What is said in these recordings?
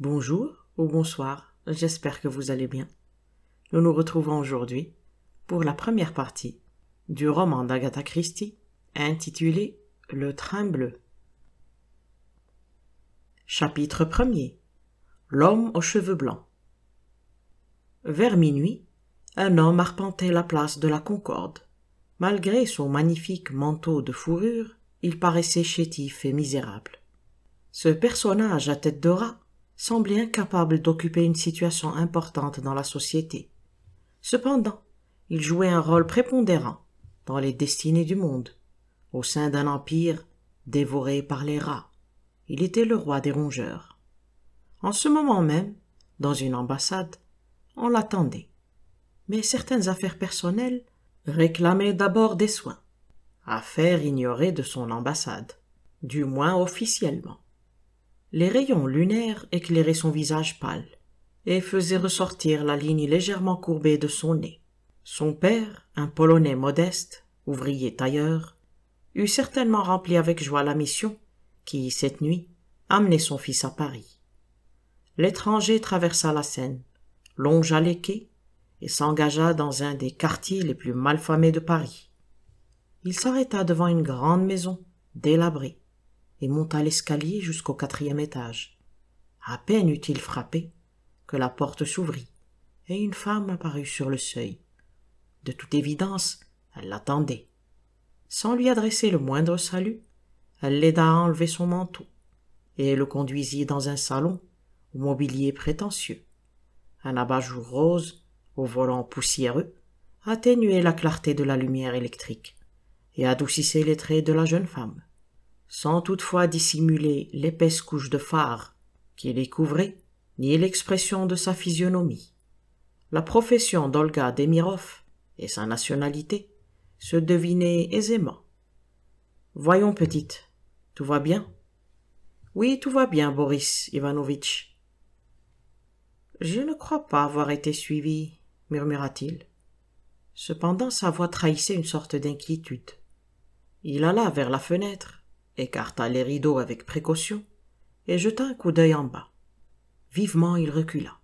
Bonjour ou bonsoir, j'espère que vous allez bien. Nous nous retrouvons aujourd'hui pour la première partie du roman d'Agatha Christie intitulé Le train bleu. Chapitre 1er L'homme aux cheveux blancs. Vers minuit, un homme arpentait la place de la Concorde. Malgré son magnifique manteau de fourrure, il paraissait chétif et misérable. Ce personnage à tête de rat semblait incapable d'occuper une situation importante dans la société. Cependant, il jouait un rôle prépondérant dans les destinées du monde, au sein d'un empire dévoré par les rats. Il était le roi des rongeurs. En ce moment même, dans une ambassade, on l'attendait. Mais certaines affaires personnelles réclamaient d'abord des soins, affaires ignorées de son ambassade, du moins officiellement. Les rayons lunaires éclairaient son visage pâle et faisaient ressortir la ligne légèrement courbée de son nez. Son père, un Polonais modeste, ouvrier tailleur, eut certainement rempli avec joie la mission qui, cette nuit, amenait son fils à Paris. L'étranger traversa la Seine, longea les quais et s'engagea dans un des quartiers les plus malfamés de Paris. Il s'arrêta devant une grande maison, délabrée, et monta l'escalier jusqu'au quatrième étage. À peine eut-il frappé que la porte s'ouvrit et une femme apparut sur le seuil. De toute évidence, elle l'attendait. Sans lui adresser le moindre salut, elle l'aida à enlever son manteau et le conduisit dans un salon au mobilier prétentieux. Un abat-jour rose, au volant poussiéreux, atténuait la clarté de la lumière électrique et adoucissait les traits de la jeune femme sans toutefois dissimuler l'épaisse couche de fard qui les couvrait, ni l'expression de sa physionomie. La profession d'Olga Demirov et sa nationalité se devinaient aisément. Voyons, petite, tout va bien? Oui, tout va bien, Boris Ivanovitch. Je ne crois pas avoir été suivi, murmura-t-il. Cependant sa voix trahissait une sorte d'inquiétude. Il alla vers la fenêtre écarta les rideaux avec précaution et jeta un coup d'œil en bas. Vivement il recula.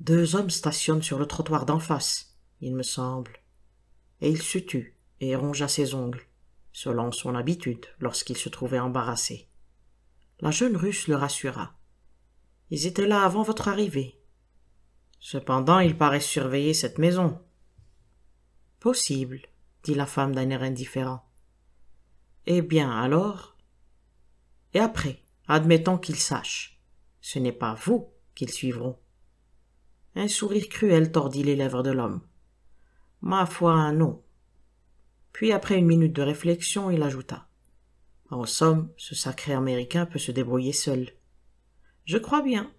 Deux hommes stationnent sur le trottoir d'en face, il me semble. Et il se tut et rongea ses ongles, selon son habitude lorsqu'il se trouvait embarrassé. La jeune russe le rassura. Ils étaient là avant votre arrivée. Cependant, ils paraissent surveiller cette maison. Possible, dit la femme d'un air indifférent. Eh bien alors? Et après, admettons qu'ils sachent. Ce n'est pas vous qu'ils suivront. Un sourire cruel tordit les lèvres de l'homme. Ma foi, non. Puis après une minute de réflexion, il ajouta. En somme, ce sacré Américain peut se débrouiller seul. Je crois bien.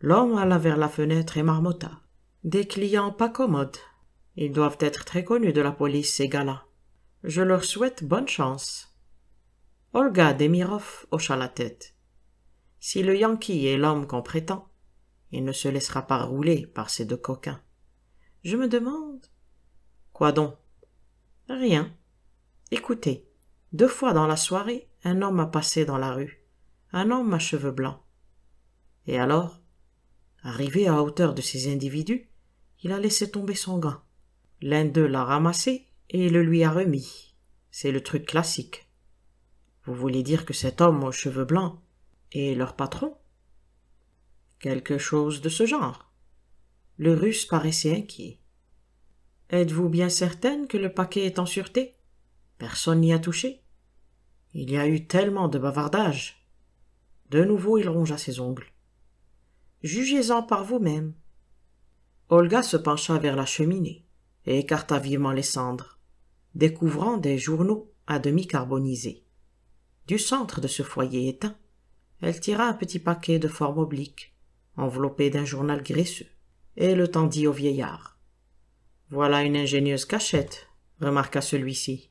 L'homme alla vers la fenêtre et marmotta. Des clients pas commodes. Ils doivent être très connus de la police, ces gars-là. Je leur souhaite bonne chance. Olga Demirov hocha la tête. Si le Yankee est l'homme qu'on prétend, il ne se laissera pas rouler par ces deux coquins. Je me demande. Quoi donc? Rien. Écoutez, deux fois dans la soirée, un homme a passé dans la rue. Un homme à cheveux blancs. Et alors? Arrivé à hauteur de ces individus, il a laissé tomber son gant. L'un d'eux l'a ramassé et le lui a remis. C'est le truc classique. Vous voulez dire que cet homme aux cheveux blancs est leur patron? Quelque chose de ce genre. Le russe paraissait inquiet. Êtes-vous bien certaine que le paquet est en sûreté? Personne n'y a touché Il y a eu tellement de bavardage. De nouveau il rongea ses ongles. Jugez-en par vous-même. Olga se pencha vers la cheminée et écarta vivement les cendres découvrant des journaux à demi carbonisés. Du centre de ce foyer éteint, elle tira un petit paquet de forme oblique, enveloppé d'un journal graisseux, et le tendit au vieillard. Voilà une ingénieuse cachette, remarqua celui-ci.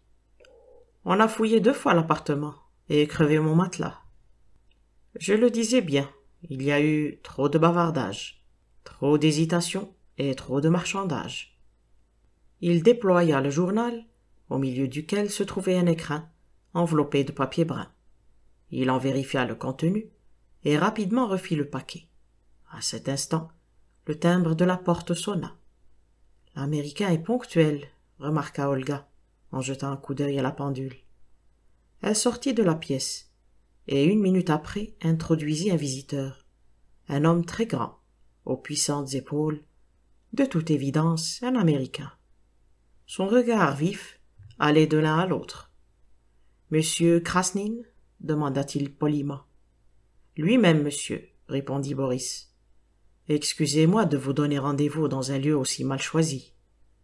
On a fouillé deux fois l'appartement et crevé mon matelas. Je le disais bien, il y a eu trop de bavardage, trop d'hésitation et trop de marchandage. Il déploya le journal au milieu duquel se trouvait un écrin enveloppé de papier brun. Il en vérifia le contenu et rapidement refit le paquet. À cet instant, le timbre de la porte sonna. L'Américain est ponctuel, remarqua Olga, en jetant un coup d'œil à la pendule. Elle sortit de la pièce, et une minute après introduisit un visiteur, un homme très grand, aux puissantes épaules, de toute évidence un Américain. Son regard vif allait de l'un à l'autre. Monsieur Krasnin? demanda-t-il poliment. Lui-même, monsieur, répondit Boris. Excusez-moi de vous donner rendez-vous dans un lieu aussi mal choisi,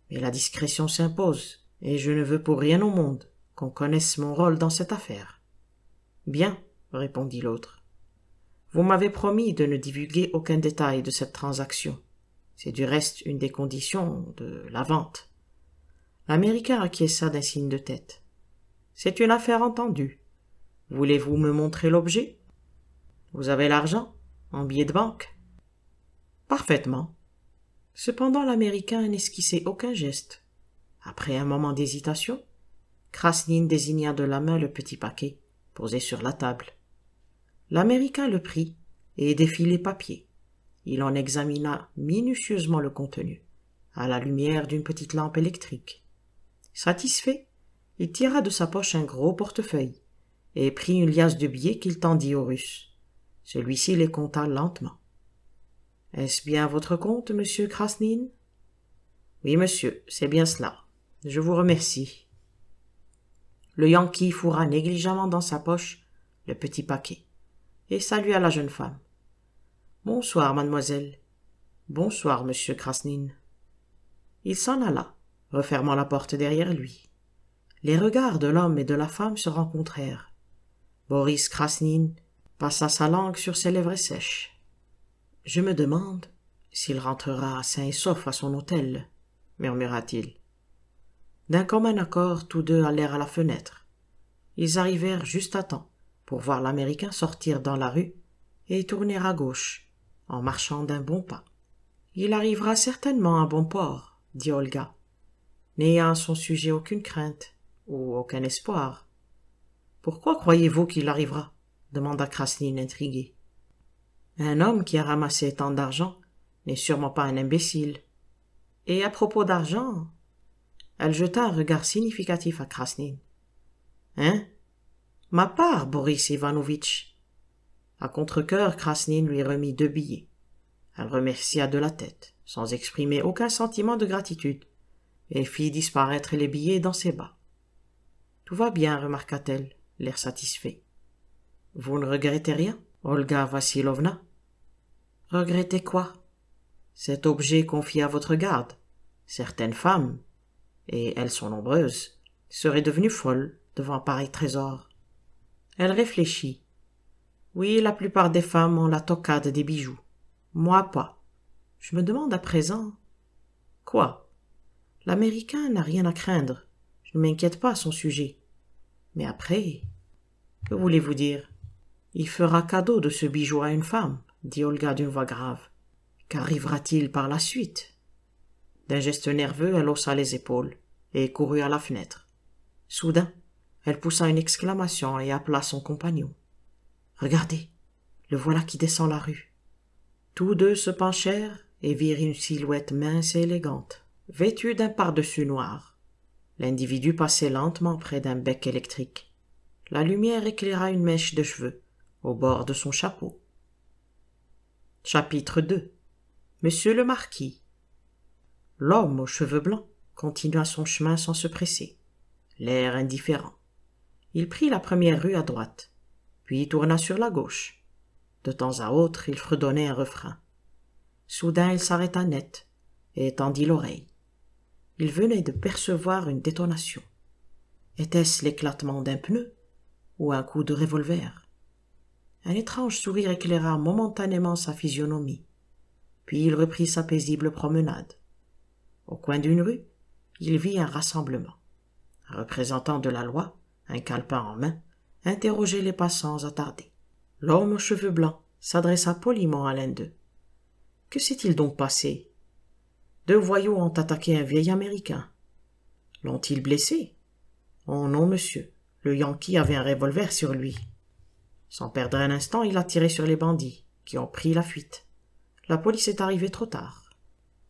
mais la discrétion s'impose, et je ne veux pour rien au monde qu'on connaisse mon rôle dans cette affaire. Bien, répondit l'autre. Vous m'avez promis de ne divulguer aucun détail de cette transaction. C'est du reste une des conditions de la vente. L'Américain acquiesça d'un signe de tête. C'est une affaire entendue. Voulez-vous me montrer l'objet? Vous avez l'argent? En billets de banque? Parfaitement. Cependant l'Américain n'esquissait aucun geste. Après un moment d'hésitation, Krasnin désigna de la main le petit paquet posé sur la table. L'Américain le prit et défit les papiers. Il en examina minutieusement le contenu, à la lumière d'une petite lampe électrique. Satisfait, il tira de sa poche un gros portefeuille et prit une liasse de billets qu'il tendit au Russe. Celui-ci les compta lentement. Est-ce bien votre compte, monsieur Krasnin Oui, monsieur, c'est bien cela. Je vous remercie. Le Yankee fourra négligemment dans sa poche le petit paquet et salua la jeune femme. Bonsoir, mademoiselle. Bonsoir, monsieur Krasnin. Il s'en alla, refermant la porte derrière lui. Les regards de l'homme et de la femme se rencontrèrent. Boris Krasnin passa sa langue sur ses lèvres sèches. Je me demande s'il rentrera sain et sauf à son hôtel, murmura-t-il. D'un commun accord, tous deux allèrent à la fenêtre. Ils arrivèrent juste à temps pour voir l'Américain sortir dans la rue et tourner à gauche, en marchant d'un bon pas. Il arrivera certainement à bon port, dit Olga, n'ayant à son sujet aucune crainte ou aucun espoir. Pourquoi croyez-vous qu'il arrivera? demanda Krasnine intrigué. Un homme qui a ramassé tant d'argent n'est sûrement pas un imbécile. Et à propos d'argent, elle jeta un regard significatif à Krasnine. Hein? Ma part, Boris Ivanovitch. À contre-cœur, Krasnine lui remit deux billets. Elle remercia de la tête, sans exprimer aucun sentiment de gratitude, et fit disparaître les billets dans ses bas. Tout va bien, remarqua-t-elle, l'air satisfait. Vous ne regrettez rien, Olga Vassilovna Regrettez quoi Cet objet confié à votre garde. Certaines femmes, et elles sont nombreuses, seraient devenues folles devant pareil trésor. Elle réfléchit. Oui, la plupart des femmes ont la tocade des bijoux. Moi pas. Je me demande à présent. Quoi L'Américain n'a rien à craindre. Je ne m'inquiète pas à son sujet. Mais après. Que voulez-vous dire? Il fera cadeau de ce bijou à une femme, dit Olga d'une voix grave. Qu'arrivera-t-il par la suite? D'un geste nerveux, elle haussa les épaules et courut à la fenêtre. Soudain, elle poussa une exclamation et appela son compagnon. Regardez, le voilà qui descend la rue. Tous deux se penchèrent et virent une silhouette mince et élégante, vêtue d'un pardessus noir. L'individu passait lentement près d'un bec électrique. La lumière éclaira une mèche de cheveux au bord de son chapeau. Chapitre 2 Monsieur le Marquis L'homme aux cheveux blancs continua son chemin sans se presser, l'air indifférent. Il prit la première rue à droite, puis tourna sur la gauche. De temps à autre, il fredonnait un refrain. Soudain, il s'arrêta net et tendit l'oreille. Il venait de percevoir une détonation. Était-ce l'éclatement d'un pneu ou un coup de revolver? Un étrange sourire éclaira momentanément sa physionomie, puis il reprit sa paisible promenade. Au coin d'une rue, il vit un rassemblement. Un représentant de la loi, un calepin en main, interrogeait les passants attardés. L'homme aux cheveux blancs s'adressa poliment à l'un d'eux. Que s'est-il donc passé? Deux voyous ont attaqué un vieil Américain. L'ont-ils blessé? Oh non, monsieur. Le Yankee avait un revolver sur lui. Sans perdre un instant, il a tiré sur les bandits, qui ont pris la fuite. La police est arrivée trop tard.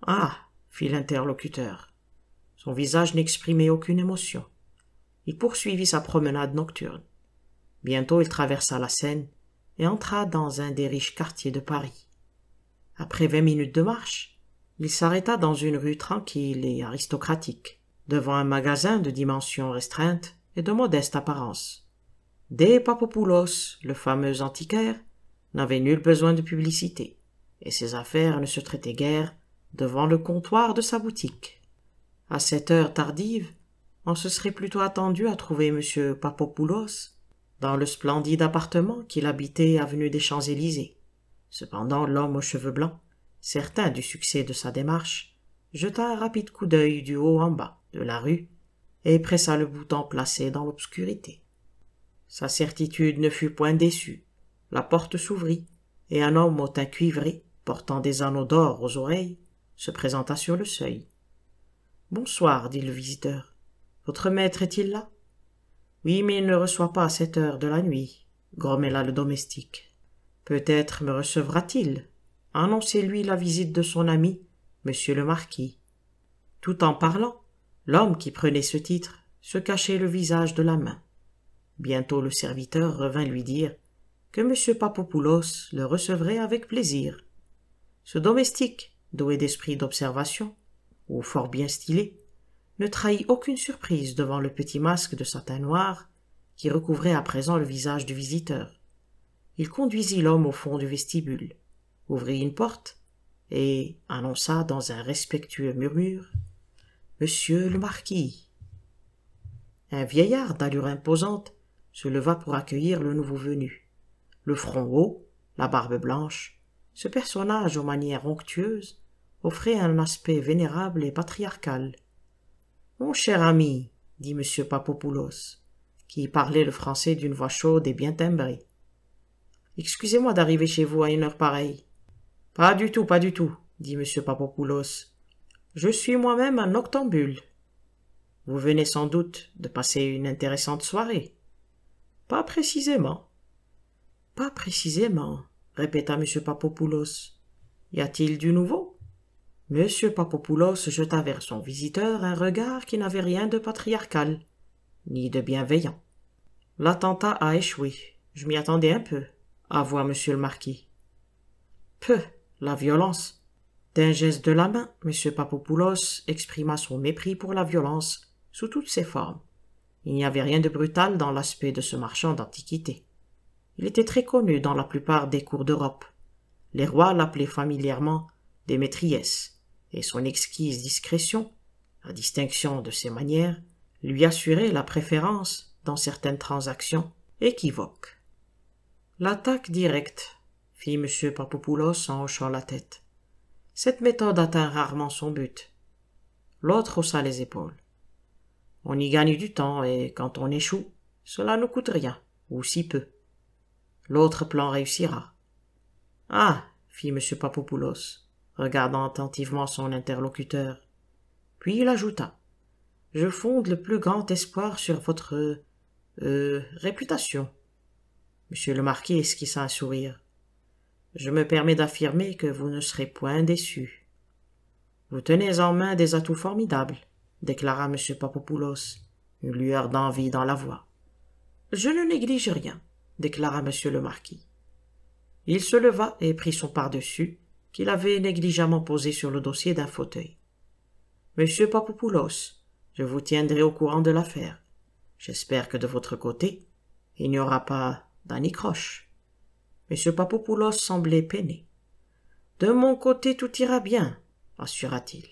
Ah, fit l'interlocuteur. Son visage n'exprimait aucune émotion. Il poursuivit sa promenade nocturne. Bientôt il traversa la Seine et entra dans un des riches quartiers de Paris. Après vingt minutes de marche, il s'arrêta dans une rue tranquille et aristocratique, devant un magasin de dimensions restreintes et de modeste apparence. Des Papopoulos, le fameux antiquaire, n'avait nul besoin de publicité, et ses affaires ne se traitaient guère devant le comptoir de sa boutique. À cette heure tardive, on se serait plutôt attendu à trouver M. Papopoulos dans le splendide appartement qu'il habitait avenue des Champs-Élysées. Cependant, l'homme aux cheveux blancs, certain du succès de sa démarche, jeta un rapide coup d'œil du haut en bas de la rue et pressa le bouton placé dans l'obscurité. Sa certitude ne fut point déçue. La porte s'ouvrit, et un homme au teint cuivré, portant des anneaux d'or aux oreilles, se présenta sur le seuil. Bonsoir, dit le visiteur. Votre maître est-il là? Oui, mais il ne reçoit pas à cette heure de la nuit, grommela le domestique. Peut-être me recevra-t-il. Annoncez-lui la visite de son ami, monsieur le marquis. Tout en parlant, l'homme qui prenait ce titre se cachait le visage de la main. Bientôt le serviteur revint lui dire que M. Papopoulos le recevrait avec plaisir. Ce domestique, doué d'esprit d'observation, ou fort bien stylé, ne trahit aucune surprise devant le petit masque de satin noir qui recouvrait à présent le visage du visiteur. Il conduisit l'homme au fond du vestibule, ouvrit une porte et annonça dans un respectueux murmure Monsieur le marquis. Un vieillard d'allure imposante se leva pour accueillir le nouveau venu. Le front haut, la barbe blanche, ce personnage aux manières onctueuses offrait un aspect vénérable et patriarcal. Mon cher ami, dit M. Papopoulos, qui parlait le français d'une voix chaude et bien timbrée. Excusez-moi d'arriver chez vous à une heure pareille. Pas du tout, pas du tout, dit M. Papopoulos. Je suis moi-même un octambule. Vous venez sans doute de passer une intéressante soirée. Pas précisément. Pas précisément, répéta M. Papopoulos. Y a-t-il du nouveau? M. Papopoulos jeta vers son visiteur un regard qui n'avait rien de patriarcal, ni de bienveillant. L'attentat a échoué. Je m'y attendais un peu, avoua monsieur le marquis. Peu, la violence. D'un geste de la main, M. Papopoulos exprima son mépris pour la violence sous toutes ses formes. Il n'y avait rien de brutal dans l'aspect de ce marchand d'antiquité. Il était très connu dans la plupart des cours d'Europe. Les rois l'appelaient familièrement Démétriès, et son exquise discrétion, à distinction de ses manières, lui assurait la préférence dans certaines transactions équivoques. L'attaque directe, fit M. Papopoulos en hochant la tête. Cette méthode atteint rarement son but. L'autre haussa les épaules. On y gagne du temps, et quand on échoue, cela ne coûte rien, ou si peu. L'autre plan réussira. Ah, fit M. Papopoulos, regardant attentivement son interlocuteur. Puis il ajouta. Je fonde le plus grand espoir sur votre euh, réputation. Monsieur le marquis esquissa un sourire. Je me permets d'affirmer que vous ne serez point déçu. Vous tenez en main des atouts formidables, déclara M. Papopoulos, une lueur d'envie dans la voix. Je ne néglige rien, déclara M. le marquis. Il se leva et prit son pardessus, qu'il avait négligemment posé sur le dossier d'un fauteuil. Monsieur Papopoulos, je vous tiendrai au courant de l'affaire. J'espère que de votre côté, il n'y aura pas d'anicroche. Monsieur Papopoulos semblait peiné. De mon côté, tout ira bien, assura-t-il.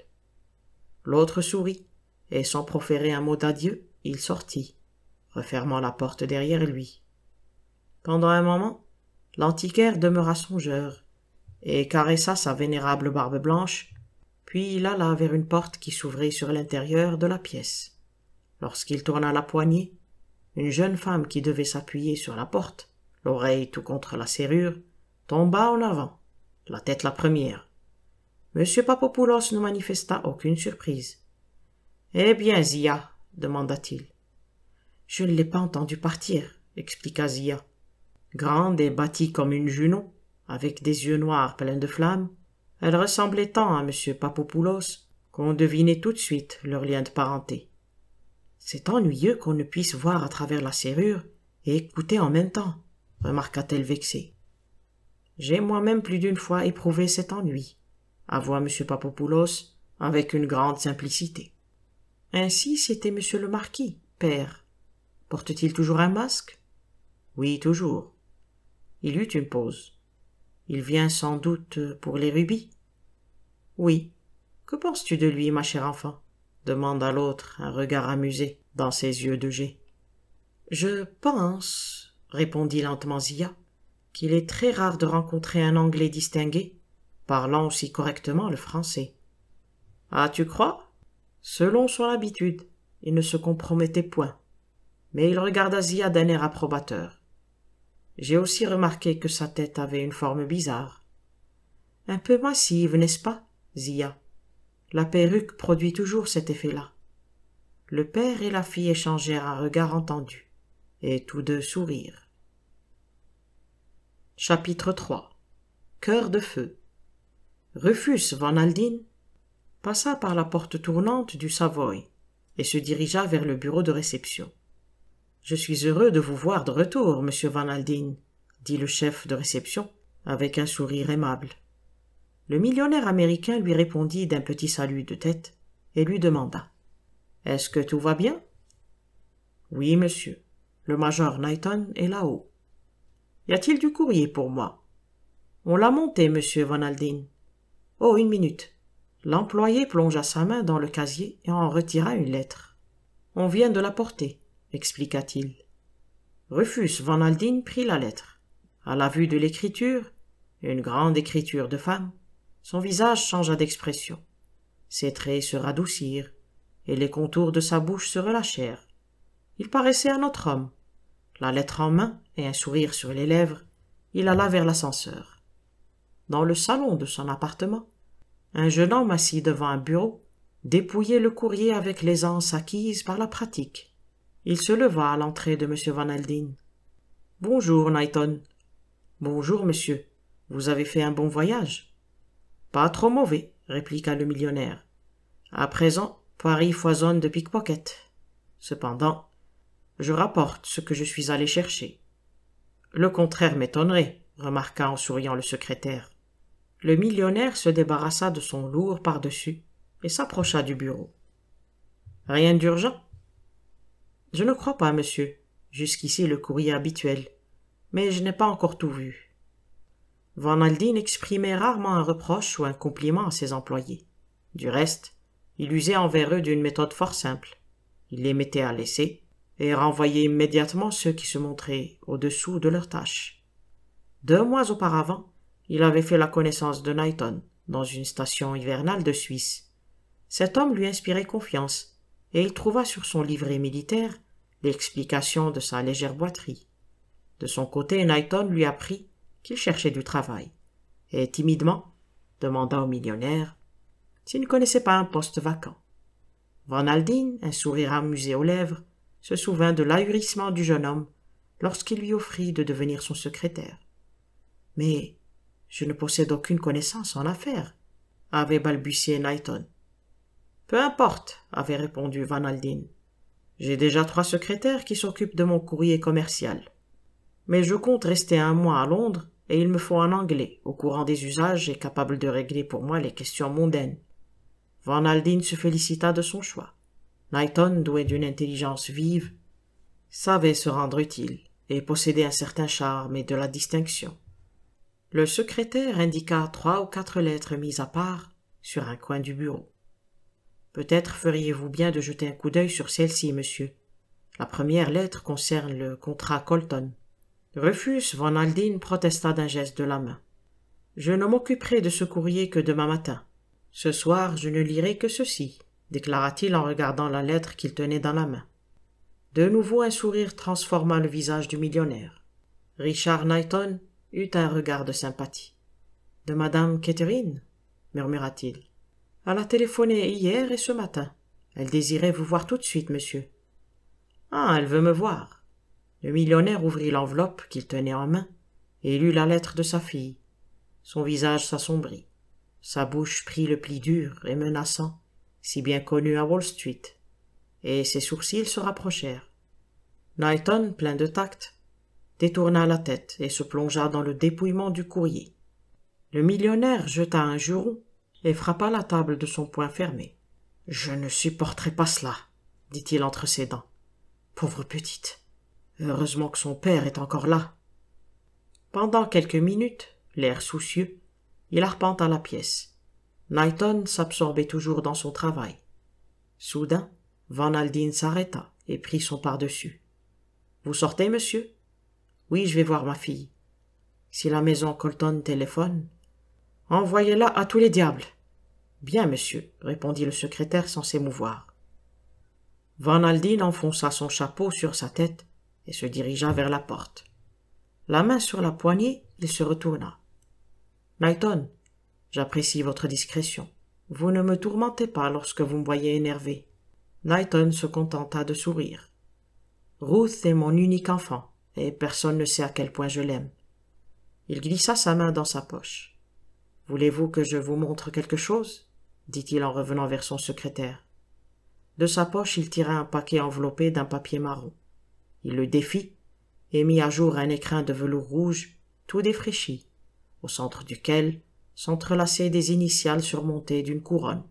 L'autre sourit et sans proférer un mot d'adieu, il sortit, refermant la porte derrière lui. Pendant un moment, l'antiquaire demeura songeur, et caressa sa vénérable barbe blanche, puis il alla vers une porte qui s'ouvrait sur l'intérieur de la pièce. Lorsqu'il tourna la poignée, une jeune femme qui devait s'appuyer sur la porte, l'oreille tout contre la serrure, tomba en avant, la tête la première. Monsieur Papopoulos ne manifesta aucune surprise. Eh bien, Zia demanda-t-il. Je ne l'ai pas entendu partir, expliqua Zia. Grande et bâtie comme une Junon, avec des yeux noirs pleins de flammes, elle ressemblait tant à M. Papopoulos qu'on devinait tout de suite leur lien de parenté. C'est ennuyeux qu'on ne puisse voir à travers la serrure et écouter en même temps, remarqua-t-elle vexée. J'ai moi-même plus d'une fois éprouvé cet ennui, avoua M. Papopoulos avec une grande simplicité. Ainsi, c'était M. le marquis, père. Porte-t-il toujours un masque? Oui, toujours. Il eut une pause. Il vient sans doute pour les rubis? Oui. Que penses-tu de lui, ma chère enfant? demanda l'autre, un regard amusé dans ses yeux de jet. Je pense, répondit lentement Zia, qu'il est très rare de rencontrer un Anglais distingué, parlant aussi correctement le français. Ah, tu crois? Selon son habitude, il ne se compromettait point. Mais il regarda Zia d'un air approbateur. J'ai aussi remarqué que sa tête avait une forme bizarre. Un peu massive, n'est-ce pas, Zia? La perruque produit toujours cet effet-là. Le père et la fille échangèrent un regard entendu, et tous deux sourirent. Chapitre 3 Cœur de feu Rufus Van Aldine passa par la porte tournante du Savoy et se dirigea vers le bureau de réception. Je suis heureux de vous voir de retour, monsieur Van Aldine, dit le chef de réception avec un sourire aimable. Le millionnaire américain lui répondit d'un petit salut de tête et lui demanda Est-ce que tout va bien Oui, monsieur. Le major Knighton est là-haut. Y a-t-il du courrier pour moi? On l'a monté, monsieur Van Aldine. Oh, une minute. L'employé plongea sa main dans le casier et en retira une lettre. On vient de la porter, expliqua-t-il. Rufus Van Aldine prit la lettre. À la vue de l'écriture, une grande écriture de femme, son visage changea d'expression. Ses traits se radoucirent, et les contours de sa bouche se relâchèrent. Il paraissait un autre homme. La lettre en main et un sourire sur les lèvres, il alla vers l'ascenseur. Dans le salon de son appartement, un jeune homme assis devant un bureau dépouillait le courrier avec l'aisance acquise par la pratique. Il se leva à l'entrée de M. Van Aldine. Bonjour, Knighton. Bonjour, monsieur. Vous avez fait un bon voyage. Pas trop mauvais, répliqua le millionnaire. À présent, Paris foisonne de pickpockets. Cependant, je rapporte ce que je suis allé chercher. Le contraire m'étonnerait, remarqua en souriant le secrétaire. Le millionnaire se débarrassa de son lourd par-dessus et s'approcha du bureau. Rien d'urgent? Je ne crois pas, monsieur. Jusqu'ici le courrier habituel. Mais je n'ai pas encore tout vu. Van Aldine exprimait rarement un reproche ou un compliment à ses employés. Du reste, il usait envers eux d'une méthode fort simple. Il les mettait à laisser et renvoyait immédiatement ceux qui se montraient au-dessous de leurs tâches. Deux mois auparavant, il avait fait la connaissance de Knighton dans une station hivernale de Suisse. Cet homme lui inspirait confiance, et il trouva sur son livret militaire l'explication de sa légère boiterie. De son côté, Knighton lui apprit qu'il cherchait du travail, et timidement demanda au millionnaire s'il ne connaissait pas un poste vacant. Van Aldine, un sourire amusé aux lèvres, se souvint de l'ahurissement du jeune homme lorsqu'il lui offrit de devenir son secrétaire. Mais je ne possède aucune connaissance en affaires, avait balbutié Knighton. Peu importe, avait répondu Van Aldine. J'ai déjà trois secrétaires qui s'occupent de mon courrier commercial. Mais je compte rester un mois à Londres et il me faut un anglais, au courant des usages et capable de régler pour moi les questions mondaines. Van Aldine se félicita de son choix. Doué d'une intelligence vive, savait se rendre utile et possédait un certain charme et de la distinction. Le secrétaire indiqua trois ou quatre lettres mises à part sur un coin du bureau. Peut-être feriez-vous bien de jeter un coup d'œil sur celle-ci, monsieur. La première lettre concerne le contrat Colton. Rufus Van Aldine protesta d'un geste de la main. Je ne m'occuperai de ce courrier que demain matin. Ce soir, je ne lirai que ceci, déclara-t-il en regardant la lettre qu'il tenait dans la main. De nouveau un sourire transforma le visage du millionnaire. Richard Knighton eut un regard de sympathie. De madame Catherine? murmura-t-il. Elle a téléphoné hier et ce matin. Elle désirait vous voir tout de suite, monsieur. Ah, elle veut me voir. Le millionnaire ouvrit l'enveloppe qu'il tenait en main et lut la lettre de sa fille. Son visage s'assombrit. Sa bouche prit le pli dur et menaçant, si bien connu à Wall Street, et ses sourcils se rapprochèrent. Knighton, plein de tact, détourna la tête et se plongea dans le dépouillement du courrier. Le millionnaire jeta un juron et frappa la table de son poing fermé. Je ne supporterai pas cela, dit-il entre ses dents. Pauvre petite. Heureusement que son père est encore là. Pendant quelques minutes, l'air soucieux, il arpenta la pièce. Knighton s'absorbait toujours dans son travail. Soudain, Van Aldine s'arrêta et prit son par-dessus. Vous sortez, monsieur Oui, je vais voir ma fille. Si la maison Colton téléphone, envoyez-la à tous les diables. Bien, monsieur, répondit le secrétaire sans s'émouvoir. Van Aldine enfonça son chapeau sur sa tête et se dirigea vers la porte. La main sur la poignée, il se retourna. Knighton, j'apprécie votre discrétion. Vous ne me tourmentez pas lorsque vous me voyez énervé. Knighton se contenta de sourire. Ruth est mon unique enfant, et personne ne sait à quel point je l'aime. Il glissa sa main dans sa poche. Voulez-vous que je vous montre quelque chose? dit-il en revenant vers son secrétaire. De sa poche, il tira un paquet enveloppé d'un papier marron. Il le défit et mit à jour un écrin de velours rouge, tout défraîchi, au centre duquel s'entrelaçaient des initiales surmontées d'une couronne.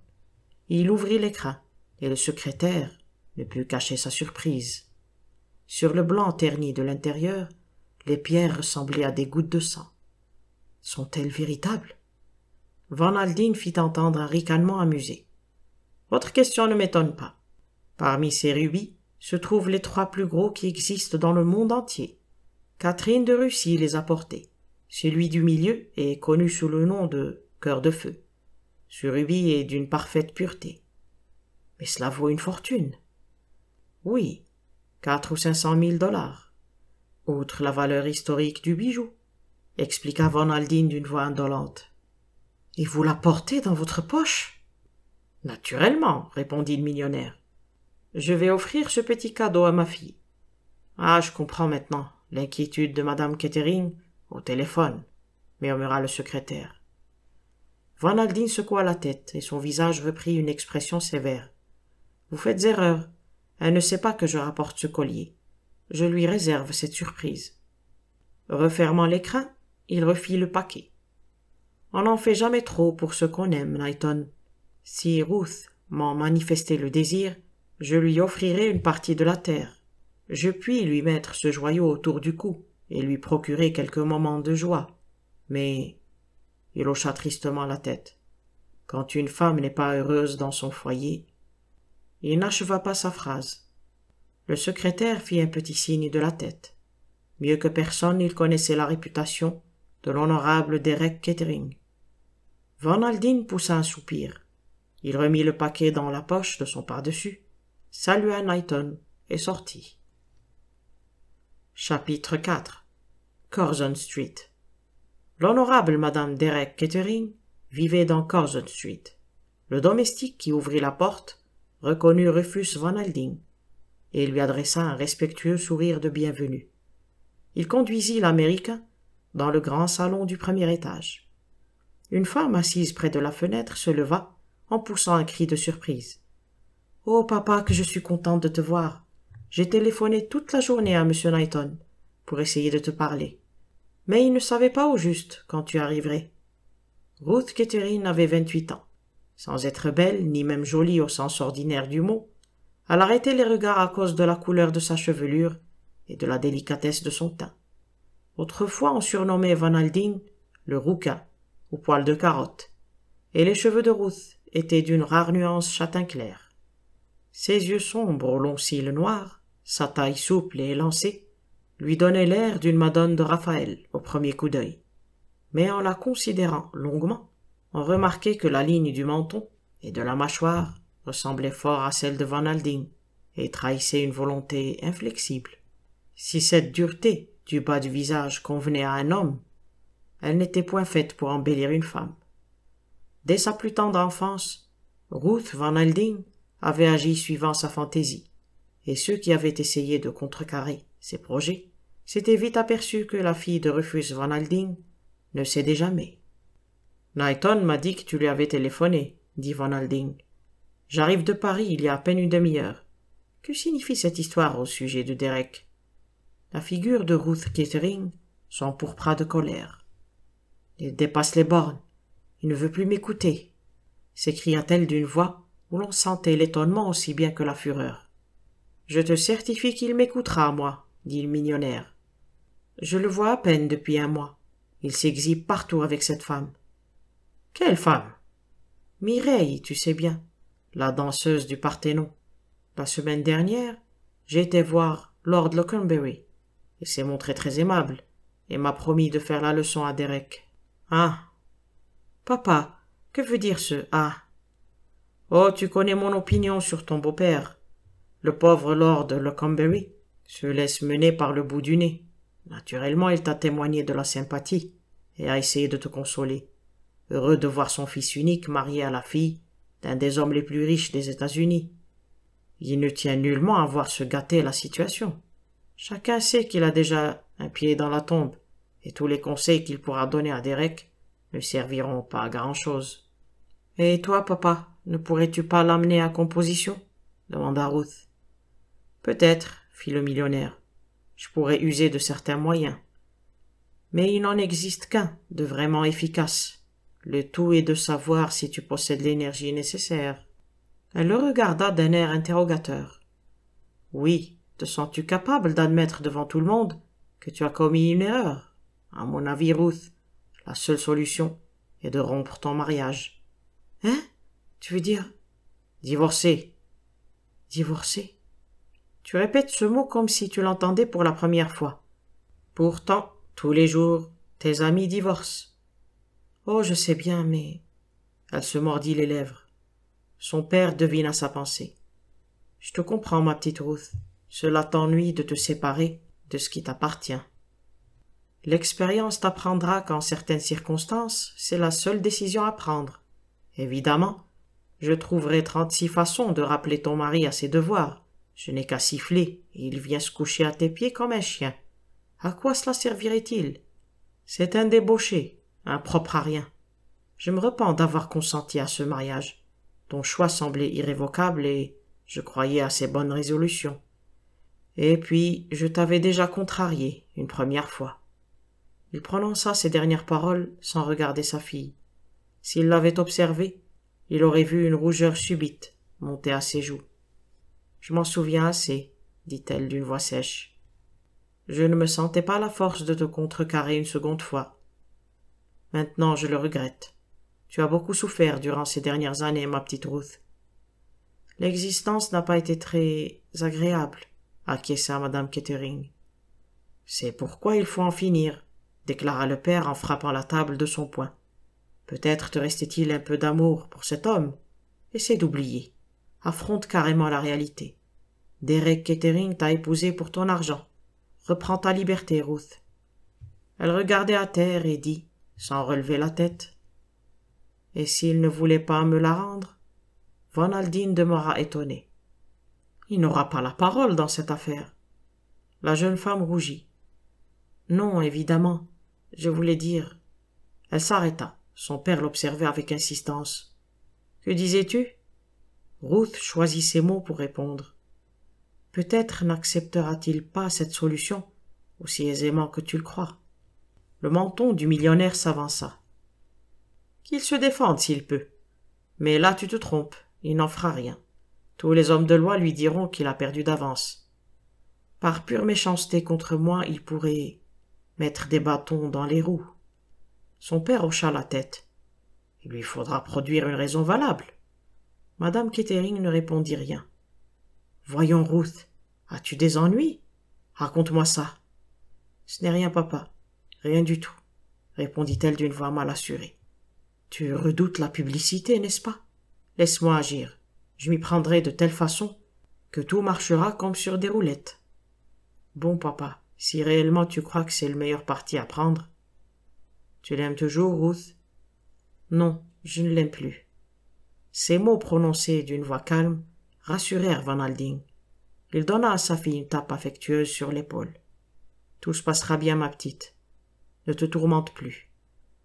Il ouvrit l'écrin, et le secrétaire ne put cacher sa surprise. Sur le blanc terni de l'intérieur, les pierres ressemblaient à des gouttes de sang. Sont-elles véritables? Van Aldine fit entendre un ricanement amusé. Votre question ne m'étonne pas. Parmi ces rubis se trouvent les trois plus gros qui existent dans le monde entier. Catherine de Russie les a portés. Celui du milieu est connu sous le nom de cœur de feu. Ce rubis est d'une parfaite pureté. Mais cela vaut une fortune. Oui, quatre ou cinq cent mille dollars. Outre la valeur historique du bijou, expliqua Van Aldine d'une voix indolente. Et vous la portez dans votre poche? Naturellement, répondit le millionnaire. Je vais offrir ce petit cadeau à ma fille. Ah, je comprends maintenant l'inquiétude de madame Kettering au téléphone, murmura le secrétaire. Van Aldine secoua la tête et son visage reprit une expression sévère. Vous faites erreur. Elle ne sait pas que je rapporte ce collier. Je lui réserve cette surprise. Refermant l'écran, il refit le paquet. On n'en fait jamais trop pour ce qu'on aime, Knighton. Si Ruth m'en manifestait le désir, je lui offrirai une partie de la terre. Je puis lui mettre ce joyau autour du cou et lui procurer quelques moments de joie. Mais il hocha tristement la tête. Quand une femme n'est pas heureuse dans son foyer. Il n'acheva pas sa phrase. Le secrétaire fit un petit signe de la tête. Mieux que personne, il connaissait la réputation de l'honorable Derek Kettering. Van Aldine poussa un soupir. Il remit le paquet dans la poche de son par-dessus, salua Knighton et sortit. Chapitre 4 Curzon Street L'honorable madame Derek Kettering vivait dans Curzon Street. Le domestique qui ouvrit la porte reconnut Rufus Van Aldine et lui adressa un respectueux sourire de bienvenue. Il conduisit l'Américain dans le grand salon du premier étage. Une femme assise près de la fenêtre se leva en poussant un cri de surprise. Oh, papa, que je suis contente de te voir. J'ai téléphoné toute la journée à M. Knighton pour essayer de te parler. Mais il ne savait pas au juste quand tu arriverais. Ruth Kettering avait vingt-huit ans. Sans être belle, ni même jolie au sens ordinaire du mot, elle arrêtait les regards à cause de la couleur de sa chevelure et de la délicatesse de son teint. Autrefois on surnommait Van Aldine le rouquin au poil de carotte, et les cheveux de Ruth étaient d'une rare nuance châtain clair. Ses yeux sombres aux longs cils noirs, sa taille souple et élancée, lui donnaient l'air d'une Madone de Raphaël au premier coup d'œil. Mais en la considérant longuement, on remarquait que la ligne du menton et de la mâchoire ressemblait fort à celle de Van Aldine et trahissait une volonté inflexible. Si cette dureté du bas du visage convenait à un homme, elle n'était point faite pour embellir une femme. Dès sa plus tendre enfance, Ruth Van Alding avait agi suivant sa fantaisie, et ceux qui avaient essayé de contrecarrer ses projets, s'était vite aperçu que la fille de Rufus Van Alding ne cédait jamais. Knighton m'a dit que tu lui avais téléphoné, dit Van Alding. J'arrive de Paris il y a à peine une demi-heure. Que signifie cette histoire au sujet de Derek? La figure de Ruth Kettering s'empourpra de colère. Il dépasse les bornes. Il ne veut plus m'écouter, s'écria-t-elle d'une voix où l'on sentait l'étonnement aussi bien que la fureur. Je te certifie qu'il m'écoutera, moi, dit le millionnaire. Je le vois à peine depuis un mois. Il s'exhibe partout avec cette femme. Quelle femme? Mireille, tu sais bien, la danseuse du Parthénon. La semaine dernière, j'ai été voir Lord Lockenberry. Il s'est montré très aimable et m'a promis de faire la leçon à Derek. Ah. Papa, que veut dire ce ah Oh, tu connais mon opinion sur ton beau-père. Le pauvre Lord Lockenberry se laisse mener par le bout du nez. Naturellement, il t'a témoigné de la sympathie et a essayé de te consoler. Heureux de voir son fils unique marié à la fille d'un des hommes les plus riches des États-Unis. Il ne tient nullement à voir se gâter la situation. Chacun sait qu'il a déjà un pied dans la tombe, et tous les conseils qu'il pourra donner à Derek ne serviront pas à grand chose. Et toi, papa, ne pourrais-tu pas l'amener à composition? demanda Ruth. Peut-être, fit le millionnaire. Je pourrais user de certains moyens. Mais il n'en existe qu'un de vraiment efficace. Le tout est de savoir si tu possèdes l'énergie nécessaire. Elle le regarda d'un air interrogateur. Oui, te sens-tu capable d'admettre devant tout le monde que tu as commis une erreur? À mon avis, Ruth, la seule solution est de rompre ton mariage. Hein? Tu veux dire? Divorcer. Divorcer? Tu répètes ce mot comme si tu l'entendais pour la première fois. Pourtant, tous les jours, tes amis divorcent. Oh, je sais bien, mais. Elle se mordit les lèvres. Son père devina sa pensée. Je te comprends, ma petite Ruth. Cela t'ennuie de te séparer de ce qui t'appartient. L'expérience t'apprendra qu'en certaines circonstances, c'est la seule décision à prendre. Évidemment, je trouverai trente-six façons de rappeler ton mari à ses devoirs. Je n'ai qu'à siffler, et il vient se coucher à tes pieds comme un chien. À quoi cela servirait-il? C'est un débauché, impropre à rien. Je me repens d'avoir consenti à ce mariage. Ton choix semblait irrévocable et je croyais à ses bonnes résolutions. Et puis, je t'avais déjà contrarié une première fois. Il prononça ces dernières paroles sans regarder sa fille. S'il l'avait observée, il aurait vu une rougeur subite monter à ses joues. Je m'en souviens assez, dit-elle d'une voix sèche. Je ne me sentais pas la force de te contrecarrer une seconde fois. Maintenant je le regrette. Tu as beaucoup souffert durant ces dernières années, ma petite Ruth. L'existence n'a pas été très agréable, acquiesça madame Kettering. C'est pourquoi il faut en finir, déclara le père en frappant la table de son poing. Peut-être te restait-il un peu d'amour pour cet homme. Essaie d'oublier. Affronte carrément la réalité. Derek Kettering t'a épousé pour ton argent. Reprends ta liberté, Ruth. Elle regardait à terre et dit, sans relever la tête, et s'il ne voulait pas me la rendre? Van Aldine demeura étonné. Il n'aura pas la parole dans cette affaire. La jeune femme rougit. Non, évidemment. Je voulais dire. Elle s'arrêta. Son père l'observait avec insistance. Que disais-tu? Ruth choisit ses mots pour répondre. Peut-être n'acceptera-t-il pas cette solution aussi aisément que tu le crois. Le menton du millionnaire s'avança. Qu'il se défende s'il peut. Mais là tu te trompes, il n'en fera rien. Tous les hommes de loi lui diront qu'il a perdu d'avance. Par pure méchanceté contre moi, il pourrait mettre des bâtons dans les roues. Son père hocha la tête. Il lui faudra produire une raison valable. Madame Kettering ne répondit rien. Voyons, Ruth, as-tu des ennuis? Raconte-moi ça. Ce n'est rien, papa. Rien du tout, répondit-elle d'une voix mal assurée. Tu redoutes la publicité, n'est-ce pas? Laisse-moi agir. Je m'y prendrai de telle façon que tout marchera comme sur des roulettes. Bon, papa, si réellement tu crois que c'est le meilleur parti à prendre. Tu l'aimes toujours, Ruth? Non, je ne l'aime plus. Ces mots prononcés d'une voix calme rassurèrent Van Alding. Il donna à sa fille une tape affectueuse sur l'épaule. Tout se passera bien, ma petite. Ne te tourmente plus.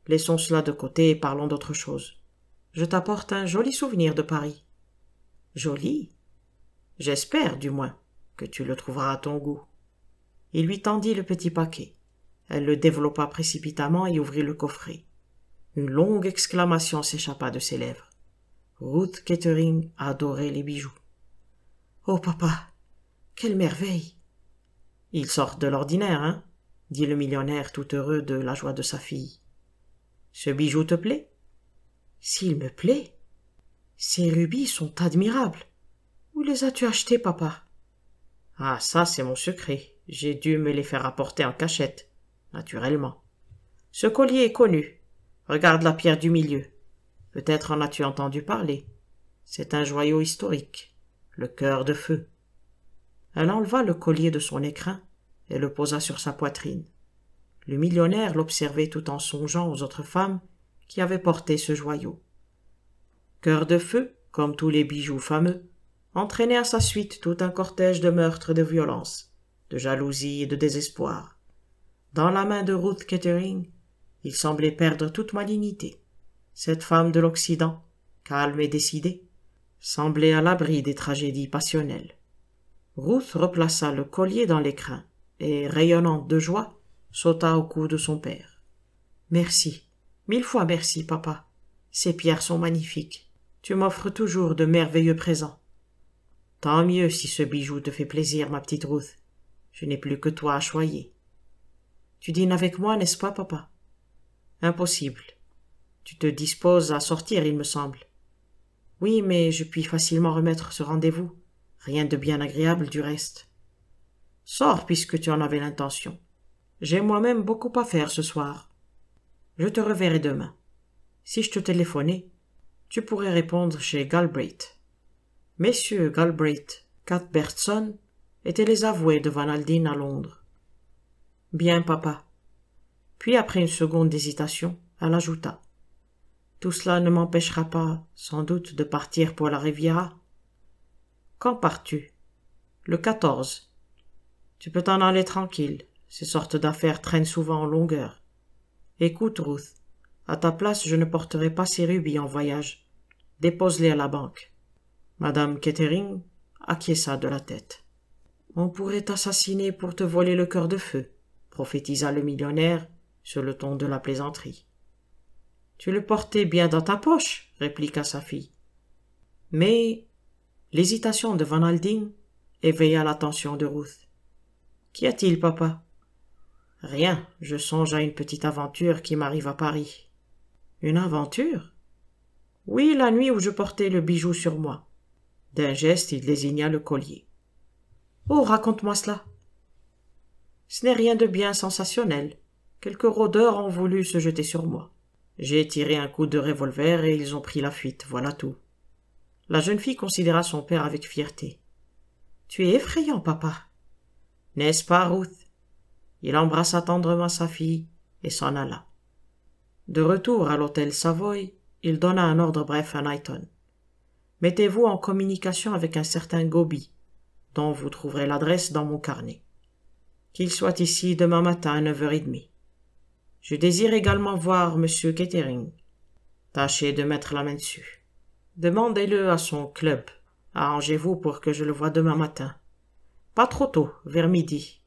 Laissons cela de côté et parlons d'autre chose. Je t'apporte un joli souvenir de Paris. Joli? J'espère, du moins, que tu le trouveras à ton goût. Il lui tendit le petit paquet. Elle le développa précipitamment et ouvrit le coffret. Une longue exclamation s'échappa de ses lèvres. Ruth Kettering adorait les bijoux. Oh papa, quelle merveille. Ils sortent de l'ordinaire, hein dit le millionnaire tout heureux de la joie de sa fille. Ce bijou te plaît? S'il me plaît. Ces rubis sont admirables. Où les as-tu achetés, papa? Ah, ça, c'est mon secret. J'ai dû me les faire apporter en cachette, naturellement. Ce collier est connu. Regarde la pierre du milieu. Peut-être en as-tu entendu parler. C'est un joyau historique, le cœur de feu. Elle enleva le collier de son écrin et le posa sur sa poitrine. Le millionnaire l'observait tout en songeant aux autres femmes qui avaient porté ce joyau. Cœur de feu, comme tous les bijoux fameux, entraînait à sa suite tout un cortège de meurtres et de violences, de jalousie et de désespoir. Dans la main de Ruth Kettering, il semblait perdre toute malignité. Cette femme de l'Occident, calme et décidée, semblait à l'abri des tragédies passionnelles. Ruth replaça le collier dans l'écrin et, rayonnante de joie, sauta au cou de son père. Merci, mille fois merci, papa. Ces pierres sont magnifiques. Tu m'offres toujours de merveilleux présents. Tant mieux si ce bijou te fait plaisir, ma petite Ruth. Je n'ai plus que toi à choyer. Tu dînes avec moi, n'est-ce pas, papa Impossible. Tu te disposes à sortir, il me semble. Oui, mais je puis facilement remettre ce rendez-vous. Rien de bien agréable du reste. Sors puisque tu en avais l'intention. J'ai moi-même beaucoup à faire ce soir. Je te reverrai demain. Si je te téléphonais, tu pourrais répondre chez Galbraith. Messieurs Galbraith, Cuthbertson étaient les avoués de Van Aldine à Londres. Bien, papa. Puis, après une seconde d'hésitation, elle ajouta. Tout cela ne m'empêchera pas, sans doute, de partir pour la Riviera. Quand pars-tu? Le 14. Tu peux t'en aller tranquille. Ces sortes d'affaires traînent souvent en longueur. Écoute, Ruth. À ta place, je ne porterai pas ces rubis en voyage. Dépose-les à la banque. Madame Kettering acquiesça de la tête. On pourrait t'assassiner pour te voler le cœur de feu, prophétisa le millionnaire sur le ton de la plaisanterie. Tu le portais bien dans ta poche, répliqua sa fille. Mais l'hésitation de Van Alding éveilla l'attention de Ruth. Qu'y a-t-il, papa? Rien, je songe à une petite aventure qui m'arrive à Paris. Une aventure? Oui, la nuit où je portais le bijou sur moi. D'un geste, il désigna le collier. Oh, raconte-moi cela. Ce n'est rien de bien sensationnel. Quelques rôdeurs ont voulu se jeter sur moi. J'ai tiré un coup de revolver et ils ont pris la fuite, voilà tout. La jeune fille considéra son père avec fierté. Tu es effrayant, papa. N'est-ce pas, Ruth? Il embrassa tendrement sa fille et s'en alla. De retour à l'hôtel Savoy, il donna un ordre bref à Knighton. Mettez-vous en communication avec un certain Gobi, dont vous trouverez l'adresse dans mon carnet. Qu'il soit ici demain matin à neuf heures et demie. Je désire également voir Monsieur Kettering. Tâchez de mettre la main dessus. Demandez-le à son club. Arrangez-vous pour que je le voie demain matin. Pas trop tôt, vers midi.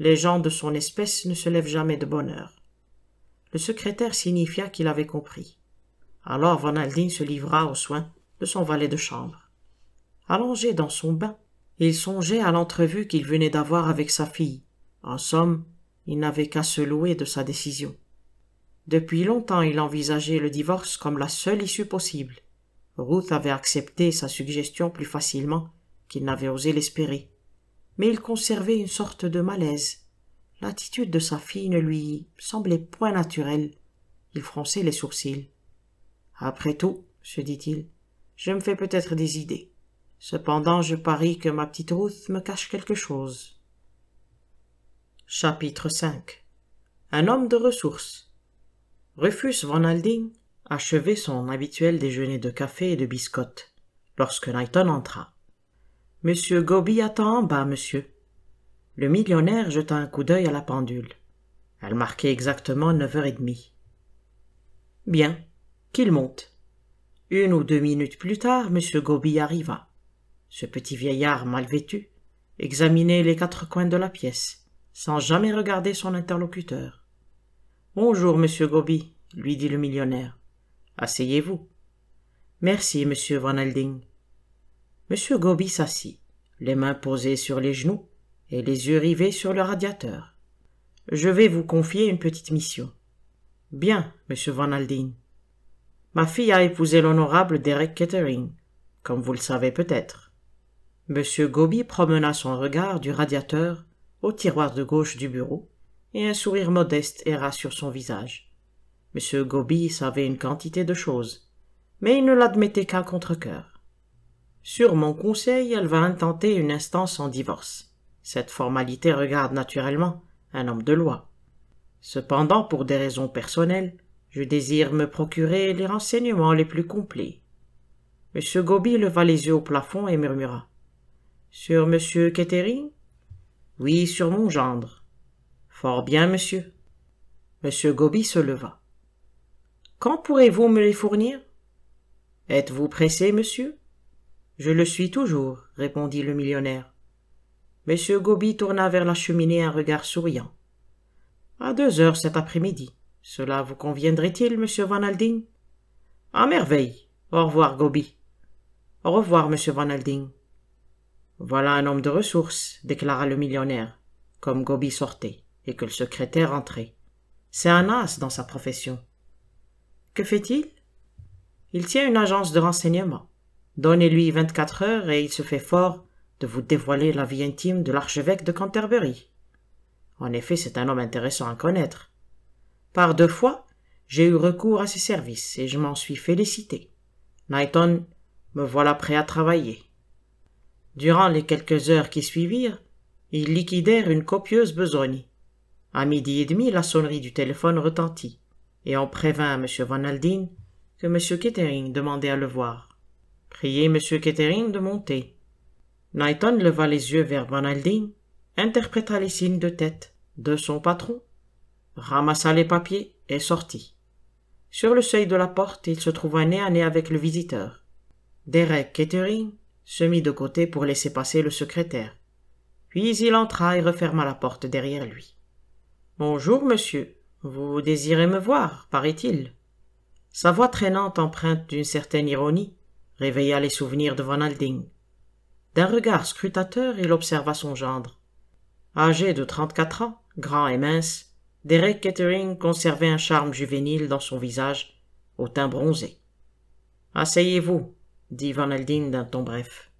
Les gens de son espèce ne se lèvent jamais de bonne heure. Le secrétaire signifia qu'il avait compris. Alors Van se livra aux soins de son valet de chambre. Allongé dans son bain, il songeait à l'entrevue qu'il venait d'avoir avec sa fille. En somme, il n'avait qu'à se louer de sa décision. Depuis longtemps il envisageait le divorce comme la seule issue possible. Ruth avait accepté sa suggestion plus facilement qu'il n'avait osé l'espérer. Mais il conservait une sorte de malaise. L'attitude de sa fille ne lui semblait point naturelle. Il fronçait les sourcils. Après tout, se dit-il, je me fais peut-être des idées. Cependant, je parie que ma petite Ruth me cache quelque chose. Chapitre 5 Un homme de ressources. Rufus Van Alding achevait son habituel déjeuner de café et de biscottes lorsque Knighton entra. Monsieur Gobi attend en bas, monsieur. Le millionnaire jeta un coup d'œil à la pendule. Elle marquait exactement neuf heures et demie. Bien, qu'il monte. Une ou deux minutes plus tard, monsieur Gobi arriva. Ce petit vieillard mal vêtu examinait les quatre coins de la pièce, sans jamais regarder son interlocuteur. Bonjour, monsieur Gobi, lui dit le millionnaire. Asseyez-vous. Merci, monsieur Van Helding. Monsieur Gobi s'assit, les mains posées sur les genoux et les yeux rivés sur le radiateur. Je vais vous confier une petite mission. Bien, monsieur Van Aldine. Ma fille a épousé l'honorable Derek Kettering, comme vous le savez peut-être. Monsieur Gobi promena son regard du radiateur au tiroir de gauche du bureau, et un sourire modeste erra sur son visage. Monsieur Gobi savait une quantité de choses, mais il ne l'admettait qu'à contre-cœur. Sur mon conseil, elle va intenter une instance en divorce. Cette formalité regarde naturellement un homme de loi. Cependant, pour des raisons personnelles, je désire me procurer les renseignements les plus complets. M. Gobi leva les yeux au plafond et murmura. Sur M. Kettering? Oui, sur mon gendre. Fort bien, monsieur. M. Gobi se leva. Quand pourrez-vous me les fournir? Êtes-vous pressé, monsieur? Je le suis toujours, répondit le millionnaire. M. Gobi tourna vers la cheminée un regard souriant. À deux heures cet après-midi. Cela vous conviendrait-il, monsieur Van Alding À merveille. Au revoir, Gobi. Au revoir, monsieur Van. Voilà un homme de ressources, déclara le millionnaire, comme Gobi sortait, et que le secrétaire entrait. C'est un as dans sa profession. Que fait-il? Il tient une agence de renseignement. Donnez-lui vingt-quatre heures et il se fait fort de vous dévoiler la vie intime de l'archevêque de Canterbury. En effet, c'est un homme intéressant à connaître. Par deux fois, j'ai eu recours à ses services et je m'en suis félicité. Knighton, me voilà prêt à travailler. Durant les quelques heures qui suivirent, ils liquidèrent une copieuse besogne. À midi et demi, la sonnerie du téléphone retentit et on prévint M. Van Aldine que M. Kettering demandait à le voir. Priez M. Kettering de monter. Knighton leva les yeux vers Van Aldine, interpréta les signes de tête de son patron, ramassa les papiers et sortit. Sur le seuil de la porte, il se trouva nez à nez avec le visiteur. Derek Kettering se mit de côté pour laisser passer le secrétaire. Puis il entra et referma la porte derrière lui. Bonjour, monsieur, vous désirez me voir, paraît-il. Sa voix traînante empreinte d'une certaine ironie réveilla les souvenirs de Van Alding. D'un regard scrutateur, il observa son gendre. Âgé de trente-quatre ans, grand et mince, Derek Kettering conservait un charme juvénile dans son visage, au teint bronzé. Asseyez-vous, dit Van Alding d'un ton bref.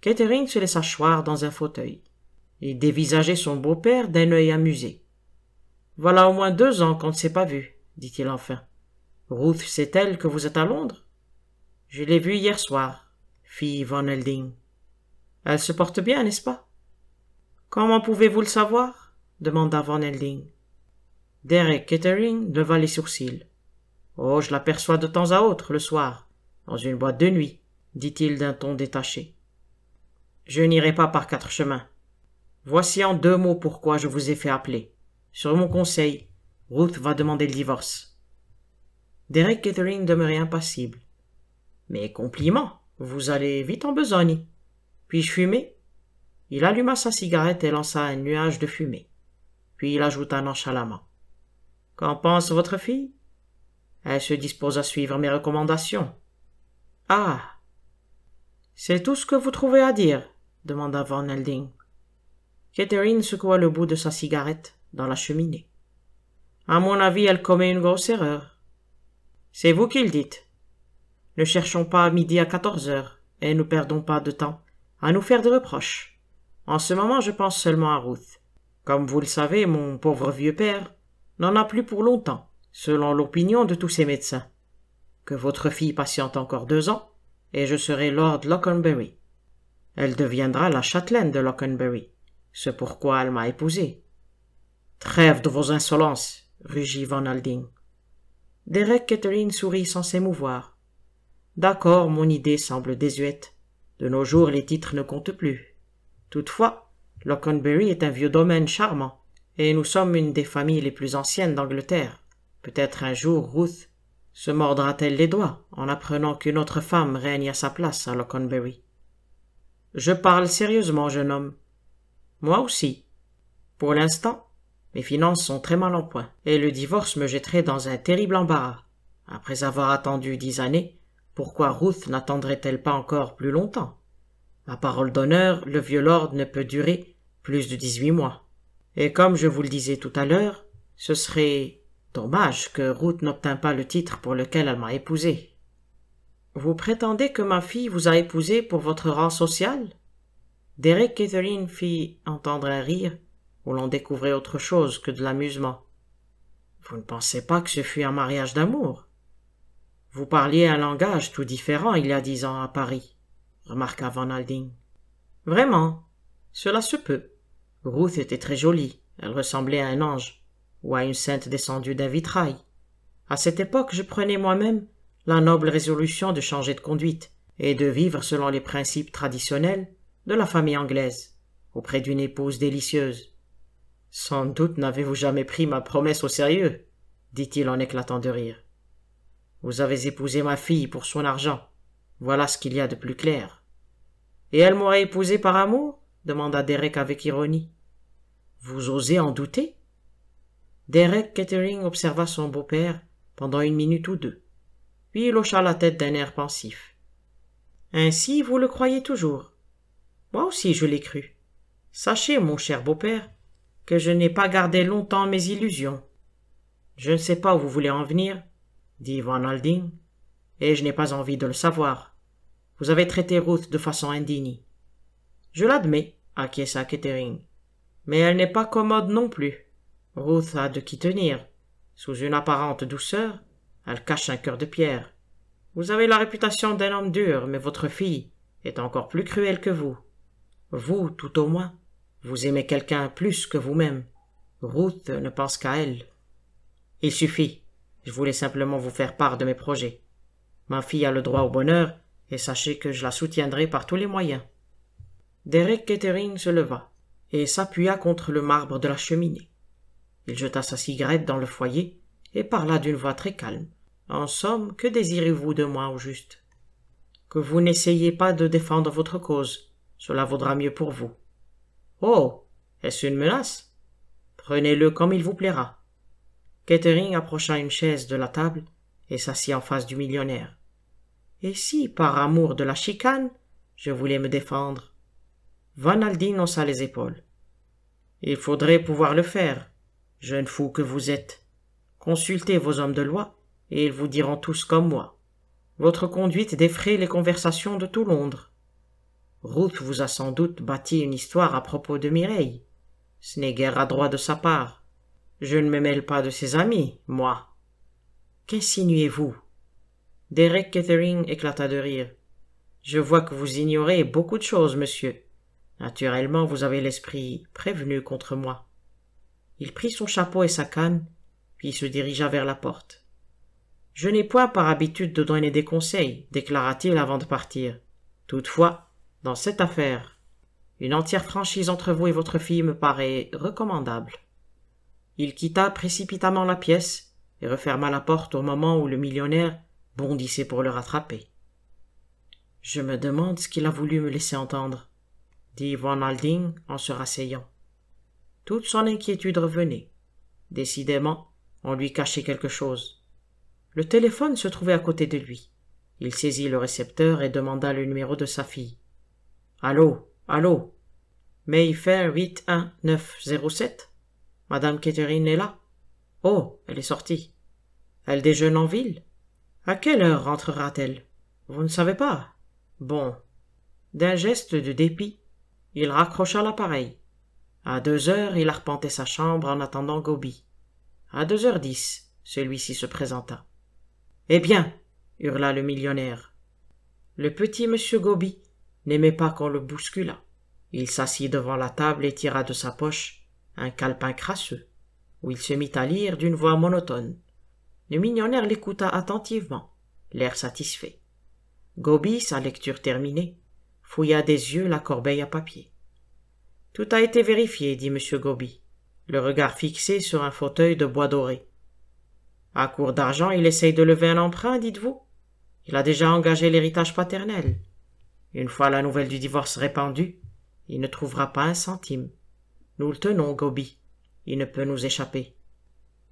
Kettering se laissa choir dans un fauteuil. Il dévisageait son beau-père d'un œil amusé. Voilà au moins deux ans qu'on ne s'est pas vu, dit-il enfin. Ruth sait-elle que vous êtes à Londres? Je l'ai vue hier soir, fit Van Helding. Elle se porte bien, n'est-ce pas? Comment pouvez-vous le savoir? demanda Van Helding. Derek Kettering leva les sourcils. Oh, je l'aperçois de temps à autre, le soir, dans une boîte de nuit, dit-il d'un ton détaché. Je n'irai pas par quatre chemins. Voici en deux mots pourquoi je vous ai fait appeler. Sur mon conseil, Ruth va demander le divorce. Derek Kettering demeurait impassible. Mais compliment, vous allez vite en besogne. Puis-je fumer? Il alluma sa cigarette et lança un nuage de fumée. Puis il ajouta nonchalamment. Qu'en pense votre fille? Elle se dispose à suivre mes recommandations. Ah C'est tout ce que vous trouvez à dire demanda Van Helding. Kettering secoua le bout de sa cigarette dans la cheminée. À mon avis, elle commet une grosse erreur. C'est vous qui le dites. Ne cherchons pas à midi à quatorze heures, et ne perdons pas de temps à nous faire des reproches. En ce moment, je pense seulement à Ruth. Comme vous le savez, mon pauvre vieux père n'en a plus pour longtemps, selon l'opinion de tous ses médecins. Que votre fille patiente encore deux ans, et je serai Lord Lockenberry. Elle deviendra la châtelaine de Lockenberry, ce pourquoi elle m'a épousé. Trêve de vos insolences, rugit Van Alding. Derek Kettering sourit sans s'émouvoir. D'accord, mon idée semble désuète. De nos jours, les titres ne comptent plus. Toutefois, Lockenberry est un vieux domaine charmant, et nous sommes une des familles les plus anciennes d'Angleterre. Peut-être un jour Ruth se mordra-t-elle les doigts en apprenant qu'une autre femme règne à sa place à Lockenberry. Je parle sérieusement, jeune homme. Moi aussi. Pour l'instant, mes finances sont très mal en point, et le divorce me jetterait dans un terrible embarras. Après avoir attendu dix années, pourquoi Ruth n'attendrait-elle pas encore plus longtemps? Ma parole d'honneur, le vieux lord ne peut durer plus de dix-huit mois. Et comme je vous le disais tout à l'heure, ce serait dommage que Ruth n'obtint pas le titre pour lequel elle m'a épousé. Vous prétendez que ma fille vous a épousé pour votre rang social? Derek Catherine fit entendre un rire où l'on découvrait autre chose que de l'amusement. Vous ne pensez pas que ce fut un mariage d'amour? Vous parliez un langage tout différent il y a dix ans à Paris, remarqua Van Halding. Vraiment, cela se peut. Ruth était très jolie, elle ressemblait à un ange, ou à une sainte descendue d'un vitrail. À cette époque, je prenais moi-même la noble résolution de changer de conduite et de vivre selon les principes traditionnels de la famille anglaise, auprès d'une épouse délicieuse. Sans doute n'avez-vous jamais pris ma promesse au sérieux, dit-il en éclatant de rire. Vous avez épousé ma fille pour son argent. Voilà ce qu'il y a de plus clair. Et elle m'aurait épousé par amour? demanda Derek avec ironie. Vous osez en douter? Derek Kettering observa son beau-père pendant une minute ou deux. Puis il hocha la tête d'un air pensif. Ainsi vous le croyez toujours. Moi aussi je l'ai cru. Sachez, mon cher beau-père, que je n'ai pas gardé longtemps mes illusions. Je ne sais pas où vous voulez en venir, dit Van Halding, et je n'ai pas envie de le savoir. Vous avez traité Ruth de façon indigne. Je l'admets, acquiesça Kettering. Mais elle n'est pas commode non plus. Ruth a de qui tenir. Sous une apparente douceur, elle cache un cœur de pierre. Vous avez la réputation d'un homme dur, mais votre fille est encore plus cruelle que vous. Vous, tout au moins, vous aimez quelqu'un plus que vous-même. Ruth ne pense qu'à elle. Il suffit. Je voulais simplement vous faire part de mes projets. Ma fille a le droit au bonheur, et sachez que je la soutiendrai par tous les moyens. Derek Kettering se leva et s'appuya contre le marbre de la cheminée. Il jeta sa cigarette dans le foyer et parla d'une voix très calme. En somme, que désirez-vous de moi au juste? Que vous n'essayez pas de défendre votre cause. Cela vaudra mieux pour vous. Oh. Est-ce une menace? Prenez-le comme il vous plaira. Kettering approcha une chaise de la table et s'assit en face du millionnaire. Et si, par amour de la chicane, je voulais me défendre? Van Aldine haussa les épaules. Il faudrait pouvoir le faire, jeune fou que vous êtes. Consultez vos hommes de loi, et ils vous diront tous comme moi. Votre conduite défraie les conversations de tout Londres. Ruth vous a sans doute bâti une histoire à propos de Mireille. Ce n'est guère adroit de sa part. Je ne me mêle pas de ses amis, moi. Qu'insinuez-vous? Derek Kettering éclata de rire. Je vois que vous ignorez beaucoup de choses, monsieur. Naturellement, vous avez l'esprit prévenu contre moi. Il prit son chapeau et sa canne, puis se dirigea vers la porte. Je n'ai point par habitude de donner des conseils, déclara-t-il avant de partir. Toutefois, dans cette affaire, une entière franchise entre vous et votre fille me paraît recommandable. Il quitta précipitamment la pièce et referma la porte au moment où le millionnaire bondissait pour le rattraper. Je me demande ce qu'il a voulu me laisser entendre dit Van Halding en se rasseyant. Toute son inquiétude revenait. Décidément, on lui cachait quelque chose. Le téléphone se trouvait à côté de lui. Il saisit le récepteur et demanda le numéro de sa fille. Allô, allô? Mayfair 81907 Madame Catherine est là? Oh, elle est sortie. Elle déjeune en ville? À quelle heure rentrera-t-elle? Vous ne savez pas? Bon. D'un geste de dépit, il raccrocha l'appareil. À deux heures, il arpentait sa chambre en attendant Gobi. À deux heures dix, celui-ci se présenta. Eh bien, hurla le millionnaire. Le petit monsieur Gobi n'aimait pas qu'on le bousculât. Il s'assit devant la table et tira de sa poche un calepin crasseux, où il se mit à lire d'une voix monotone. Le millionnaire l'écouta attentivement, l'air satisfait. Gobi, sa lecture terminée, fouilla des yeux la corbeille à papier. Tout a été vérifié, dit M. Gobi, le regard fixé sur un fauteuil de bois doré. À court d'argent, il essaye de lever un emprunt, dites-vous Il a déjà engagé l'héritage paternel. Une fois la nouvelle du divorce répandue, il ne trouvera pas un centime. Nous le tenons, Gobi. Il ne peut nous échapper.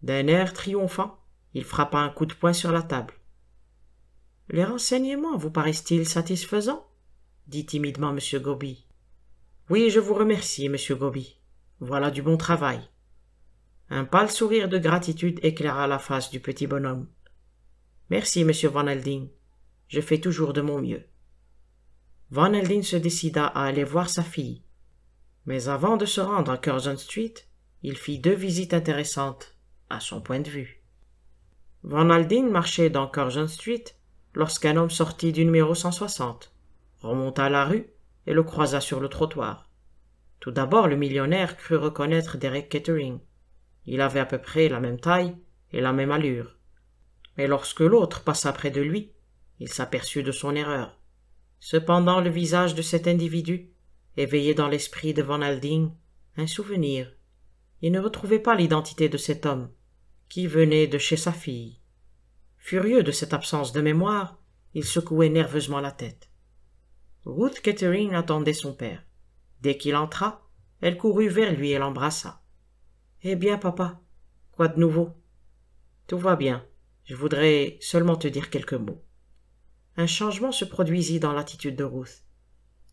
D'un air triomphant, il frappa un coup de poing sur la table. Les renseignements vous paraissent-ils satisfaisants? dit timidement M. Gobi. Oui, je vous remercie, monsieur Gobi. Voilà du bon travail. Un pâle sourire de gratitude éclaira la face du petit bonhomme. Merci, monsieur Van Elding. Je fais toujours de mon mieux. Van Elding se décida à aller voir sa fille. Mais avant de se rendre à Curzon Street, il fit deux visites intéressantes, à son point de vue. Van Aldine marchait dans Curzon Street lorsqu'un homme sortit du numéro 160, remonta la rue et le croisa sur le trottoir. Tout d'abord, le millionnaire crut reconnaître Derek Kettering. Il avait à peu près la même taille et la même allure. Mais lorsque l'autre passa près de lui, il s'aperçut de son erreur. Cependant, le visage de cet individu éveillait dans l'esprit de Van Alding un souvenir. Il ne retrouvait pas l'identité de cet homme, qui venait de chez sa fille. Furieux de cette absence de mémoire, il secouait nerveusement la tête. Ruth Kettering attendait son père. Dès qu'il entra, elle courut vers lui et l'embrassa. Eh bien, papa, quoi de nouveau? Tout va bien. Je voudrais seulement te dire quelques mots. Un changement se produisit dans l'attitude de Ruth.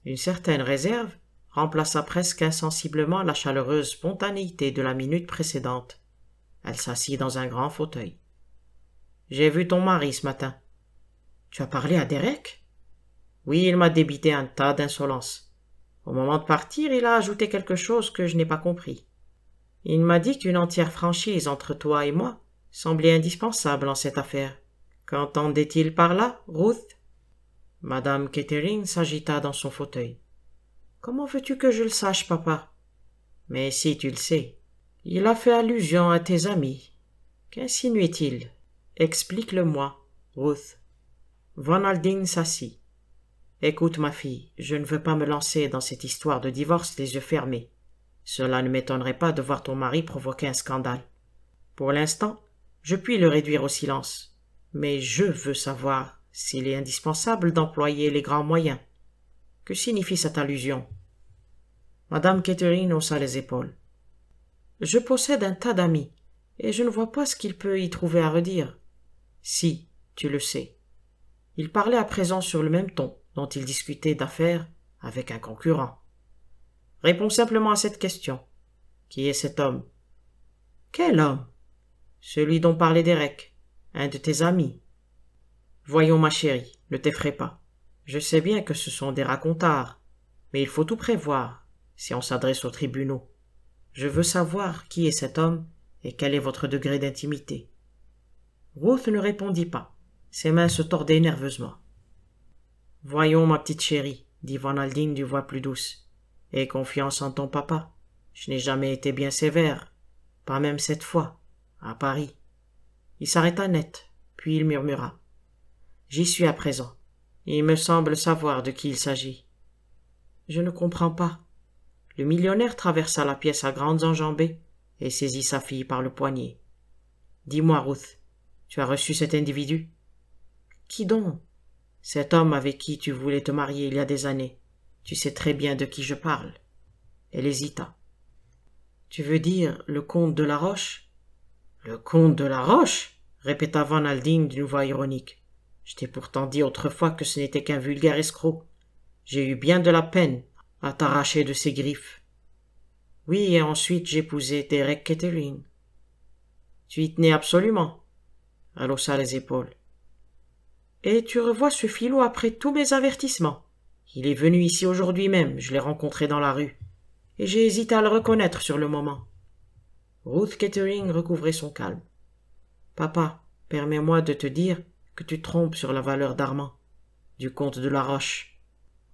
Une certaine réserve remplaça presque insensiblement la chaleureuse spontanéité de la minute précédente. Elle s'assit dans un grand fauteuil. J'ai vu ton mari ce matin. Tu as parlé à Derek? Oui, il m'a débité un tas d'insolence. Au moment de partir, il a ajouté quelque chose que je n'ai pas compris. Il m'a dit qu'une entière franchise entre toi et moi semblait indispensable en cette affaire. Qu'entendait-il par là, Ruth? Madame Kettering s'agita dans son fauteuil. Comment veux-tu que je le sache, papa? Mais si tu le sais. Il a fait allusion à tes amis. Qu'insinuait-il? Explique-le-moi, Ruth. Écoute, ma fille, je ne veux pas me lancer dans cette histoire de divorce les yeux fermés. Cela ne m'étonnerait pas de voir ton mari provoquer un scandale. Pour l'instant, je puis le réduire au silence. Mais je veux savoir s'il est indispensable d'employer les grands moyens. Que signifie cette allusion? Madame Catherine haussa les épaules. Je possède un tas d'amis, et je ne vois pas ce qu'il peut y trouver à redire. Si, tu le sais. Il parlait à présent sur le même ton dont il discutait d'affaires avec un concurrent. Réponds simplement à cette question. Qui est cet homme? Quel homme? Celui dont parlait Derek, un de tes amis. Voyons, ma chérie, ne t'effraie pas. Je sais bien que ce sont des racontards, mais il faut tout prévoir si on s'adresse aux tribunaux. Je veux savoir qui est cet homme et quel est votre degré d'intimité. Ruth ne répondit pas. Ses mains se tordaient nerveusement. Voyons, ma petite chérie, dit Van Aldine d'une voix plus douce. Aie confiance en ton papa. Je n'ai jamais été bien sévère, pas même cette fois, à Paris. Il s'arrêta net, puis il murmura. J'y suis à présent. Il me semble savoir de qui il s'agit. Je ne comprends pas. Le millionnaire traversa la pièce à grandes enjambées et saisit sa fille par le poignet. Dis-moi, Ruth, tu as reçu cet individu? Qui donc? Cet homme avec qui tu voulais te marier il y a des années. Tu sais très bien de qui je parle. Elle hésita. Tu veux dire le comte de la Roche? Le comte de la Roche? répéta Van Alding d'une voix ironique. Je t'ai pourtant dit autrefois que ce n'était qu'un vulgaire escroc. J'ai eu bien de la peine à t'arracher de ses griffes. Oui, et ensuite j'épousai Derek Kettering. Tu y tenais absolument elle haussa les épaules. Et tu revois ce filou après tous mes avertissements. Il est venu ici aujourd'hui même, je l'ai rencontré dans la rue, et j'ai hésité à le reconnaître sur le moment. Ruth Kettering recouvrait son calme. Papa, permets-moi de te dire que tu trompes sur la valeur d'Armand, du comte de la Roche.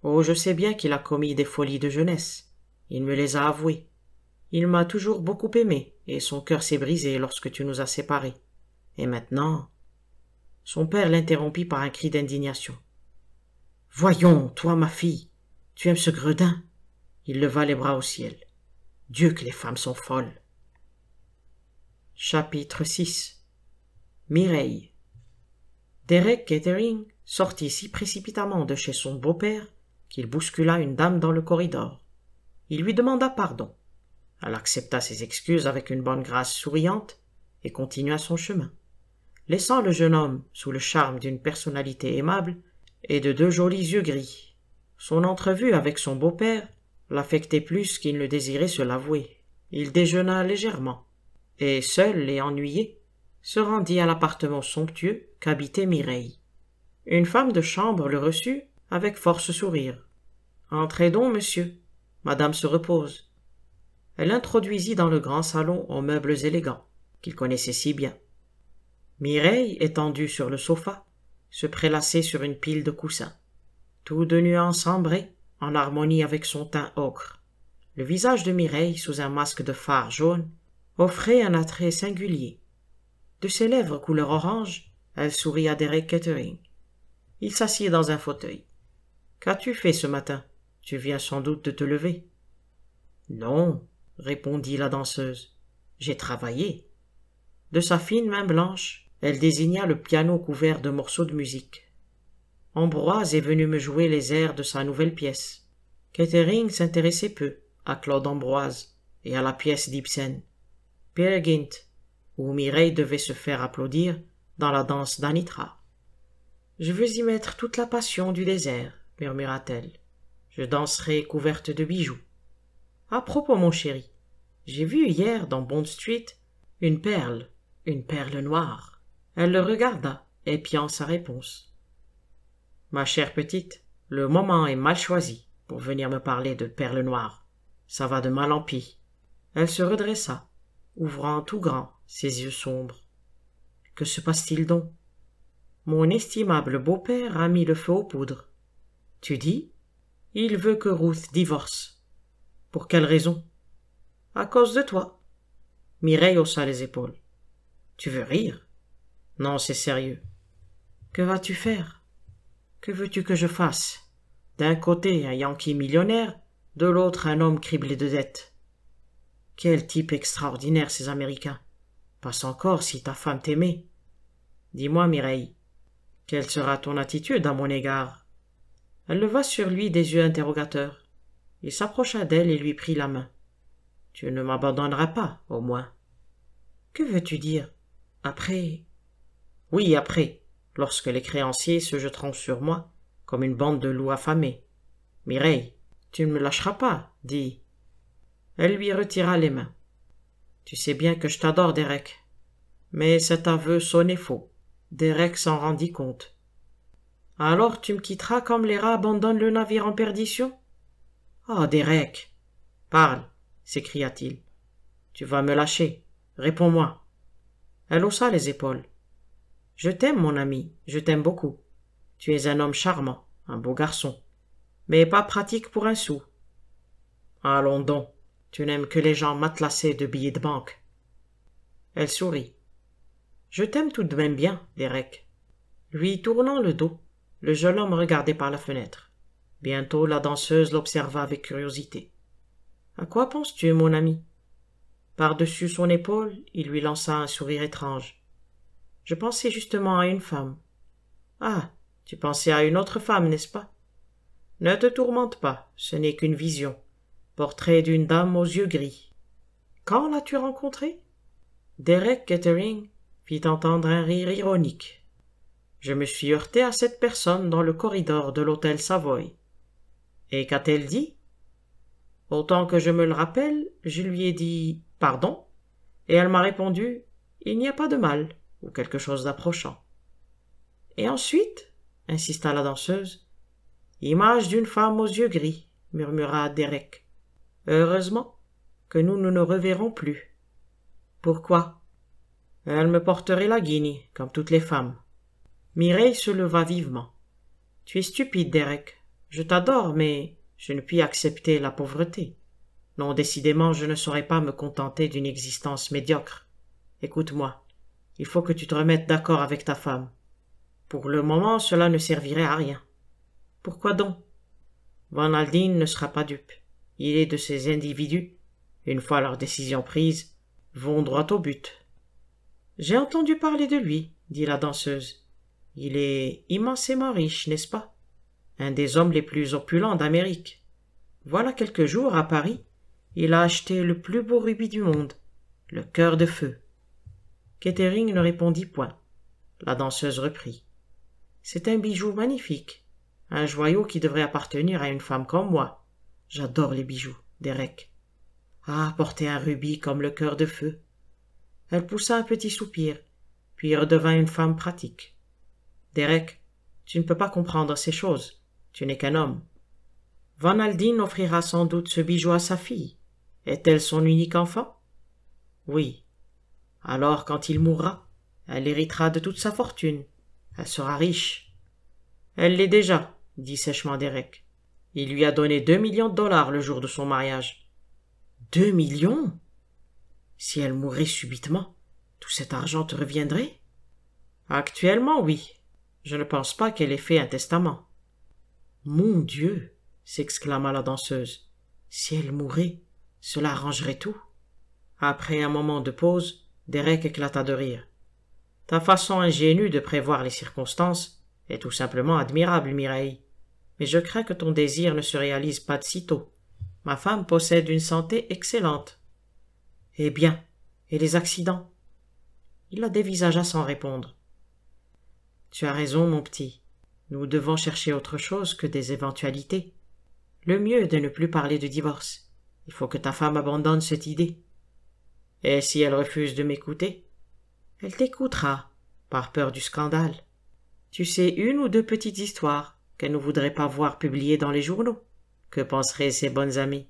Oh, je sais bien qu'il a commis des folies de jeunesse. Il me les a avouées. Il m'a toujours beaucoup aimé, et son cœur s'est brisé lorsque tu nous as séparés. Et maintenant Son père l'interrompit par un cri d'indignation. Voyons, toi, ma fille, Tu aimes ce gredin Il leva les bras au ciel. Dieu que les femmes sont folles. Chapitre 6 Mireille Derek Kettering sortit si précipitamment de chez son beau-père qu'il bouscula une dame dans le corridor. Il lui demanda pardon. Elle accepta ses excuses avec une bonne grâce souriante et continua son chemin, laissant le jeune homme sous le charme d'une personnalité aimable et de deux jolis yeux gris. Son entrevue avec son beau-père l'affectait plus qu'il ne désirait se l'avouer. Il déjeuna légèrement, et seul et ennuyé, se rendit à l'appartement somptueux qu'habitait Mireille. Une femme de chambre le reçut avec force sourire. Entrez donc, monsieur. Madame se repose. Elle introduisit dans le grand salon aux meubles élégants, qu'il connaissait si bien. Mireille, étendue sur le sofa, se prélassait sur une pile de coussins, tout de nuances ambrées, en harmonie avec son teint ocre. Le visage de Mireille, sous un masque de fard jaune, offrait un attrait singulier. De ses lèvres couleur orange, elle sourit à Derek Kettering. Il s'assit dans un fauteuil. Qu'as-tu fait ce matin? Tu viens sans doute de te lever. Non, répondit la danseuse. J'ai travaillé. De sa fine main blanche, elle désigna le piano couvert de morceaux de musique. Ambroise est venu me jouer les airs de sa nouvelle pièce. Kettering s'intéressait peu à Claude Ambroise et à la pièce d'Ibsen. Peer Gynt, où Mireille devait se faire applaudir dans la danse d'Anitra. Je veux y mettre toute la passion du désert, murmura-t-elle. Je danserai couverte de bijoux. À propos, mon chéri, j'ai vu hier dans Bond Street une perle, une perle noire. Elle le regarda, épiant sa réponse. Ma chère petite, le moment est mal choisi pour venir me parler de perles noires. Ça va de mal en pis. Elle se redressa, ouvrant tout grand ses yeux sombres. Que se passe-t-il donc? Mon estimable beau-père a mis le feu aux poudres. Tu dis? Il veut que Ruth divorce. Pour quelle raison? À cause de toi. Mireille haussa les épaules. Tu veux rire? Non, c'est sérieux. Que vas-tu faire? Que veux-tu que je fasse? D'un côté un Yankee millionnaire, de l'autre un homme criblé de dettes. Quel type extraordinaire ces Américains. Passe encore si ta femme t'aimait. Dis-moi, Mireille, quelle sera ton attitude à mon égard? Elle leva sur lui des yeux interrogateurs. Il s'approcha d'elle et lui prit la main. Tu ne m'abandonneras pas, au moins. Que veux-tu dire? Après Oui, après lorsque les créanciers se jetteront sur moi comme une bande de loups affamés. Mireille, tu ne me lâcheras pas, dit. Elle lui retira les mains. Tu sais bien que je t'adore, Derek. Mais cet aveu sonnait faux. Derek s'en rendit compte. Alors tu me quitteras comme les rats abandonnent le navire en perdition? Oh, Derek Parle s'écria-t-il. Tu vas me lâcher. Réponds-moi. Elle haussa les épaules. Je t'aime, mon ami, je t'aime beaucoup. Tu es un homme charmant, un beau garçon, mais pas pratique pour un sou. Allons donc, tu n'aimes que les gens matelassés de billets de banque. Elle sourit. Je t'aime tout de même bien, Derek. Lui tournant le dos, le jeune homme regardait par la fenêtre. Bientôt la danseuse l'observa avec curiosité. À quoi penses-tu, mon ami? Par-dessus son épaule, il lui lança un sourire étrange. Je pensais justement à une femme. Ah. Tu pensais à une autre femme, n'est-ce pas? Ne te tourmente pas, ce n'est qu'une vision. Portrait d'une dame aux yeux gris. Quand l'as-tu rencontrée? Derek Kettering fit entendre un rire ironique. Je me suis heurté à cette personne dans le corridor de l'hôtel Savoy. Et qu'a-t-elle dit? Autant que je me le rappelle, je lui ai dit pardon, et elle m'a répondu Il n'y a pas de mal quelque chose d'approchant. Et ensuite, insista la danseuse, image d'une femme aux yeux gris, murmura Derek. Heureusement que nous ne nous reverrons plus. Pourquoi? Elle me porterait la guinée, comme toutes les femmes. Mireille se leva vivement. Tu es stupide, Derek. Je t'adore, mais je ne puis accepter la pauvreté. Non, décidément, je ne saurais pas me contenter d'une existence médiocre. Écoute-moi. Il faut que tu te remettes d'accord avec ta femme. Pour le moment, cela ne servirait à rien. Pourquoi donc? Van Aldine ne sera pas dupe. Il est de ces individus, une fois leur décision prise, vont droit au but. J'ai entendu parler de lui, dit la danseuse. Il est immensément riche, n'est-ce pas? Un des hommes les plus opulents d'Amérique. Voilà quelques jours, à Paris, il a acheté le plus beau rubis du monde, le cœur de feu. Kettering ne répondit point. La danseuse reprit. C'est un bijou magnifique, un joyau qui devrait appartenir à une femme comme moi. J'adore les bijoux, Derek. Ah, porter un rubis comme le cœur de feu. Elle poussa un petit soupir, puis redevint une femme pratique. Derek, tu ne peux pas comprendre ces choses. Tu n'es qu'un homme. Van Aldine offrira sans doute ce bijou à sa fille. Est-elle son unique enfant? Oui. Alors, quand il mourra, elle héritera de toute sa fortune. Elle sera riche. Elle l'est déjà, dit sèchement Derek. Il lui a donné deux millions de dollars le jour de son mariage. Deux millions? Si elle mourait subitement, tout cet argent te reviendrait? Actuellement, oui. Je ne pense pas qu'elle ait fait un testament. Mon Dieu! s'exclama la danseuse. Si elle mourait, cela arrangerait tout. Après un moment de pause, Derek éclata de rire. Ta façon ingénue de prévoir les circonstances est tout simplement admirable, Mireille. Mais je crains que ton désir ne se réalise pas de sitôt. Ma femme possède une santé excellente. Eh bien, et les accidents? Il la dévisagea sans répondre. Tu as raison, mon petit. Nous devons chercher autre chose que des éventualités. Le mieux est de ne plus parler de divorce. Il faut que ta femme abandonne cette idée. Et si elle refuse de m'écouter Elle t'écoutera, par peur du scandale. Tu sais une ou deux petites histoires qu'elle ne voudrait pas voir publiées dans les journaux. Que penseraient ses bonnes amies?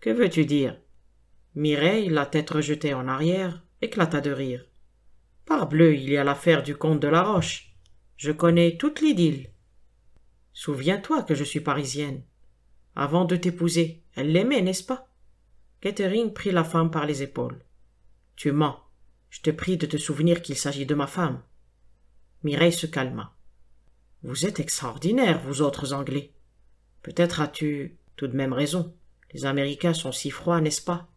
Que veux-tu dire? Mireille, la tête rejetée en arrière, éclata de rire. Parbleu, il y a l'affaire du comte de la Roche. Je connais toute l'idylle. Souviens-toi que je suis parisienne. Avant de t'épouser, elle l'aimait, n'est-ce pas? Kettering prit la femme par les épaules. Tu mens. Je te prie de te souvenir qu'il s'agit de ma femme. Mireille se calma. Vous êtes extraordinaires, vous autres Anglais. Peut-être as-tu tout de même raison. Les Américains sont si froids, n'est-ce pas?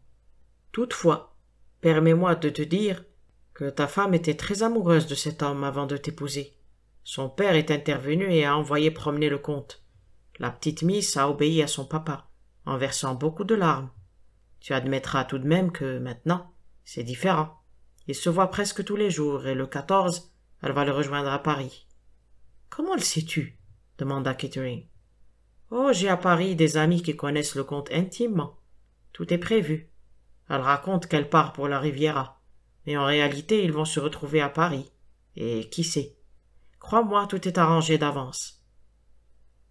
Toutefois, permets-moi de te dire que ta femme était très amoureuse de cet homme avant de t'épouser. Son père est intervenu et a envoyé promener le comte. La petite Miss a obéi à son papa, en versant beaucoup de larmes. Tu admettras tout de même que maintenant, c'est différent. Il se voit presque tous les jours, et le 14, elle va le rejoindre à Paris. Comment le sais-tu? demanda Kettering. Oh, j'ai à Paris des amis qui connaissent le comte intimement. Tout est prévu. Elle raconte qu'elle part pour la Riviera. Mais en réalité, ils vont se retrouver à Paris. Et qui sait? Crois-moi, tout est arrangé d'avance.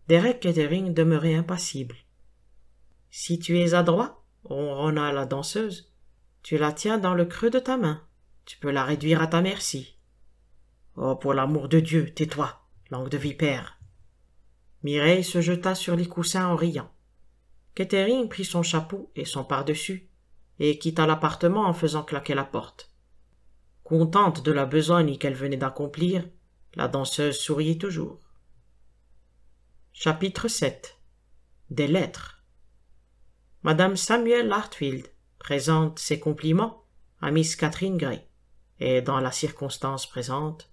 Derek Kettering demeurait impassible. Si tu es adroit, ronronna la danseuse. Tu la tiens dans le creux de ta main. Tu peux la réduire à ta merci. Oh, pour l'amour de Dieu, tais-toi, langue de vipère. Mireille se jeta sur les coussins en riant. Kettering prit son chapeau et son pardessus et quitta l'appartement en faisant claquer la porte. Contente de la besogne qu'elle venait d'accomplir, la danseuse souriait toujours. Chapitre 7 Des lettres Madame Samuel Hartfield présente ses compliments à Miss Catherine Gray, et dans la circonstance présente,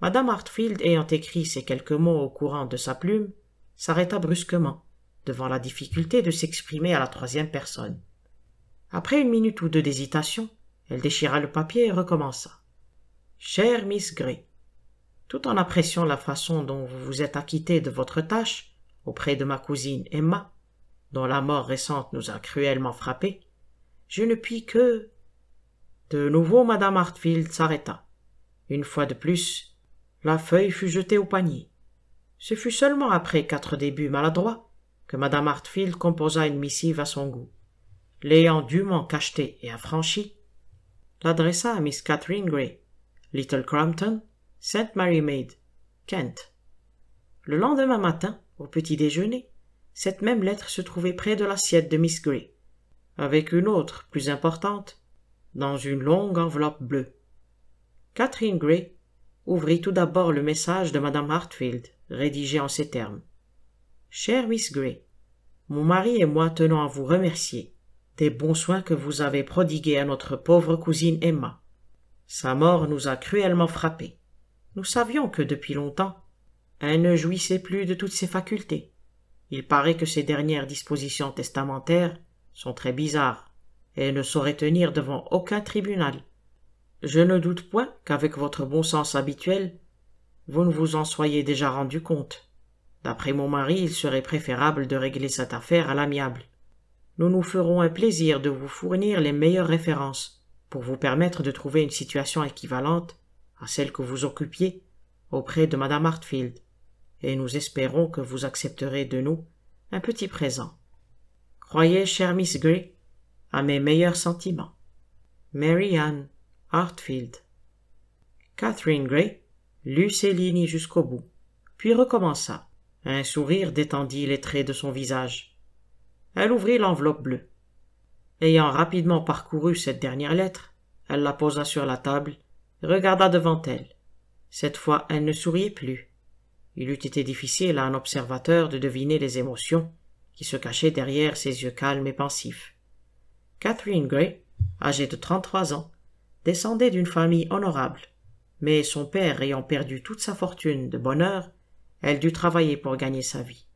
Madame Hartfield ayant écrit ces quelques mots au courant de sa plume, s'arrêta brusquement devant la difficulté de s'exprimer à la troisième personne. Après une minute ou deux d'hésitation, elle déchira le papier et recommença. Chère Miss Gray, tout en appréciant la façon dont vous vous êtes acquittée de votre tâche auprès de ma cousine Emma, dont la mort récente nous a cruellement frappés, je ne puis que. De nouveau madame Hartfield s'arrêta. Une fois de plus, la feuille fut jetée au panier. Ce fut seulement après quatre débuts maladroits que madame Hartfield composa une missive à son goût. L'ayant dûment cachetée et affranchie, l'adressa à Miss Catherine Gray, Little Crampton, St. Mary Maid, Kent. Le lendemain matin, au petit déjeuner, cette même lettre se trouvait près de l'assiette de Miss Gray, avec une autre, plus importante, dans une longue enveloppe bleue. Catherine Gray ouvrit tout d'abord le message de madame Hartfield, rédigé en ces termes. Cher Miss Gray, mon mari et moi tenons à vous remercier des bons soins que vous avez prodigués à notre pauvre cousine Emma. Sa mort nous a cruellement frappés. Nous savions que depuis longtemps, elle ne jouissait plus de toutes ses facultés. Il paraît que ses dernières dispositions testamentaires sont très bizarres et ne sauraient tenir devant aucun tribunal. Je ne doute point qu'avec votre bon sens habituel, vous ne vous en soyez déjà rendu compte. D'après mon mari, il serait préférable de régler cette affaire à l'amiable. Nous nous ferons un plaisir de vous fournir les meilleures références pour vous permettre de trouver une situation équivalente à celle que vous occupiez auprès de madame Hartfield, et nous espérons que vous accepterez de nous un petit présent. Croyez, chère Miss Gray, à mes meilleurs sentiments. Mary Ann Hartfield. Catherine Gray lut ces lignes jusqu'au bout, puis recommença. Un sourire détendit les traits de son visage. Elle ouvrit l'enveloppe bleue. Ayant rapidement parcouru cette dernière lettre, elle la posa sur la table regarda devant elle. Cette fois, elle ne souriait plus. Il eût été difficile à un observateur de deviner les émotions qui se cachaient derrière ses yeux calmes et pensifs. Catherine Gray, âgée de trente-trois ans, descendait d'une famille honorable, mais son père ayant perdu toute sa fortune de bonne heure, elle dut travailler pour gagner sa vie.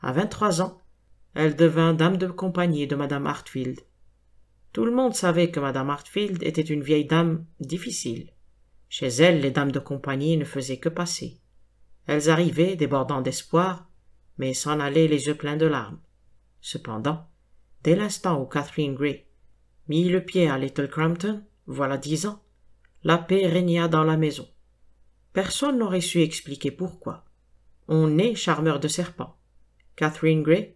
À vingt-trois ans, elle devint dame de compagnie de madame Hartfield. Tout le monde savait que madame Hartfield était une vieille dame difficile. Chez elle, les dames de compagnie ne faisaient que passer. Elles arrivaient, débordant d'espoir, mais s'en allaient les yeux pleins de larmes. Cependant, dès l'instant où Catherine Gray mit le pied à Little Crampton, voilà dix ans, la paix régna dans la maison. Personne n'aurait su expliquer pourquoi. On est charmeur de serpents. Catherine Gray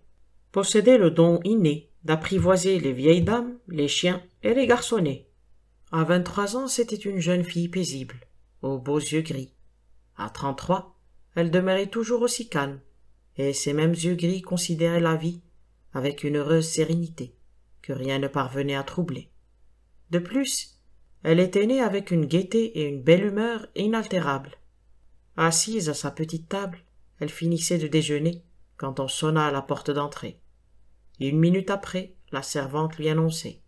possédait le don inné d'apprivoiser les vieilles dames, les chiens et les garçonnets. À vingt-trois ans, c'était une jeune fille paisible, aux beaux yeux gris. À trente-trois, elle demeurait toujours aussi calme, et ses mêmes yeux gris considéraient la vie avec une heureuse sérénité que rien ne parvenait à troubler. De plus, elle était née avec une gaieté et une belle humeur inaltérables. Assise à sa petite table, elle finissait de déjeuner quand on sonna à la porte d'entrée. Une minute après, la servante lui annonçait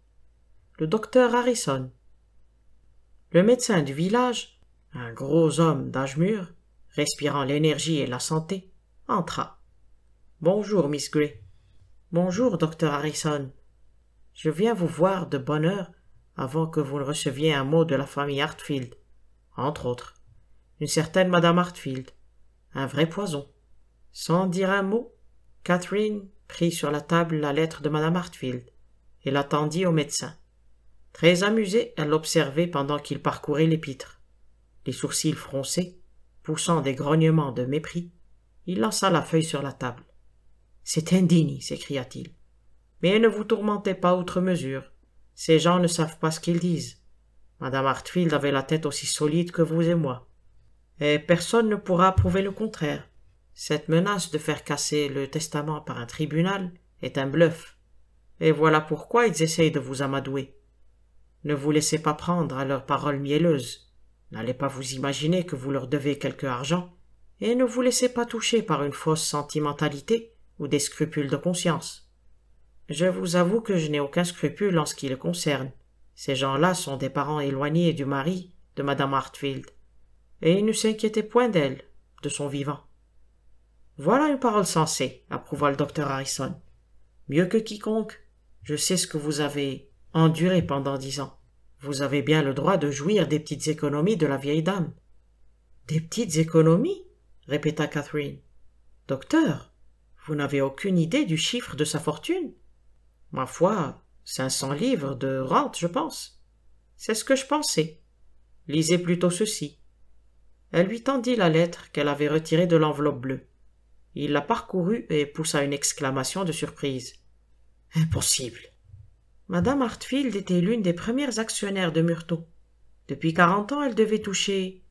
le docteur Harrison. Le médecin du village, un gros homme d'âge mûr, respirant l'énergie et la santé, entra. Bonjour, Miss Gray. Bonjour, docteur Harrison. Je viens vous voir de bonne heure avant que vous ne receviez un mot de la famille Hartfield, entre autres. Une certaine madame Hartfield. Un vrai poison. Sans dire un mot, Catherine prit sur la table la lettre de madame Hartfield et l'attendit au médecin. Très amusée, elle l'observait pendant qu'il parcourait l'épître. Les sourcils froncés, poussant des grognements de mépris, il lança la feuille sur la table. C'est indigne, s'écria-t-il. Mais ne vous tourmentez pas outre mesure. Ces gens ne savent pas ce qu'ils disent. Madame Hartfield avait la tête aussi solide que vous et moi. Et personne ne pourra prouver le contraire. Cette menace de faire casser le testament par un tribunal est un bluff. Et voilà pourquoi ils essayent de vous amadouer. Ne vous laissez pas prendre à leurs paroles mielleuses. N'allez pas vous imaginer que vous leur devez quelque argent, et ne vous laissez pas toucher par une fausse sentimentalité ou des scrupules de conscience. Je vous avoue que je n'ai aucun scrupule en ce qui le concerne. Ces gens-là sont des parents éloignés du mari de madame Hartfield, et ils ne s'inquiétaient point d'elle, de son vivant. Voilà une parole sensée, approuva le docteur Harrison. Mieux que quiconque. Je sais ce que vous avez enduré pendant dix ans. Vous avez bien le droit de jouir des petites économies de la vieille dame. Des petites économies? répéta Catherine. Docteur, vous n'avez aucune idée du chiffre de sa fortune? Ma foi, cinq cents livres de rente, je pense. C'est ce que je pensais. Lisez plutôt ceci. Elle lui tendit la lettre qu'elle avait retirée de l'enveloppe bleue. Il la parcourut et poussa une exclamation de surprise. Impossible. Madame Hartfield était l'une des premières actionnaires de Murto. Depuis quarante ans, elle devait toucher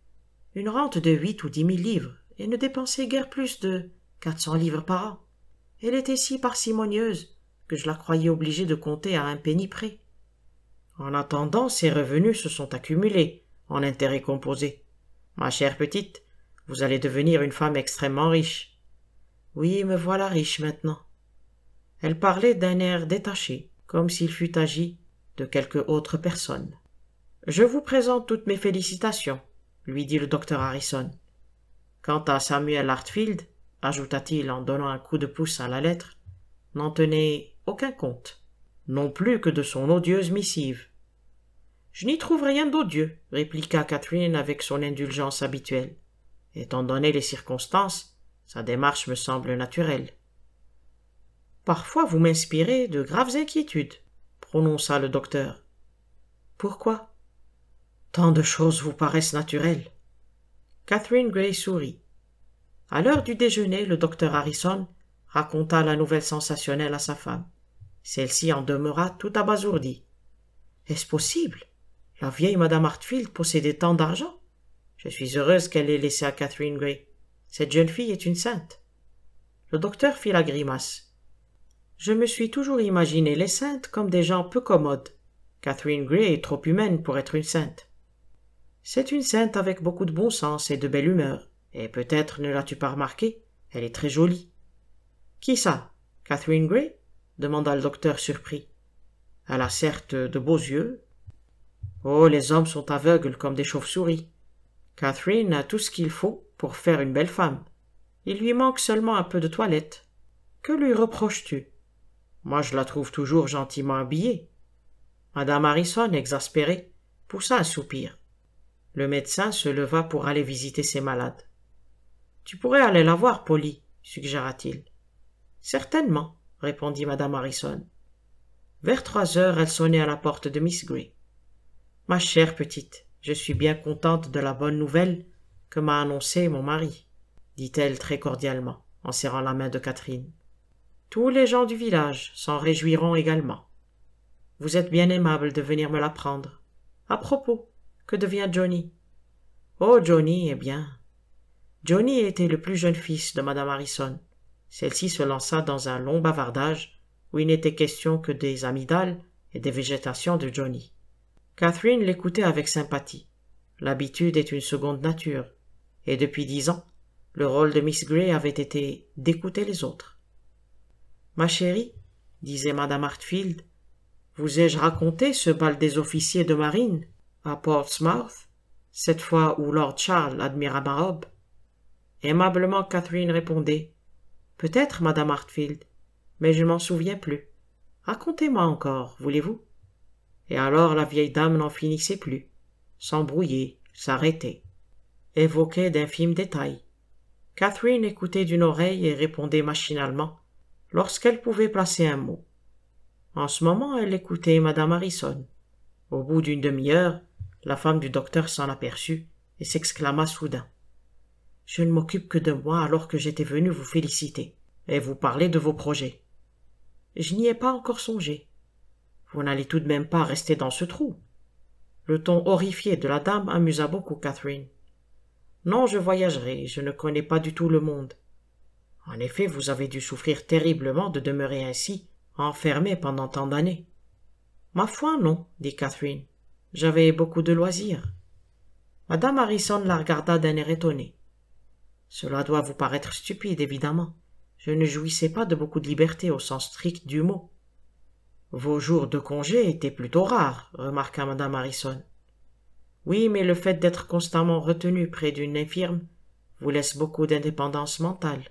une rente de huit ou dix mille livres et ne dépensait guère plus de quatre cents livres par an. Elle était si parcimonieuse que je la croyais obligée de compter à un penny près. En attendant, ses revenus se sont accumulés en intérêts composés. Ma chère petite, vous allez devenir une femme extrêmement riche. Oui, me voilà riche maintenant. Elle parlait d'un air détaché, comme s'il fût agi de quelque autre personne. Je vous présente toutes mes félicitations, lui dit le docteur Harrison. Quant à Samuel Hartfield, ajouta-t-il en donnant un coup de pouce à la lettre, n'en tenez aucun compte, non plus que de son odieuse missive. Je n'y trouve rien d'odieux, répliqua Catherine avec son indulgence habituelle. Étant donné les circonstances, sa démarche me semble naturelle. Parfois vous m'inspirez de graves inquiétudes, prononça le docteur. Pourquoi? Tant de choses vous paraissent naturelles. Catherine Gray sourit. À l'heure du déjeuner, le docteur Harrison raconta la nouvelle sensationnelle à sa femme. Celle-ci en demeura tout abasourdie. Est-ce possible? La vieille madame Hartfield possédait tant d'argent? Je suis heureuse qu'elle ait laissé à Catherine Gray. Cette jeune fille est une sainte. Le docteur fit la grimace. Je me suis toujours imaginé les saintes comme des gens peu commodes. Catherine Gray est trop humaine pour être une sainte. C'est une sainte avec beaucoup de bon sens et de belle humeur. Et peut-être ne l'as-tu pas remarqué, elle est très jolie. Qui ça? Catherine Gray? demanda le docteur surpris. Elle a certes de beaux yeux. Oh, les hommes sont aveugles comme des chauves-souris. Catherine a tout ce qu'il faut pour faire une belle femme. Il lui manque seulement un peu de toilette. Que lui reproches-tu? Moi, je la trouve toujours gentiment habillée. Madame Harrison, exaspérée, poussa un soupir. Le médecin se leva pour aller visiter ses malades. Tu pourrais aller la voir, Polly, suggéra-t-il. Certainement, répondit madame Harrison. Vers trois heures, elle sonnait à la porte de Miss Gray. Ma chère petite, je suis bien contente de la bonne nouvelle que m'a annoncée mon mari, dit-elle très cordialement, en serrant la main de Catherine. Tous les gens du village s'en réjouiront également. Vous êtes bien aimable de venir me l'apprendre. À propos, que devient Johnny? Oh, Johnny, eh bien. Johnny était le plus jeune fils de madame Harrison. Celle-ci se lança dans un long bavardage où il n'était question que des amygdales et des végétations de Johnny. Catherine l'écoutait avec sympathie. L'habitude est une seconde nature, et depuis dix ans, le rôle de Miss Gray avait été d'écouter les autres. Ma chérie, disait madame Hartfield, vous ai-je raconté ce bal des officiers de marine à Portsmouth, cette fois où Lord Charles admira ma robe Aimablement Catherine répondait. Peut-être, madame Hartfield, mais je m'en souviens plus. Racontez-moi encore, voulez-vous? Et alors la vieille dame n'en finissait plus, s'embrouillait, s'arrêtait, évoquait d'infimes détails. Catherine écoutait d'une oreille et répondait machinalement lorsqu'elle pouvait placer un mot. En ce moment, elle écoutait madame Harrison. Au bout d'une demi-heure, la femme du docteur s'en aperçut et s'exclama soudain. Je ne m'occupe que de moi alors que j'étais venue vous féliciter et vous parler de vos projets. Je n'y ai pas encore songé. Vous n'allez tout de même pas rester dans ce trou. Le ton horrifié de la dame amusa beaucoup Catherine. Non, je voyagerai, je ne connais pas du tout le monde. En effet, vous avez dû souffrir terriblement de demeurer ainsi, enfermé pendant tant d'années. Ma foi, non, dit Catherine. J'avais beaucoup de loisirs. Madame Harrison la regarda d'un air étonné. Cela doit vous paraître stupide, évidemment. Je ne jouissais pas de beaucoup de liberté au sens strict du mot. Vos jours de congé étaient plutôt rares, remarqua madame Harrison. Oui, mais le fait d'être constamment retenu près d'une infirme vous laisse beaucoup d'indépendance mentale.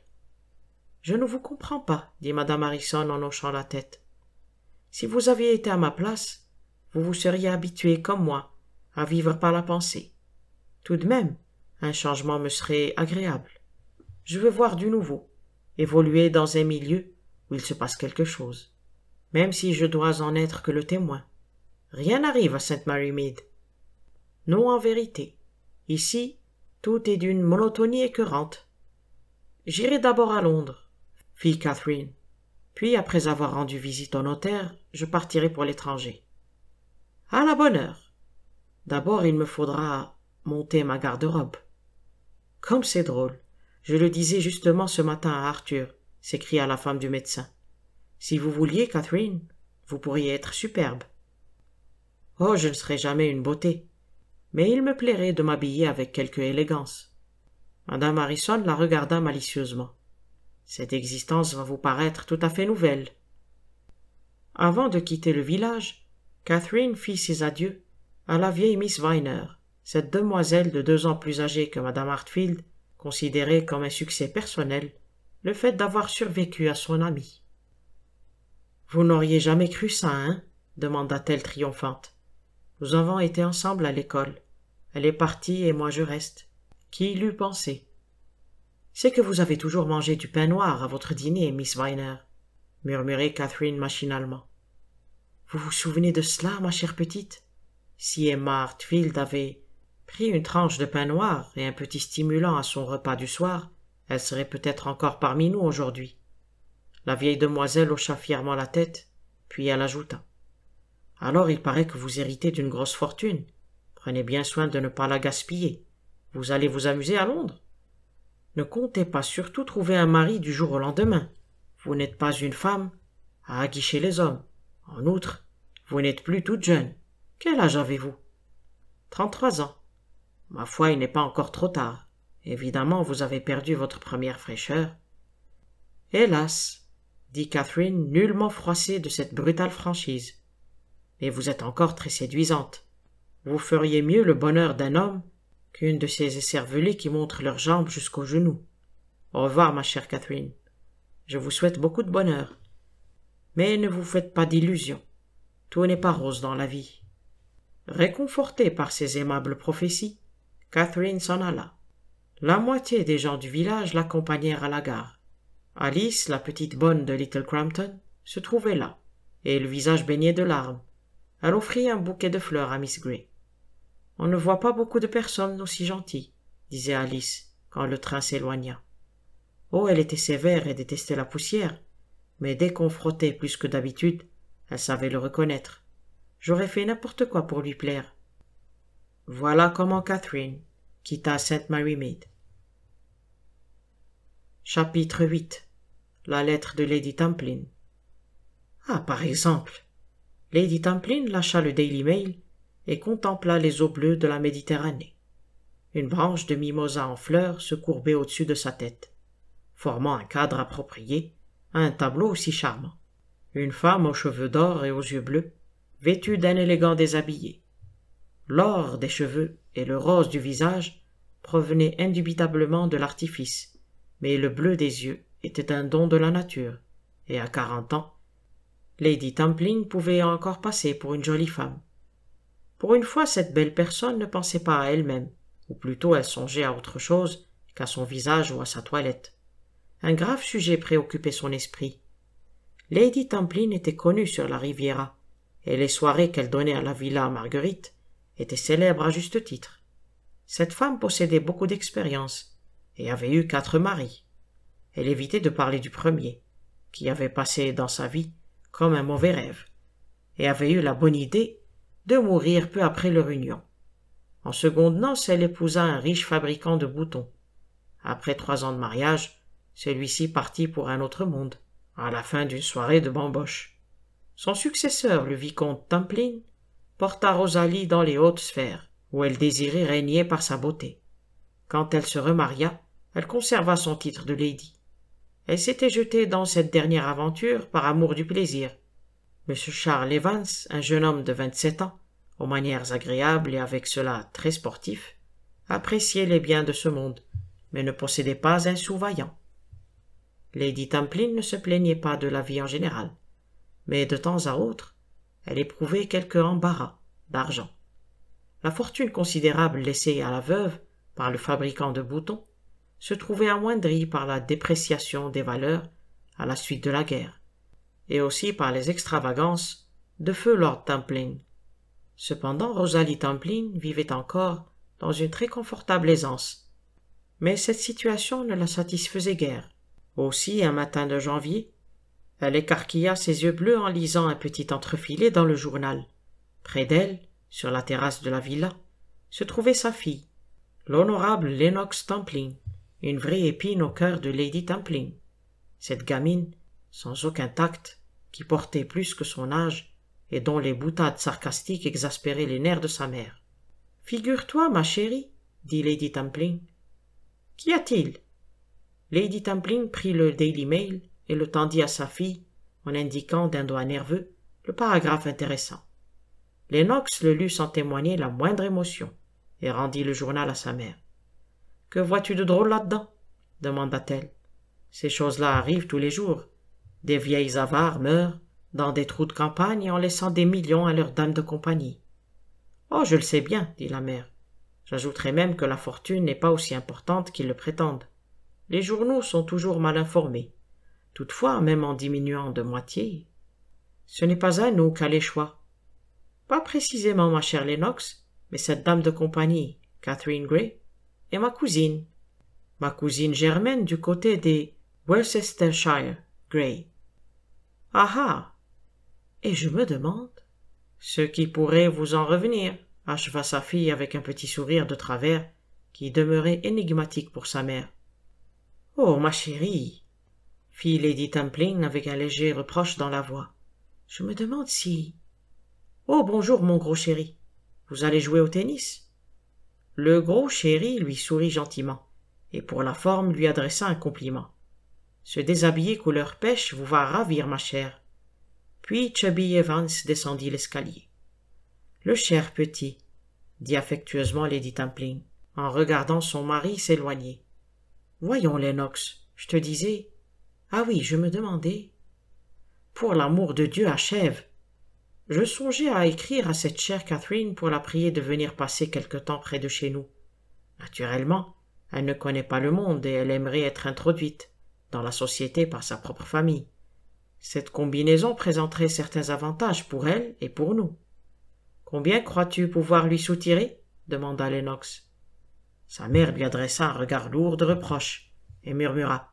Je ne vous comprends pas, dit madame Harrison en hochant la tête. Si vous aviez été à ma place, vous vous seriez habitué comme moi à vivre par la pensée. Tout de même, un changement me serait agréable. Je veux voir du nouveau, évoluer dans un milieu où il se passe quelque chose, même si je dois en être que le témoin. Rien n'arrive à Sainte Mary Mead. Non, en vérité. Ici, tout est d'une monotonie écœurante. J'irai d'abord à Londres fit Catherine. Puis, après avoir rendu visite au notaire, je partirai pour l'étranger. À la bonne heure. D'abord, il me faudra monter ma garde-robe. Comme c'est drôle. Je le disais justement ce matin à Arthur, s'écria la femme du médecin. Si vous vouliez, Catherine, vous pourriez être superbe. Oh, je ne serai jamais une beauté. Mais il me plairait de m'habiller avec quelque élégance. Madame Harrison la regarda malicieusement. Cette existence va vous paraître tout à fait nouvelle. Avant de quitter le village, Catherine fit ses adieux à la vieille Miss Viner, cette demoiselle de deux ans plus âgée que madame Hartfield, considérait comme un succès personnel le fait d'avoir survécu à son ami. Vous n'auriez jamais cru ça, hein? demanda-t-elle triomphante. Nous avons été ensemble à l'école. Elle est partie et moi je reste. Qui l'eût pensé? C'est que vous avez toujours mangé du pain noir à votre dîner, Miss Viner, murmurait Catherine machinalement. Vous vous souvenez de cela, ma chère petite? Si Emma Hartfield avait pris une tranche de pain noir et un petit stimulant à son repas du soir, elle serait peut-être encore parmi nous aujourd'hui. La vieille demoiselle hocha fièrement la tête, puis elle ajouta. Alors il paraît que vous héritez d'une grosse fortune. Prenez bien soin de ne pas la gaspiller. Vous allez vous amuser à Londres. Ne comptez pas surtout trouver un mari du jour au lendemain. Vous n'êtes pas une femme à aguicher les hommes. En outre, vous n'êtes plus toute jeune. Quel âge avez-vous? Trente-trois ans. Ma foi, il n'est pas encore trop tard. Évidemment, vous avez perdu votre première fraîcheur. Hélas, dit Catherine, nullement froissée de cette brutale franchise. Mais vous êtes encore très séduisante. Vous feriez mieux le bonheur d'un homme qu'une de ces écervelés qui montrent leurs jambes jusqu'aux genoux. Au revoir, ma chère Catherine. Je vous souhaite beaucoup de bonheur. Mais ne vous faites pas d'illusions. Tout n'est pas rose dans la vie. Réconfortée par ces aimables prophéties, Catherine s'en alla. La moitié des gens du village l'accompagnèrent à la gare. Alice, la petite bonne de Little Crampton, se trouvait là, et le visage baigné de larmes. Elle offrit un bouquet de fleurs à Miss Gray. On ne voit pas beaucoup de personnes aussi gentilles, disait Alice, quand le train s'éloigna. Oh, elle était sévère et détestait la poussière, mais dès qu'on frottait plus que d'habitude, elle savait le reconnaître. J'aurais fait n'importe quoi pour lui plaire. Voilà comment Catherine quitta Sainte Mary Mead. Chapitre 8 La lettre de Lady Tamplin. Ah, par exemple. Lady Tamplin lâcha le Daily Mail et contempla les eaux bleues de la Méditerranée. Une branche de mimosa en fleurs se courbait au-dessus de sa tête, formant un cadre approprié à un tableau aussi charmant. Une femme aux cheveux d'or et aux yeux bleus, vêtue d'un élégant déshabillé, L'or des cheveux et le rose du visage provenaient indubitablement de l'artifice, mais le bleu des yeux était un don de la nature, et à quarante ans, Lady Templing pouvait encore passer pour une jolie femme. Pour une fois, cette belle personne ne pensait pas à elle-même, ou plutôt elle songeait à autre chose qu'à son visage ou à sa toilette. Un grave sujet préoccupait son esprit. Lady Templine était connue sur la Riviera, et les soirées qu'elle donnait à la villa Marguerite était célèbre à juste titre. Cette femme possédait beaucoup d'expérience et avait eu quatre maris. Elle évitait de parler du premier, qui avait passé dans sa vie comme un mauvais rêve, et avait eu la bonne idée de mourir peu après leur union. En seconde noce, elle épousa un riche fabricant de boutons. Après trois ans de mariage, celui-ci partit pour un autre monde, à la fin d'une soirée de bamboche. Son successeur, le vicomte Templin, porta Rosalie dans les hautes sphères, où elle désirait régner par sa beauté. Quand elle se remaria, elle conserva son titre de lady. Elle s'était jetée dans cette dernière aventure par amour du plaisir. M. Charles Evans, un jeune homme de vingt-sept ans, aux manières agréables et avec cela très sportif, appréciait les biens de ce monde, mais ne possédait pas un sou vaillant. Lady Templin ne se plaignait pas de la vie en général, mais de temps à autre, elle éprouvait quelque embarras d'argent. La fortune considérable laissée à la veuve par le fabricant de boutons se trouvait amoindrie par la dépréciation des valeurs à la suite de la guerre, et aussi par les extravagances de feu Lord Templing. Cependant, Rosalie Templing vivait encore dans une très confortable aisance. Mais cette situation ne la satisfaisait guère. Aussi, un matin de janvier, elle écarquilla ses yeux bleus en lisant un petit entrefilet dans le journal. Près d'elle, sur la terrasse de la villa, se trouvait sa fille, l'honorable Lennox Templing, une vraie épine au cœur de Lady Templing. Cette gamine, sans aucun tact, qui portait plus que son âge, et dont les boutades sarcastiques exaspéraient les nerfs de sa mère. Figure-toi, ma chérie, dit Lady Templing. Qu'y a-t-il? Lady Templing prit le Daily Mail et le tendit à sa fille en indiquant d'un doigt nerveux le paragraphe intéressant. Lennox le lut sans témoigner la moindre émotion et rendit le journal à sa mère. Que vois-tu de drôle là-dedans? demanda-t-elle. Ces choses-là arrivent tous les jours. Des vieilles avares meurent dans des trous de campagne en laissant des millions à leurs dames de compagnie. Oh, je le sais bien, dit la mère. J'ajouterai même que la fortune n'est pas aussi importante qu'ils le prétendent. Les journaux sont toujours mal informés. Toutefois, même en diminuant de moitié, ce n'est pas à nous qu'a les choix. Pas précisément, ma chère Lennox, mais cette dame de compagnie, Catherine Gray, est ma cousine. Ma cousine germaine du côté des Worcestershire Gray. Ah ah. Et je me demande ce qui pourrait vous en revenir, acheva sa fille avec un petit sourire de travers qui demeurait énigmatique pour sa mère. Oh, ma chérie, fit Lady Templing avec un léger reproche dans la voix. Je me demande si. Oh, bonjour, mon gros chéri. Vous allez jouer au tennis? Le gros chéri lui sourit gentiment, et pour la forme lui adressa un compliment. Ce déshabillé couleur pêche vous va ravir, ma chère. Puis Chubby Evans descendit l'escalier. Le cher petit, dit affectueusement Lady Templing, en regardant son mari s'éloigner. Voyons, Lennox, je te disais. Ah oui, je me demandais. Pour l'amour de Dieu, achève. Je songeais à écrire à cette chère Catherine pour la prier de venir passer quelque temps près de chez nous. Naturellement, elle ne connaît pas le monde et elle aimerait être introduite la société par sa propre famille. Cette combinaison présenterait certains avantages pour elle et pour nous. Combien crois-tu pouvoir lui soutirer? demanda Lennox. Sa mère lui adressa un regard lourd de reproche et murmura.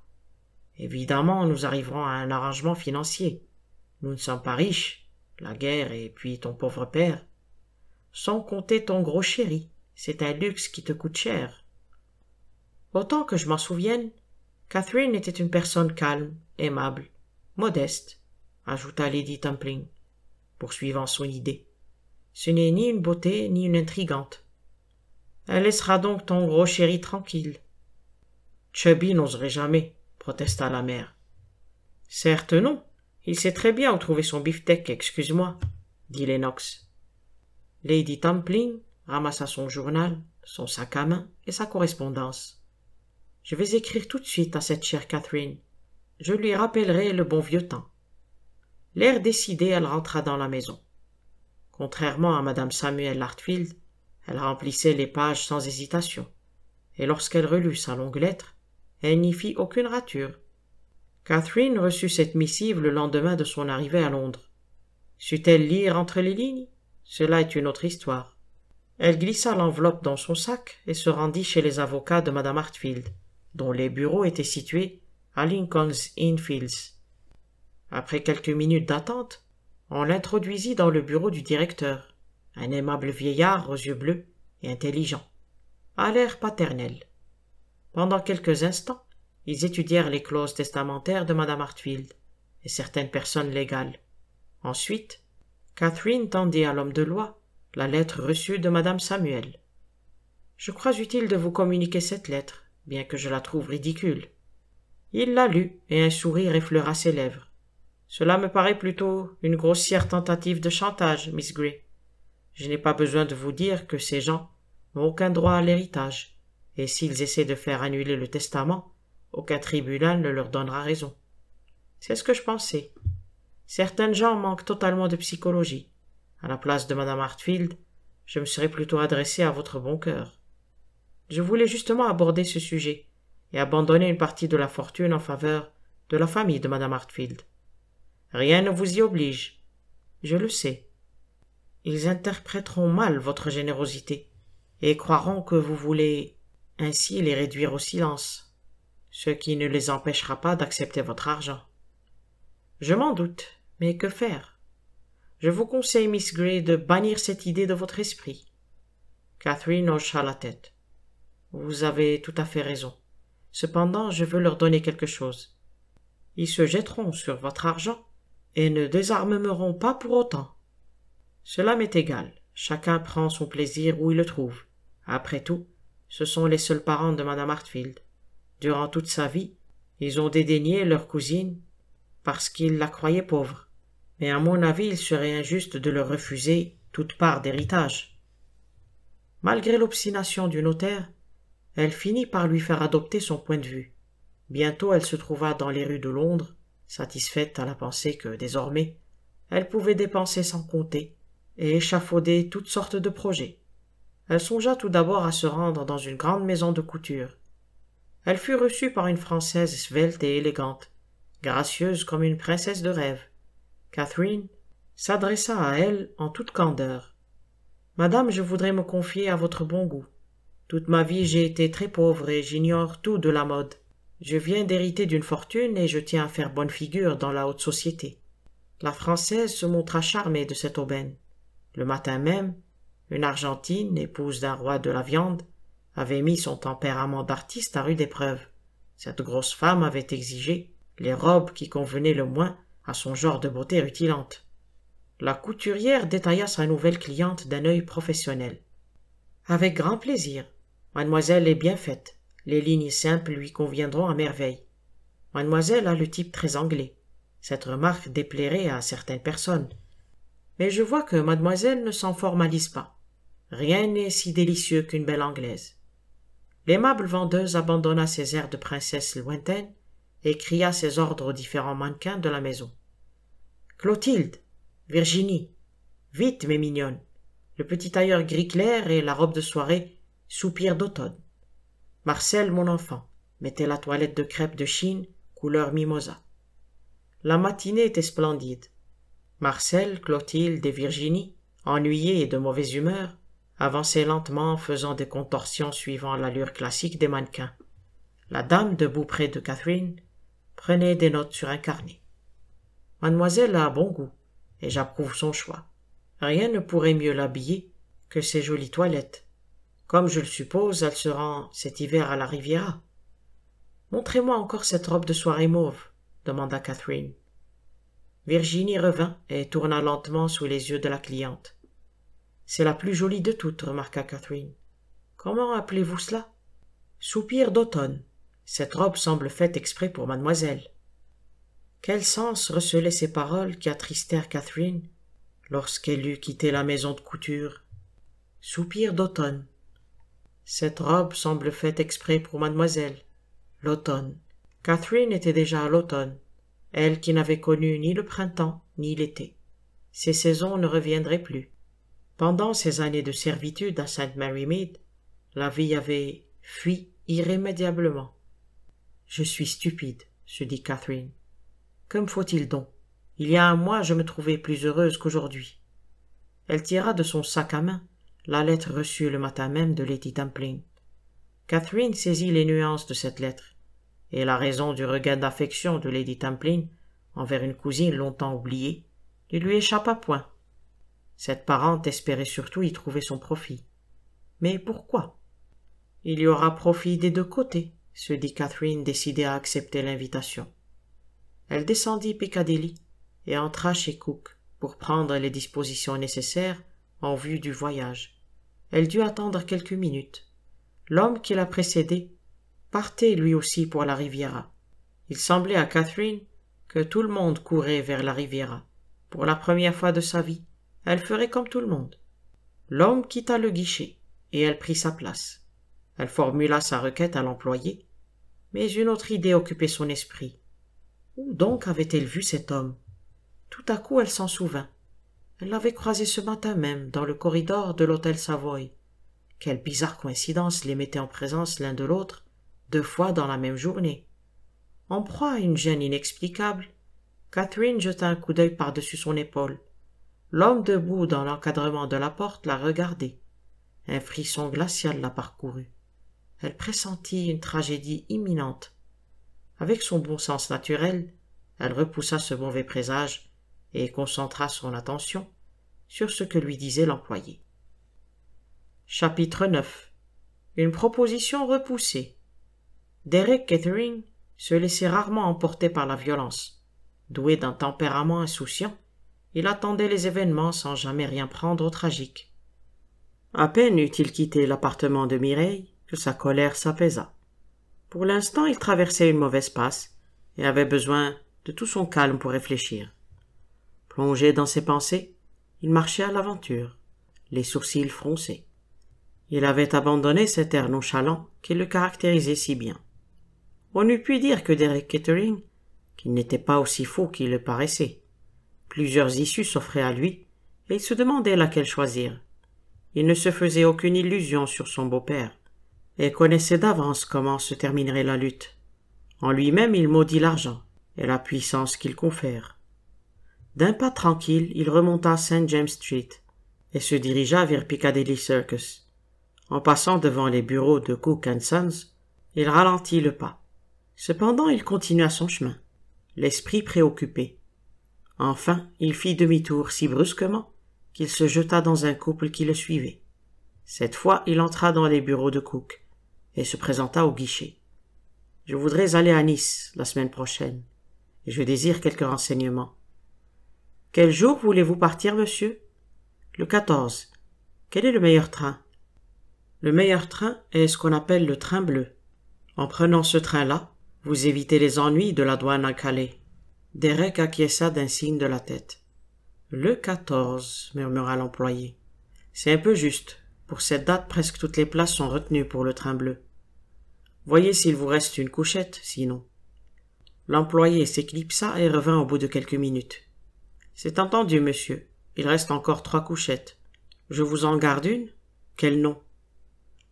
Évidemment, nous arriverons à un arrangement financier. Nous ne sommes pas riches, la guerre et puis ton pauvre père. Sans compter ton gros chéri, c'est un luxe qui te coûte cher. Autant que je m'en souvienne, Catherine était une personne calme, aimable, modeste, ajouta Lady Templing, poursuivant son idée. Ce n'est ni une beauté ni une intrigante. Elle laissera donc ton gros chéri tranquille. Chubby n'oserait jamais, protesta la mère. Certes non. Il sait très bien où trouver son beefsteak, excuse-moi, dit Lennox. Lady Templing ramassa son journal, son sac à main et sa correspondance. Je vais écrire tout de suite à cette chère Catherine. Je lui rappellerai le bon vieux temps. L'air décidé, elle rentra dans la maison. Contrairement à madame Samuel Hartfield, elle remplissait les pages sans hésitation, et lorsqu'elle relut sa longue lettre, elle n'y fit aucune rature. Catherine reçut cette missive le lendemain de son arrivée à Londres. Sut-elle lire entre les lignes? Cela est une autre histoire. Elle glissa l'enveloppe dans son sac et se rendit chez les avocats de madame Hartfield, dont les bureaux étaient situés à Lincoln's Inn Fields. Après quelques minutes d'attente, on l'introduisit dans le bureau du directeur, un aimable vieillard aux yeux bleus et intelligent, à l'air paternel. Pendant quelques instants, ils étudièrent les clauses testamentaires de madame Hartfield et certaines personnes légales. Ensuite, Catherine tendit à l'homme de loi la lettre reçue de madame Samuel. Je crois utile de vous communiquer cette lettre, bien que je la trouve ridicule. Il la lut, et un sourire effleura ses lèvres. Cela me paraît plutôt une grossière tentative de chantage, Miss Gray. Je n'ai pas besoin de vous dire que ces gens n'ont aucun droit à l'héritage, et s'ils essaient de faire annuler le testament, aucun tribunal ne leur donnera raison. C'est ce que je pensais. Certains gens manquent totalement de psychologie. À la place de madame Hartfield, je me serais plutôt adressé à votre bon cœur. Je voulais justement aborder ce sujet et abandonner une partie de la fortune en faveur de la famille de madame Hartfield. Rien ne vous y oblige. Je le sais. Ils interpréteront mal votre générosité et croiront que vous voulez ainsi les réduire au silence, ce qui ne les empêchera pas d'accepter votre argent. Je m'en doute, mais que faire? Je vous conseille, Miss Gray, de bannir cette idée de votre esprit. Catherine hocha la tête. Vous avez tout à fait raison. Cependant, je veux leur donner quelque chose. Ils se jetteront sur votre argent et ne désarmeront pas pour autant. Cela m'est égal. Chacun prend son plaisir où il le trouve. Après tout, ce sont les seuls parents de madame Hartfield. Durant toute sa vie, Ils ont dédaigné leur cousine parce qu'ils la croyaient pauvre. Mais à mon avis, il serait injuste de leur refuser toute part d'héritage. Malgré l'obstination du notaire, elle finit par lui faire adopter son point de vue. Bientôt elle se trouva dans les rues de Londres, satisfaite à la pensée que, désormais, elle pouvait dépenser sans compter et échafauder toutes sortes de projets. Elle songea tout d'abord à se rendre dans une grande maison de couture. Elle fut reçue par une Française svelte et élégante, gracieuse comme une princesse de rêve. Catherine s'adressa à elle en toute candeur. Madame, je voudrais me confier à votre bon goût. Toute ma vie j'ai été très pauvre et j'ignore tout de la mode. Je viens d'hériter d'une fortune et je tiens à faire bonne figure dans la haute société. La Française se montra charmée de cette aubaine. Le matin même, une Argentine, épouse d'un roi de la viande, avait mis son tempérament d'artiste à rude épreuve. Cette grosse femme avait exigé les robes qui convenaient le moins à son genre de beauté rutilante. La couturière détailla sa nouvelle cliente d'un œil professionnel. Avec grand plaisir. Mademoiselle est bien faite. Les lignes simples lui conviendront à merveille. Mademoiselle a le type très anglais. Cette remarque déplairait à certaines personnes. Mais je vois que mademoiselle ne s'en formalise pas. Rien n'est si délicieux qu'une belle anglaise. L'aimable vendeuse abandonna ses airs de princesse lointaine et cria ses ordres aux différents mannequins de la maison. Clotilde, Virginie, vite, mes mignonnes. Le petit tailleur gris clair et la robe de soirée soupir d'automne. Marcel, mon enfant, mettait la toilette de crêpe de Chine, couleur mimosa. La matinée était splendide. Marcel, Clotilde et Virginie, ennuyés et de mauvaise humeur, avançaient lentement faisant des contorsions suivant l'allure classique des mannequins. La dame, debout près de Catherine, prenait des notes sur un carnet. Mademoiselle a bon goût, et j'approuve son choix. Rien ne pourrait mieux l'habiller que ses jolies toilettes. Comme je le suppose, elle se rend cet hiver à la Riviera. Montrez-moi encore cette robe de soirée mauve, demanda Catherine. Virginie revint et tourna lentement sous les yeux de la cliente. C'est la plus jolie de toutes, remarqua Catherine. Comment appelez-vous cela? Soupir d'automne. Cette robe semble faite exprès pour mademoiselle. Quel sens recelaient ces paroles qui attristèrent Catherine lorsqu'elle eut quitté la maison de couture? Soupir d'automne. Cette robe semble faite exprès pour mademoiselle. L'automne. Catherine était déjà à l'automne elle qui n'avait connu ni le printemps ni l'été. Ces saisons ne reviendraient plus. Pendant ces années de servitude à Sainte Mary Mead, la vie avait fui irrémédiablement. Je suis stupide, se dit Catherine. Que me faut-il donc? Il y a un mois, je me trouvais plus heureuse qu'aujourd'hui. Elle tira de son sac à main la lettre reçue le matin même de Lady Templing. Catherine saisit les nuances de cette lettre et la raison du regain d'affection de Lady Templin envers une cousine longtemps oubliée ne lui échappa point. Cette parente espérait surtout y trouver son profit. Mais pourquoi? Il y aura profit des deux côtés, se dit Catherine décidée à accepter l'invitation. Elle descendit Piccadilly et entra chez Cook pour prendre les dispositions nécessaires en vue du voyage. Elle dut attendre quelques minutes. L'homme qui la précédait partait lui aussi pour la Riviera. Il semblait à Catherine que tout le monde courait vers la Riviera. Pour la première fois de sa vie, elle ferait comme tout le monde. L'homme quitta le guichet, et elle prit sa place. Elle formula sa requête à l'employé, mais une autre idée occupait son esprit. Où donc avait-elle vu cet homme? Tout à coup elle s'en souvint. Elle l'avait croisé ce matin même dans le corridor de l'hôtel Savoy. Quelle bizarre coïncidence les mettait en présence l'un de l'autre deux fois dans la même journée. En proie à une gêne inexplicable, Catherine jeta un coup d'œil par-dessus son épaule. L'homme debout dans l'encadrement de la porte la regardait. Un frisson glacial la parcourut. Elle pressentit une tragédie imminente. Avec son bon sens naturel, elle repoussa ce mauvais présage et concentra son attention sur ce que lui disait l'employé. Chapitre 9 Une proposition repoussée. Derek Kettering se laissait rarement emporter par la violence. Doué d'un tempérament insouciant, il attendait les événements sans jamais rien prendre au tragique. À peine eut-il quitté l'appartement de Mireille que sa colère s'apaisa. Pour l'instant, il traversait une mauvaise passe, et avait besoin de tout son calme pour réfléchir. Plongé dans ses pensées, il marchait à l'aventure, les sourcils froncés. Il avait abandonné cet air nonchalant qui le caractérisait si bien. On eût pu dire que Derek Kettering, qu'il n'était pas aussi fou qu'il le paraissait. Plusieurs issues s'offraient à lui, et il se demandait laquelle choisir. Il ne se faisait aucune illusion sur son beau-père, et connaissait d'avance comment se terminerait la lutte. En lui-même il maudit l'argent et la puissance qu'il confère. D'un pas tranquille, il remonta St. James Street et se dirigea vers Piccadilly Circus. En passant devant les bureaux de Cook Sons, il ralentit le pas. Cependant il continua son chemin, l'esprit préoccupé. Enfin il fit demi-tour si brusquement qu'il se jeta dans un couple qui le suivait. Cette fois il entra dans les bureaux de Cook et se présenta au guichet. Je voudrais aller à Nice la semaine prochaine, et je désire quelques renseignements. Quel jour voulez-vous partir, monsieur? Le 14. Quel est le meilleur train? Le meilleur train est ce qu'on appelle le train bleu. En prenant ce train-là, vous évitez les ennuis de la douane à Calais. Derek acquiesça d'un signe de la tête. Le 14, murmura l'employé. C'est un peu juste. Pour cette date, presque toutes les places sont retenues pour le train bleu. Voyez s'il vous reste une couchette, sinon. L'employé s'éclipsa et revint au bout de quelques minutes. C'est entendu, monsieur. Il reste encore trois couchettes. Je vous en garde une? Quel nom?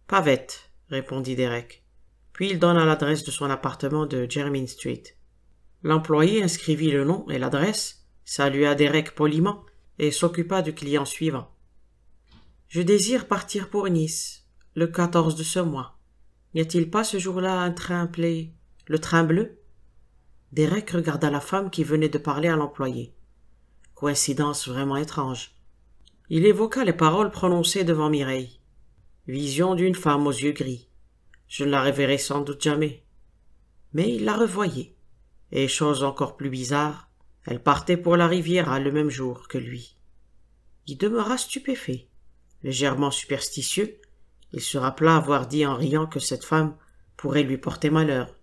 Pavette, répondit Derek. Puis il donna l'adresse de son appartement de Jermyn Street. L'employé inscrivit le nom et l'adresse, salua Derek poliment et s'occupa du client suivant. Je désire partir pour Nice, le 14 de ce mois. N'y a-t-il pas ce jour-là un train appelé le train bleu? Derek regarda la femme qui venait de parler à l'employé. Coïncidence vraiment étrange. Il évoqua les paroles prononcées devant Mireille. Vision d'une femme aux yeux gris. Je ne la reverrai sans doute jamais. Mais il la revoyait. Et chose encore plus bizarre, elle partait pour la Riviera le même jour que lui. Il demeura stupéfait. Légèrement superstitieux, il se rappela avoir dit en riant que cette femme pourrait lui porter malheur.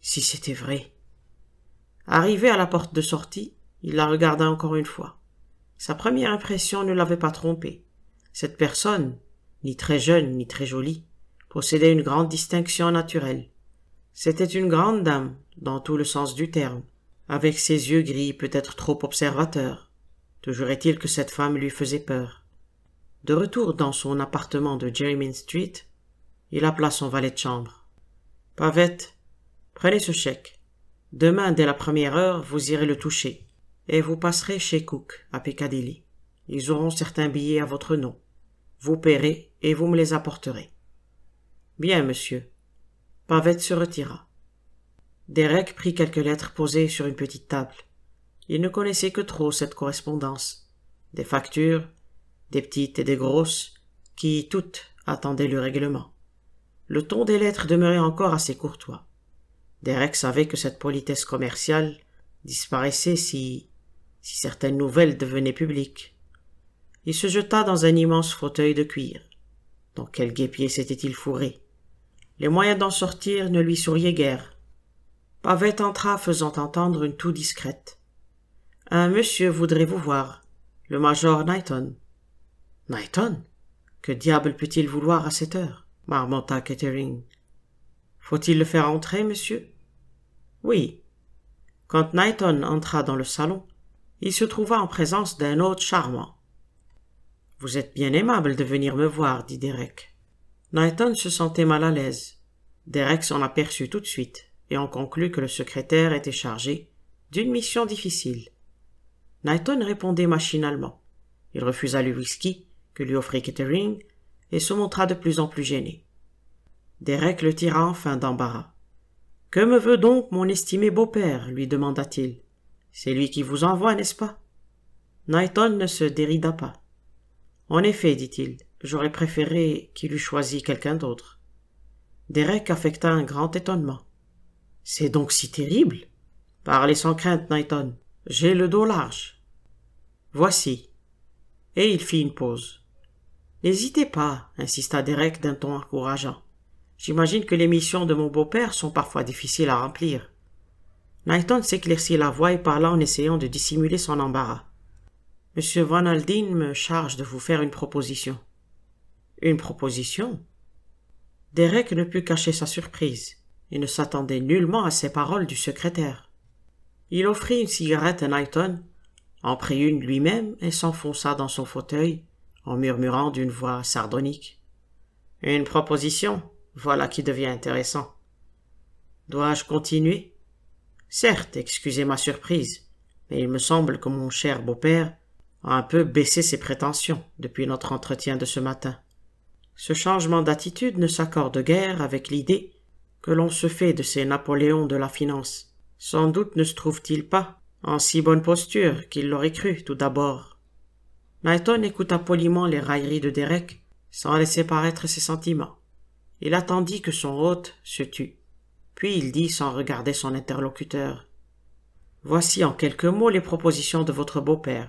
Si c'était vrai. Arrivé à la porte de sortie, il la regarda encore une fois. Sa première impression ne l'avait pas trompé. Cette personne, ni très jeune ni très jolie, possédait une grande distinction naturelle. C'était une grande dame, dans tout le sens du terme, avec ses yeux gris peut-être trop observateurs. Toujours est-il que cette femme lui faisait peur. De retour dans son appartement de Jermyn Street, il appela son valet de chambre. Pavette, prenez ce chèque. Demain, dès la première heure, vous irez le toucher, et vous passerez chez Cook, à Piccadilly. Ils auront certains billets à votre nom. Vous paierez et vous me les apporterez. Bien, monsieur. Pavette se retira. Derek prit quelques lettres posées sur une petite table. Il ne connaissait que trop cette correspondance. Des factures, des petites et des grosses, qui toutes attendaient le règlement. Le ton des lettres demeurait encore assez courtois. Derek savait que cette politesse commerciale disparaissait si si certaines nouvelles devenaient publiques. Il se jeta dans un immense fauteuil de cuir. Dans quel guépier s'était-il fourré? Les moyens d'en sortir ne lui souriaient guère. Pavette entra faisant entendre une toux discrète. Un monsieur voudrait vous voir, le major Knighton. Knighton? Que diable peut-il vouloir à cette heure? marmotta Kettering. Faut-il le faire entrer, monsieur? Oui. Quand Knighton entra dans le salon, il se trouva en présence d'un hôte charmant. Vous êtes bien aimable de venir me voir, dit Derek. Knighton se sentait mal à l'aise. Derek s'en aperçut tout de suite, et en conclut que le secrétaire était chargé d'une mission difficile. Knighton répondait machinalement. Il refusa le whisky que lui offrit Kettering, et se montra de plus en plus gêné. Derek le tira enfin d'embarras. Que me veut donc mon estimé beau-père? lui demanda-t-il. C'est lui qui vous envoie, n'est-ce pas? Knighton ne se dérida pas. En effet, dit-il, j'aurais préféré qu'il eût choisi quelqu'un d'autre. Derek affecta un grand étonnement. C'est donc si terrible Parlez sans crainte, Knighton. J'ai le dos large. Voici. Et il fit une pause. N'hésitez pas, insista Derek d'un ton encourageant. J'imagine que les missions de mon beau-père sont parfois difficiles à remplir. Knighton s'éclaircit la voix et parla en essayant de dissimuler son embarras. Monsieur Van Aldine me charge de vous faire une proposition. Une proposition? Derek ne put cacher sa surprise. Il ne s'attendait nullement à ces paroles du secrétaire. Il offrit une cigarette à Knighton, en prit une lui-même et s'enfonça dans son fauteuil en murmurant d'une voix sardonique. Une proposition, voilà qui devient intéressant. Dois-je continuer? Certes, excusez ma surprise, mais il me semble que mon cher beau-père a un peu baissé ses prétentions depuis notre entretien de ce matin. Ce changement d'attitude ne s'accorde guère avec l'idée que l'on se fait de ces Napoléons de la finance. Sans doute ne se trouve-t-il pas en si bonne posture qu'il l'aurait cru tout d'abord. Knighton écouta poliment les railleries de Derek sans laisser paraître ses sentiments. Il attendit que son hôte se tût. Puis il dit sans regarder son interlocuteur. Voici en quelques mots les propositions de votre beau-père.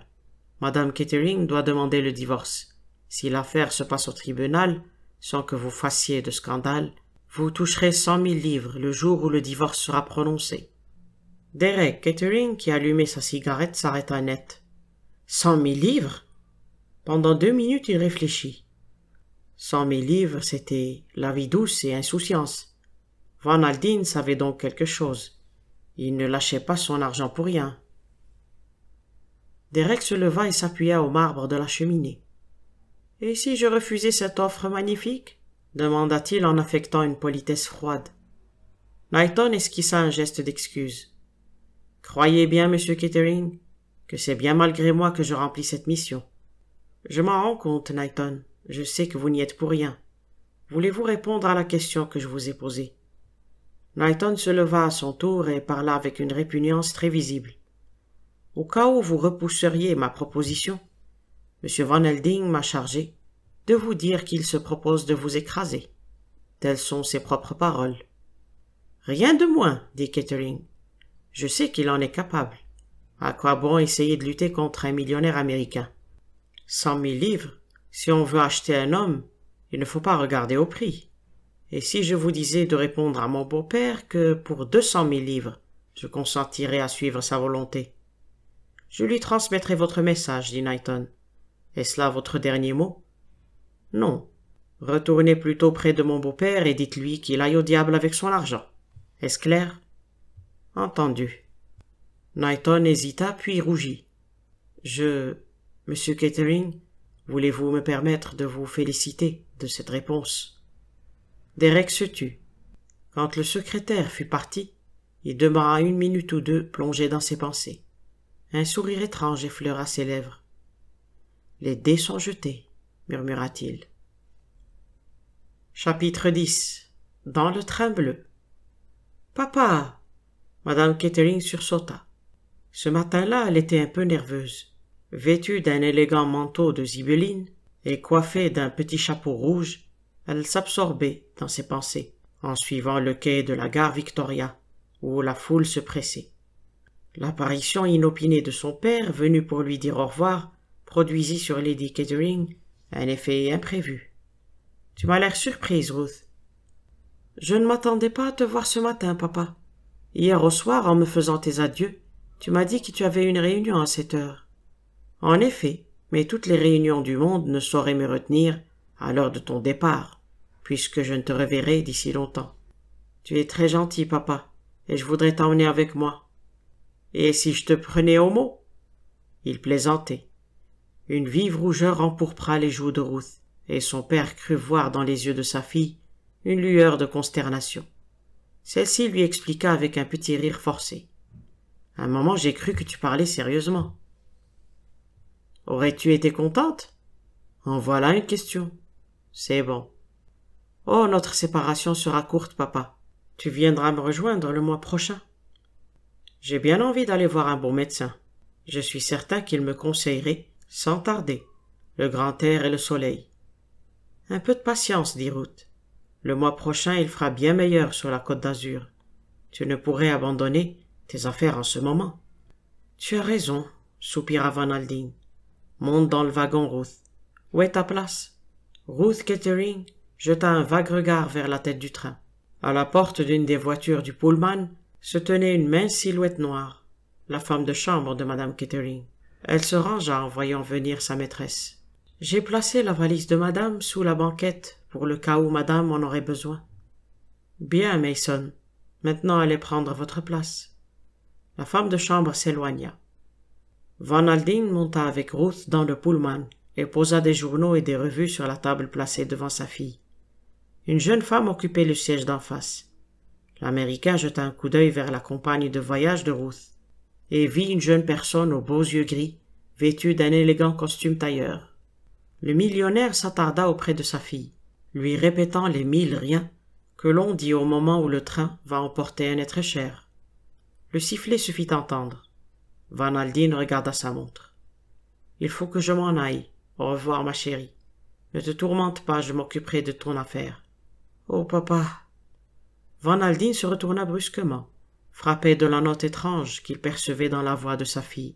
Madame Kettering doit demander le divorce. Si l'affaire se passe au tribunal, sans que vous fassiez de scandale, vous toucherez cent mille livres le jour où le divorce sera prononcé. Derek Kettering, qui allumait sa cigarette, s'arrêta net. Cent mille livres? Pendant deux minutes, il réfléchit. Cent mille livres, c'était la vie douce et insouciance. Van Aldine savait donc quelque chose. Il ne lâchait pas son argent pour rien. Derek se leva et s'appuya au marbre de la cheminée. Et si je refusais cette offre magnifique? demanda-t-il en affectant une politesse froide. Knighton esquissa un geste d'excuse. Croyez bien, monsieur Kettering, que c'est bien malgré moi que je remplis cette mission. Je m'en rends compte, Knighton. Je sais que vous n'y êtes pour rien. Voulez-vous répondre à la question que je vous ai posée? Knighton se leva à son tour et parla avec une répugnance très visible. Au cas où vous repousseriez ma proposition, M. Van Helding m'a chargé de vous dire qu'il se propose de vous écraser. Telles sont ses propres paroles. Rien de moins, dit Kettering. Je sais qu'il en est capable. À quoi bon essayer de lutter contre un millionnaire américain? Cent mille livres, si on veut acheter un homme, il ne faut pas regarder au prix. Et si je vous disais de répondre à mon beau-père que pour deux cent mille livres, je consentirais à suivre sa volonté. Je lui transmettrai votre message, dit Knighton. Est-ce là votre dernier mot? Non. Retournez plutôt près de mon beau-père et dites-lui qu'il aille au diable avec son argent. Est-ce clair? Entendu. Knighton hésita puis rougit. Je. Monsieur Kettering, voulez-vous me permettre de vous féliciter de cette réponse? Derek se tut. Quand le secrétaire fut parti, il demeura une minute ou deux plongé dans ses pensées. Un sourire étrange effleura ses lèvres. Les dés sont jetés, murmura-t-il. Chapitre 10 Dans le train bleu. Papa Madame Kettering sursauta. Ce matin-là, elle était un peu nerveuse. Vêtue d'un élégant manteau de zibeline et coiffée d'un petit chapeau rouge, elle s'absorbait dans ses pensées en suivant le quai de la gare Victoria, où la foule se pressait. L'apparition inopinée de son père, venu pour lui dire au revoir, produisit sur Lady Kettering un effet imprévu. Tu m'as l'air surprise, Ruth. Je ne m'attendais pas à te voir ce matin, papa. Hier au soir, en me faisant tes adieux, tu m'as dit que tu avais une réunion à cette heure. En effet, mais toutes les réunions du monde ne sauraient me retenir à l'heure de ton départ, puisque je ne te reverrai d'ici longtemps. Tu es très gentil, papa, et je voudrais t'emmener avec moi. Et si je te prenais au mot? Il plaisantait. Une vive rougeur empourpra les joues de Ruth, et son père crut voir dans les yeux de sa fille une lueur de consternation. Celle-ci lui expliqua avec un petit rire forcé. Un moment j'ai cru que tu parlais sérieusement. Aurais-tu été contente? En voilà une question. C'est bon. Oh, notre séparation sera courte, papa. Tu viendras me rejoindre le mois prochain. J'ai bien envie d'aller voir un bon médecin. Je suis certain qu'il me conseillerait, sans tarder, le grand air et le soleil. Un peu de patience, dit Ruth. Le mois prochain, il fera bien meilleur sur la côte d'Azur. Tu ne pourrais abandonner tes affaires en ce moment. Tu as raison, soupira Van Aldine. Monte dans le wagon, Ruth. Où est ta place? Ruth Kettering? Jeta un vague regard vers la tête du train. À la porte d'une des voitures du Pullman, se tenait une mince silhouette noire, la femme de chambre de madame Kettering. Elle se rangea en voyant venir sa maîtresse. J'ai placé la valise de madame sous la banquette pour le cas où madame en aurait besoin. Bien, Mason. Maintenant allez prendre votre place. La femme de chambre s'éloigna. Van Aldine monta avec Ruth dans le pullman et posa des journaux et des revues sur la table placée devant sa fille. Une jeune femme occupait le siège d'en face. L'Américain jeta un coup d'œil vers la compagne de voyage de Ruth et vit une jeune personne aux beaux yeux gris, vêtue d'un élégant costume tailleur. Le millionnaire s'attarda auprès de sa fille, lui répétant les mille riens que l'on dit au moment où le train va emporter un être cher. Le sifflet se fit entendre. Van Aldine regarda sa montre. Il faut que je m'en aille. Au revoir, ma chérie. Ne te tourmente pas, je m'occuperai de ton affaire. Oh, papa. Van Aldine se retourna brusquement frappé de la note étrange qu'il percevait dans la voix de sa fille.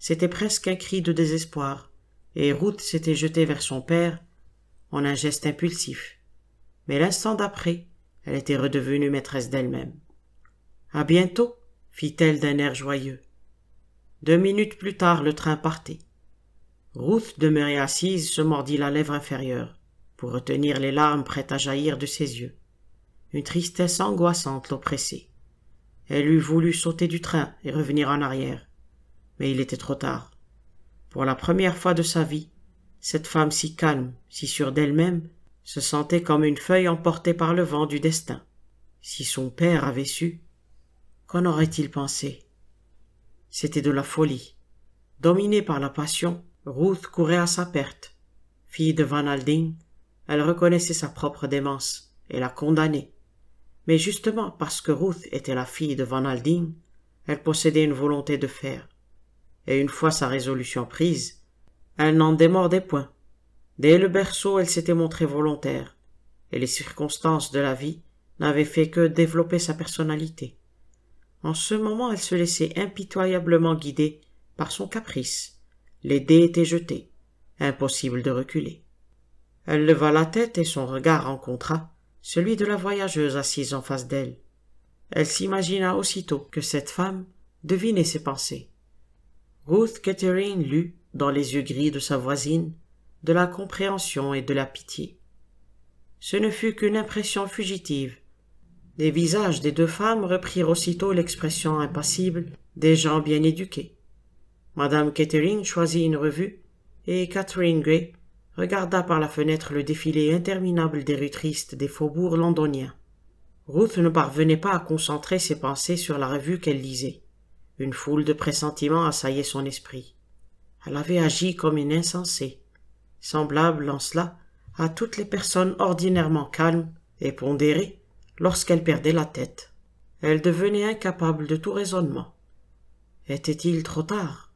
C'était presque un cri de désespoir, et Ruth s'était jetée vers son père en un geste impulsif. Mais l'instant d'après, elle était redevenue maîtresse d'elle-même. À bientôt, fit-elle d'un air joyeux. Deux minutes plus tard, le train partait. Ruth, demeurée assise, se mordit la lèvre inférieure, pour retenir les larmes prêtes à jaillir de ses yeux. Une tristesse angoissante l'oppressait. Elle eût voulu sauter du train et revenir en arrière. Mais il était trop tard. Pour la première fois de sa vie, cette femme si calme, si sûre d'elle-même, se sentait comme une feuille emportée par le vent du destin. Si son père avait su, qu'en aurait-il pensé? C'était de la folie. Dominée par la passion, Ruth courait à sa perte. Fille de Van Alding, elle reconnaissait sa propre démence et la condamnait. Mais justement parce que Ruth était la fille de Van Alding, elle possédait une volonté de faire. Et une fois sa résolution prise, elle n'en démordait point. Dès le berceau, elle s'était montrée volontaire, et les circonstances de la vie n'avaient fait que développer sa personnalité. En ce moment, elle se laissait impitoyablement guider par son caprice. Les dés étaient jetés. Impossible de reculer. Elle leva la tête et son regard rencontra celui de la voyageuse assise en face d'elle. Elle s'imagina aussitôt que cette femme devinait ses pensées. Ruth Kettering lut, dans les yeux gris de sa voisine, de la compréhension et de la pitié. Ce ne fut qu'une impression fugitive. Les visages des deux femmes reprirent aussitôt l'expression impassible des gens bien éduqués. Madame Kettering choisit une revue, et Catherine Gray regarda par la fenêtre le défilé interminable des rues tristes des faubourgs londoniens. Ruth ne parvenait pas à concentrer ses pensées sur la revue qu'elle lisait. Une foule de pressentiments assaillait son esprit. Elle avait agi comme une insensée, semblable en cela à toutes les personnes ordinairement calmes et pondérées lorsqu'elle perdait la tête. Elle devenait incapable de tout raisonnement. Était-il trop tard?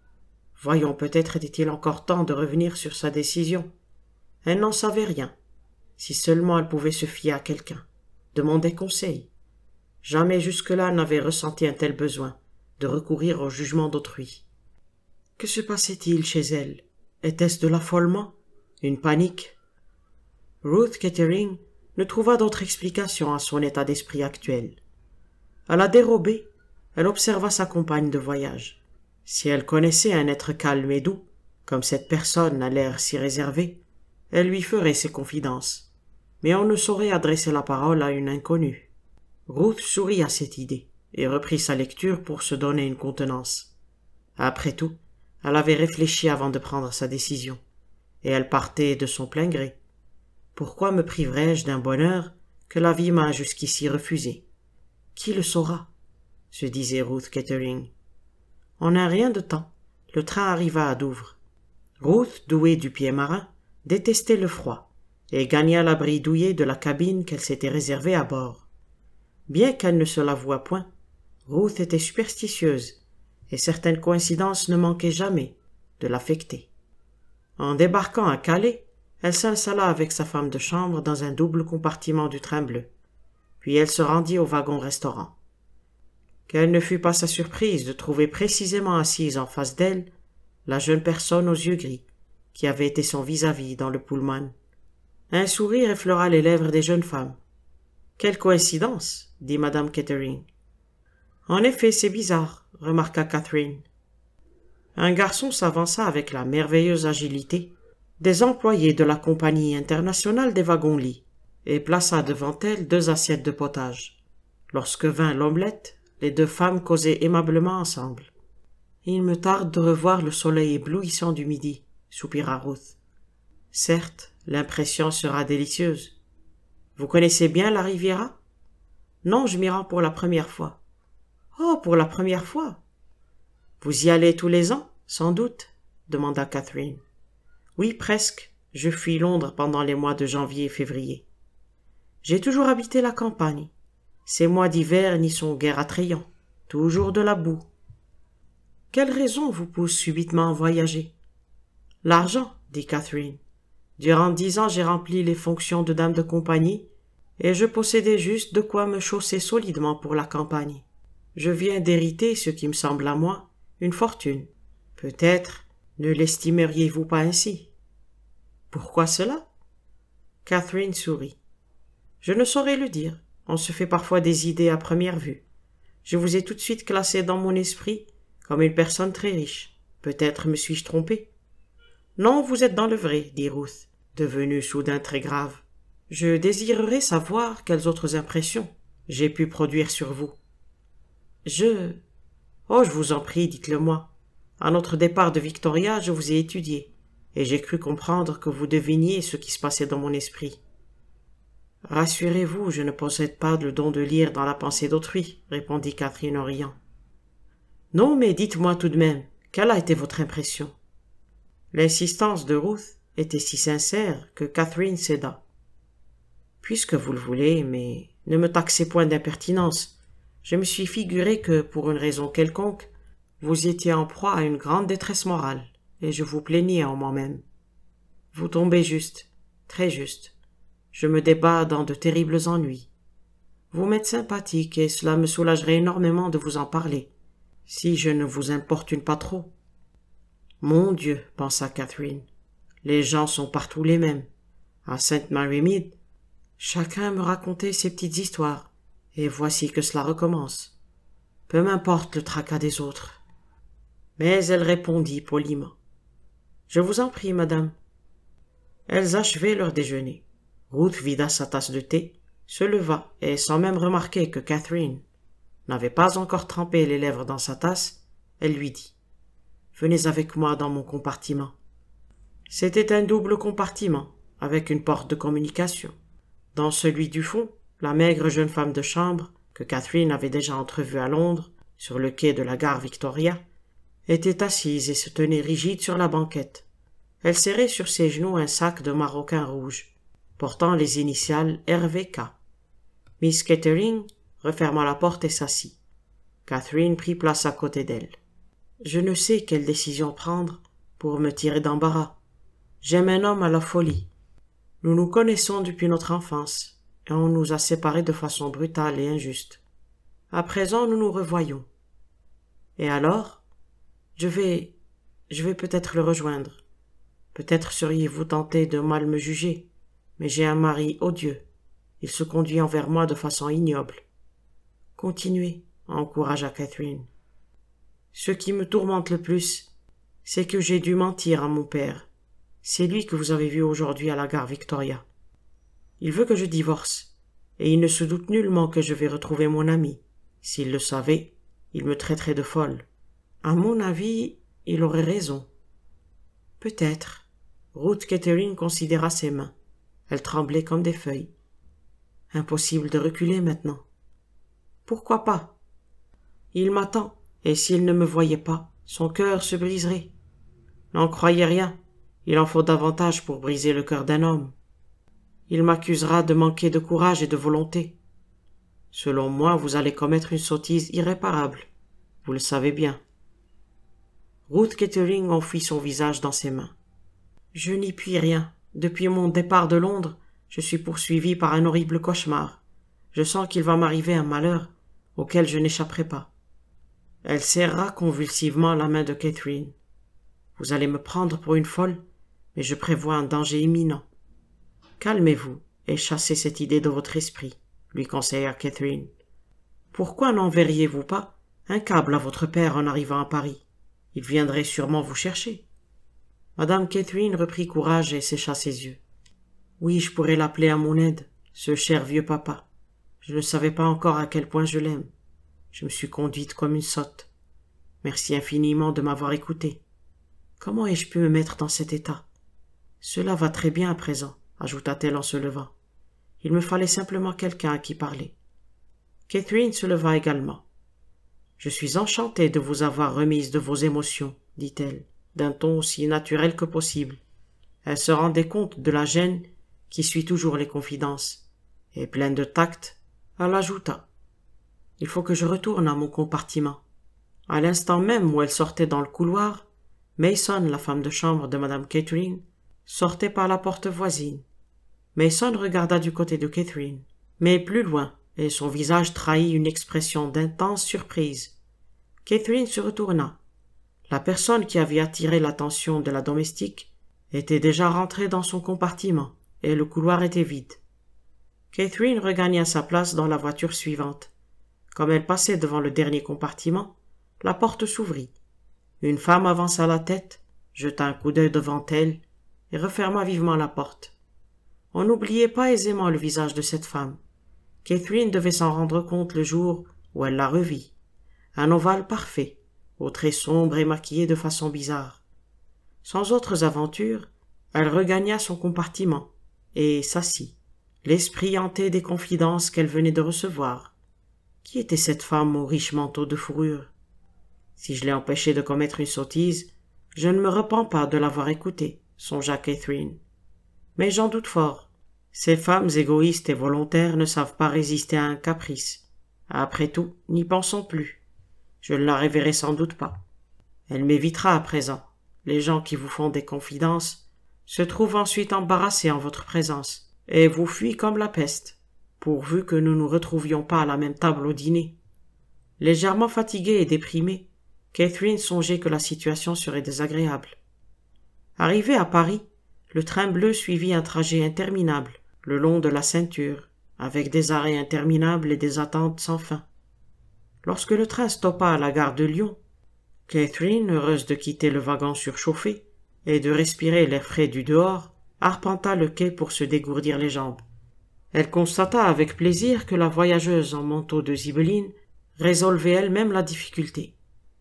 Voyons, peut-être était-il encore temps de revenir sur sa décision. Elle n'en savait rien. Si seulement elle pouvait se fier à quelqu'un, demander conseil. Jamais jusque-là n'avait ressenti un tel besoin de recourir au jugement d'autrui. Que se passait-il chez elle? Était-ce de l'affolement? Une panique? Ruth Kettering ne trouva d'autre explication à son état d'esprit actuel. À la dérobée, elle observa sa compagne de voyage. Si elle connaissait un être calme et doux, comme cette personne a l'air si réservé, elle lui ferait ses confidences. Mais on ne saurait adresser la parole à une inconnue. Ruth sourit à cette idée et reprit sa lecture pour se donner une contenance. Après tout, elle avait réfléchi avant de prendre sa décision, et elle partait de son plein gré. Pourquoi me priverais-je d'un bonheur que la vie m'a jusqu'ici refusé? Qui le saura? se disait Ruth Kettering. En un rien de temps, le train arriva à Douvres. Ruth, douée du pied marin, détestait le froid, et gagna l'abri douillet de la cabine qu'elle s'était réservée à bord. Bien qu'elle ne se l'avoua point, Ruth était superstitieuse, et certaines coïncidences ne manquaient jamais de l'affecter. En débarquant à Calais, elle s'installa avec sa femme de chambre dans un double compartiment du train bleu. Puis elle se rendit au wagon-restaurant. Quelle ne fut pas sa surprise de trouver précisément assise en face d'elle la jeune personne aux yeux gris, qui avait été son vis-à-vis dans le Pullman. Un sourire effleura les lèvres des jeunes femmes. Quelle coïncidence, dit madame Kettering. En effet, c'est bizarre, remarqua Catherine. Un garçon s'avança avec la merveilleuse agilité des employés de la Compagnie internationale des wagons-lits et plaça devant elle deux assiettes de potage. Lorsque vint l'omelette, les deux femmes causaient aimablement ensemble. Il me tarde de revoir le soleil éblouissant du midi, soupira Ruth. Certes, l'impression sera délicieuse. Vous connaissez bien la Riviera? Non, je m'y rends pour la première fois. Oh, pour la première fois. Vous y allez tous les ans, sans doute? demanda Catherine. Oui, presque. Je fuis Londres pendant les mois de janvier et février. J'ai toujours habité la campagne. Ces mois d'hiver n'y sont guère attrayants. Toujours de la boue. Quelle raison vous pousse subitement à voyager? L'argent, dit Catherine. Durant dix ans, j'ai rempli les fonctions de dame de compagnie, et je possédais juste de quoi me chausser solidement pour la campagne. Je viens d'hériter, ce qui me semble à moi, une fortune. Peut-être ne l'estimeriez-vous pas ainsi Pourquoi cela? Catherine sourit. Je ne saurais le dire. On se fait parfois des idées à première vue. Je vous ai tout de suite classé dans mon esprit comme une personne très riche. Peut-être me suis-je trompé Non, vous êtes dans le vrai, dit Ruth, devenue soudain très grave. Je désirerais savoir quelles autres impressions j'ai pu produire sur vous. Je. Oh, je vous en prie, dites-le moi. À notre départ de Victoria, je vous ai étudié, et j'ai cru comprendre que vous deviniez ce qui se passait dans mon esprit. Rassurez-vous, je ne possède pas le don de lire dans la pensée d'autrui, répondit Catherine en riant. Non, mais dites-moi tout de même, quelle a été votre impression? L'insistance de Ruth était si sincère que Catherine céda. Puisque vous le voulez, mais ne me taxez point d'impertinence. Je me suis figuré que, pour une raison quelconque, vous étiez en proie à une grande détresse morale, et je vous plaignais en moi-même. Vous tombez juste, très juste. Je me débats dans de terribles ennuis. Vous m'êtes sympathique et cela me soulagerait énormément de vous en parler, si je ne vous importune pas trop. Mon Dieu, pensa Catherine, les gens sont partout les mêmes. À Sainte Mary Mead, chacun me racontait ses petites histoires, et voici que cela recommence. Peu m'importe le tracas des autres. Mais elle répondit poliment. Je vous en prie, madame. Elles achevaient leur déjeuner. Ruth vida sa tasse de thé, se leva, et sans même remarquer que Catherine n'avait pas encore trempé les lèvres dans sa tasse, elle lui dit Venez avec moi dans mon compartiment. C'était un double compartiment, avec une porte de communication. Dans celui du fond, la maigre jeune femme de chambre, que Catherine avait déjà entrevue à Londres, sur le quai de la gare Victoria, était assise et se tenait rigide sur la banquette. Elle serrait sur ses genoux un sac de maroquin rouge, portant les initiales RVK. Miss Kettering referma la porte et s'assit. Catherine prit place à côté d'elle. Je ne sais quelle décision prendre pour me tirer d'embarras. J'aime un homme à la folie. Nous nous connaissons depuis notre enfance, et on nous a séparés de façon brutale et injuste. À présent, nous nous revoyons. Et alors? Je vais, je vais peut-être le rejoindre. Peut-être seriez-vous tenté de mal me juger, mais j'ai un mari odieux. Il se conduit envers moi de façon ignoble. Continuez, encouragea Catherine. Ce qui me tourmente le plus, c'est que j'ai dû mentir à mon père. C'est lui que vous avez vu aujourd'hui à la gare Victoria. Il veut que je divorce, et il ne se doute nullement que je vais retrouver mon ami. S'il le savait, il me traiterait de folle. À mon avis, il aurait raison. Peut-être. Ruth Kettering considéra ses mains. Elles tremblaient comme des feuilles. Impossible de reculer maintenant. Pourquoi pas? Il m'attend, et s'il ne me voyait pas, son cœur se briserait. N'en croyez rien, il en faut davantage pour briser le cœur d'un homme. Il m'accusera de manquer de courage et de volonté. Selon moi, vous allez commettre une sottise irréparable. Vous le savez bien. Ruth Kettering enfuit son visage dans ses mains. Je n'y puis rien. Depuis mon départ de Londres, je suis poursuivi par un horrible cauchemar. Je sens qu'il va m'arriver un malheur auquel je n'échapperai pas. Elle serra convulsivement la main de Catherine. Vous allez me prendre pour une folle, mais je prévois un danger imminent. Calmez-vous et chassez cette idée de votre esprit, lui conseilla Catherine. Pourquoi n'enverriez-vous pas Un câble à votre père en arrivant à Paris? Il viendrait sûrement vous chercher. Madame Catherine reprit courage et sécha ses yeux. Oui, je pourrais l'appeler à mon aide, ce cher vieux papa. Je ne savais pas encore à quel point je l'aime. Je me suis conduite comme une sotte. Merci infiniment de m'avoir écouté. Comment ai-je pu me mettre dans cet état? Cela va très bien à présent, ajouta-t-elle en se levant. Il me fallait simplement quelqu'un à qui parler. Catherine se leva également. Je suis enchantée de vous avoir remise de vos émotions, dit-elle, d'un ton aussi naturel que possible. Elle se rendait compte de la gêne qui suit toujours les confidences, et pleine de tact, elle ajouta. Il faut que je retourne à mon compartiment. À l'instant même où elle sortait dans le couloir, Mason, la femme de chambre de madame Catherine, sortait par la porte voisine. Mason regarda du côté de Catherine, mais plus loin, et son visage trahit une expression d'intense surprise. Catherine se retourna. La personne qui avait attiré l'attention de la domestique était déjà rentrée dans son compartiment, et le couloir était vide. Catherine regagna sa place dans la voiture suivante. Comme elle passait devant le dernier compartiment, la porte s'ouvrit. Une femme avança la tête, jeta un coup d'œil devant elle et referma vivement la porte. On n'oubliait pas aisément le visage de cette femme. Catherine devait s'en rendre compte le jour où elle la revit. Un ovale parfait, aux traits sombres et maquillés de façon bizarre. Sans autres aventures, elle regagna son compartiment et s'assit, l'esprit hanté des confidences qu'elle venait de recevoir. Qui était cette femme au riche manteau de fourrure? Si je l'ai empêchée de commettre une sottise, je ne me repens pas de l'avoir écoutée, songea Catherine. Mais j'en doute fort. Ces femmes égoïstes et volontaires ne savent pas résister à un caprice. Après tout, n'y pensons plus. Je ne la reverrai sans doute pas. Elle m'évitera à présent. Les gens qui vous font des confidences se trouvent ensuite embarrassés en votre présence, et vous fuient comme la peste pourvu que nous nous retrouvions pas à la même table au dîner. Légèrement fatiguée et déprimée, Catherine songeait que la situation serait désagréable. Arrivée à Paris, le train bleu suivit un trajet interminable le long de la ceinture, avec des arrêts interminables et des attentes sans fin. Lorsque le train stoppa à la gare de Lyon, Catherine, heureuse de quitter le wagon surchauffé et de respirer l'air frais du dehors, arpenta le quai pour se dégourdir les jambes. Elle constata avec plaisir que la voyageuse en manteau de zibeline résolvait elle-même la difficulté,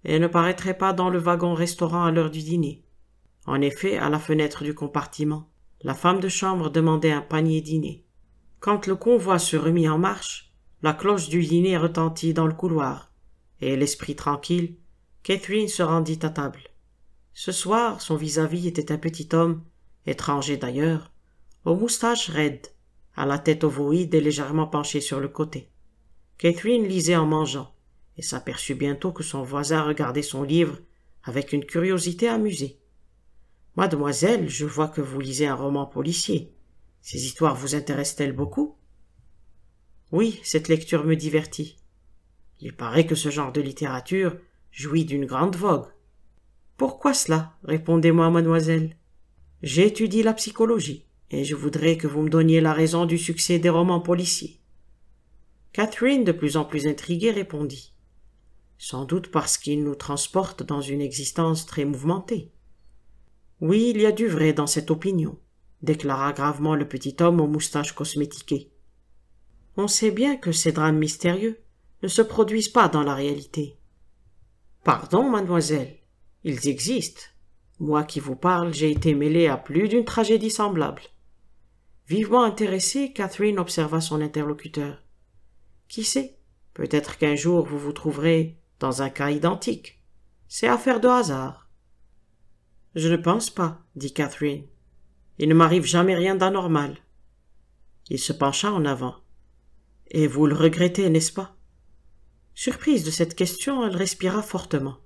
et ne paraîtrait pas dans le wagon-restaurant à l'heure du dîner. En effet, à la fenêtre du compartiment, la femme de chambre demandait un panier dîner. Quand le convoi se remit en marche, la cloche du dîner retentit dans le couloir, et l'esprit tranquille, Catherine se rendit à table. Ce soir, son vis-à-vis était un petit homme, étranger d'ailleurs, aux moustaches raides, à la tête ovoïde et légèrement penchée sur le côté. Catherine lisait en mangeant, et s'aperçut bientôt que son voisin regardait son livre avec une curiosité amusée. Mademoiselle, je vois que vous lisez un roman policier. Ces histoires vous intéressent-elles beaucoup? Oui, cette lecture me divertit. Il paraît que ce genre de littérature jouit d'une grande vogue. Pourquoi cela? Répondez-moi, mademoiselle. J'étudie la psychologie et je voudrais que vous me donniez la raison du succès des romans policiers. Catherine, de plus en plus intriguée, répondit. Sans doute parce qu'ils nous transportent dans une existence très mouvementée. Oui, il y a du vrai dans cette opinion, déclara gravement le petit homme aux moustaches cosmétiquées. On sait bien que ces drames mystérieux ne se produisent pas dans la réalité. Pardon, mademoiselle, ils existent. Moi qui vous parle, j'ai été mêlé à plus d'une tragédie semblable. Vivement intéressée, Catherine observa son interlocuteur. Qui sait Peut-être qu'un jour vous vous trouverez dans un cas identique. C'est affaire de hasard. Je ne pense pas, dit Catherine. Il ne m'arrive jamais rien d'anormal. Il se pencha en avant. Et vous le regrettez, n'est-ce pas? Surprise de cette question, elle respira fortement.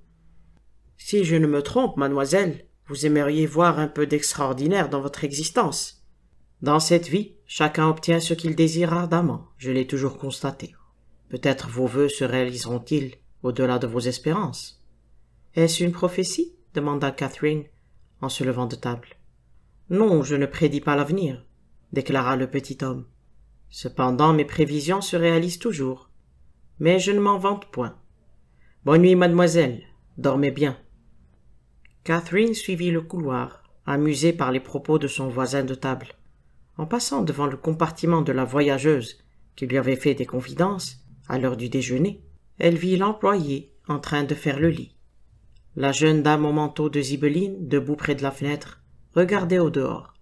Si je ne me trompe, mademoiselle, vous aimeriez voir un peu d'extraordinaire dans votre existence. Dans cette vie, chacun obtient ce qu'il désire ardemment, je l'ai toujours constaté. Peut-être vos vœux se réaliseront-ils au-delà de vos espérances. Est-ce une prophétie? demanda Catherine en se levant de table. Non, je ne prédis pas l'avenir, déclara le petit homme. Cependant mes prévisions se réalisent toujours. Mais je ne m'en vante point. Bonne nuit, mademoiselle. Dormez bien. Catherine suivit le couloir, amusée par les propos de son voisin de table. En passant devant le compartiment de la voyageuse, qui lui avait fait des confidences, à l'heure du déjeuner, elle vit l'employé en train de faire le lit. La jeune dame au manteau de zibeline, debout près de la fenêtre, regardait au dehors.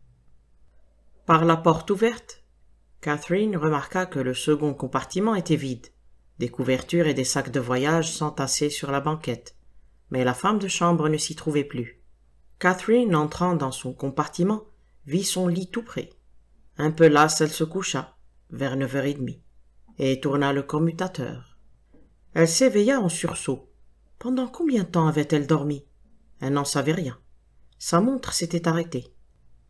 Par la porte ouverte, Catherine remarqua que le second compartiment était vide. Des couvertures et des sacs de voyage s'entassaient sur la banquette, mais la femme de chambre ne s'y trouvait plus. Catherine, entrant dans son compartiment, vit son lit tout près. Un peu lasse, elle se coucha, vers neuf heures et demie, et tourna le commutateur. Elle s'éveilla en sursaut. Pendant combien de temps avait-elle dormi? Elle n'en savait rien. Sa montre s'était arrêtée.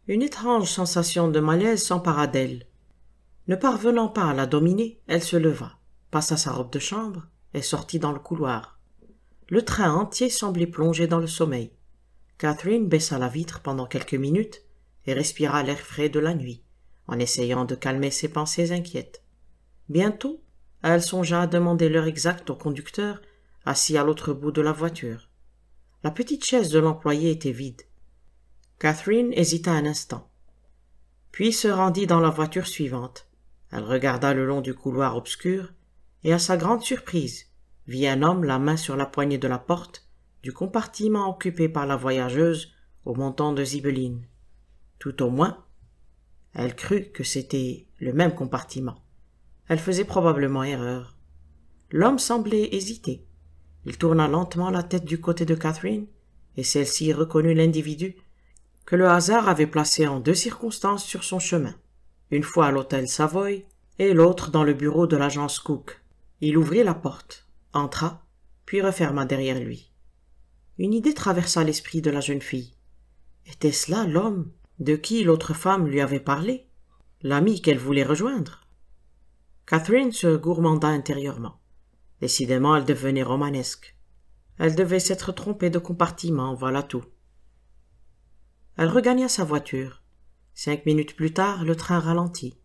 Une étrange sensation de malaise s'empara d'elle. Ne parvenant pas à la dominer, elle se leva, passa sa robe de chambre et sortit dans le couloir. Le train entier semblait plongé dans le sommeil. Catherine baissa la vitre pendant quelques minutes et respira l'air frais de la nuit, en essayant de calmer ses pensées inquiètes. Bientôt, elle songea à demander l'heure exacte au conducteur assis à l'autre bout de la voiture. La petite chaise de l'employé était vide. Catherine hésita un instant, puis se rendit dans la voiture suivante. Elle regarda le long du couloir obscur, et à sa grande surprise, vit un homme la main sur la poignée de la porte du compartiment occupé par la voyageuse au montant de Zibeline. Tout au moins, elle crut que c'était le même compartiment. Elle faisait probablement erreur. L'homme semblait hésiter. Il tourna lentement la tête du côté de Catherine, et celle-ci reconnut l'individu que le hasard avait placé en deux circonstances sur son chemin, une fois à l'hôtel Savoy et l'autre dans le bureau de l'agence Cook. Il ouvrit la porte, entra, puis referma derrière lui. Une idée traversa l'esprit de la jeune fille. Était-ce là l'homme de qui l'autre femme lui avait parlé, l'ami qu'elle voulait rejoindre? Catherine se gourmanda intérieurement. Décidément, elle devenait romanesque. Elle devait s'être trompée de compartiment, voilà tout. Elle regagna sa voiture. Cinq minutes plus tard, le train ralentit,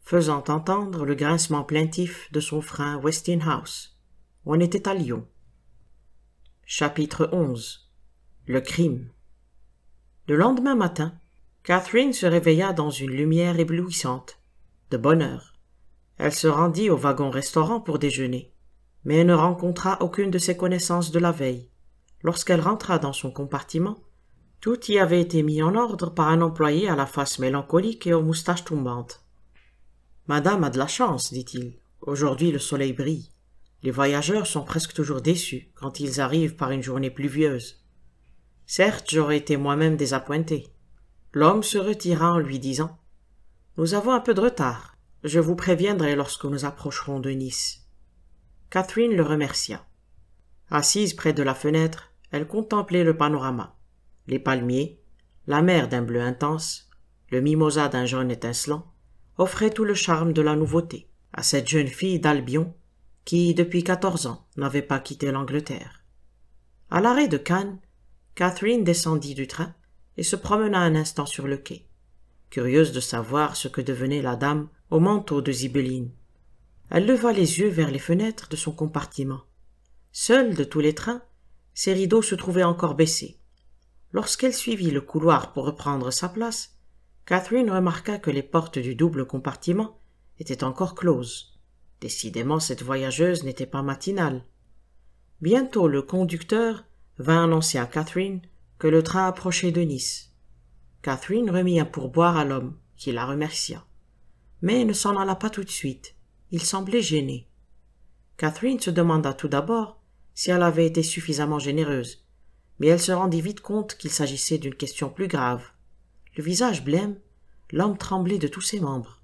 faisant entendre le grincement plaintif de son frein Westinghouse. On était à Lyon. Chapitre 11 Le crime. Le lendemain matin, Catherine se réveilla dans une lumière éblouissante. De bonne heure. Elle se rendit au wagon-restaurant pour déjeuner, mais elle ne rencontra aucune de ses connaissances de la veille. Lorsqu'elle rentra dans son compartiment, tout y avait été mis en ordre par un employé à la face mélancolique et aux moustaches tombantes. Madame a de la chance, dit-il. Aujourd'hui le soleil brille. Les voyageurs sont presque toujours déçus quand ils arrivent par une journée pluvieuse. Certes, j'aurais été moi-même désappointé. L'homme se retira en lui disant Nous avons un peu de retard. Je vous préviendrai lorsque nous approcherons de Nice. Catherine le remercia. Assise près de la fenêtre, elle contemplait le panorama les palmiers, la mer d'un bleu intense, le mimosa d'un jaune étincelant, offraient tout le charme de la nouveauté à cette jeune fille d'Albion qui, depuis quatorze ans, n'avait pas quitté l'Angleterre. À l'arrêt de Cannes, Catherine descendit du train et se promena un instant sur le quai, curieuse de savoir ce que devenait la dame au manteau de zibeline. Elle leva les yeux vers les fenêtres de son compartiment. Seul de tous les trains, ses rideaux se trouvaient encore baissés, Lorsqu'elle suivit le couloir pour reprendre sa place, Catherine remarqua que les portes du double compartiment étaient encore closes. Décidément, cette voyageuse n'était pas matinale. Bientôt le conducteur vint annoncer à Catherine que le train approchait de Nice. Catherine remit un pourboire à l'homme, qui la remercia. Mais ne s'en alla pas tout de suite. Il semblait gêné. Catherine se demanda tout d'abord si elle avait été suffisamment généreuse, mais elle se rendit vite compte qu'il s'agissait d'une question plus grave. Le visage blême, l'homme tremblait de tous ses membres,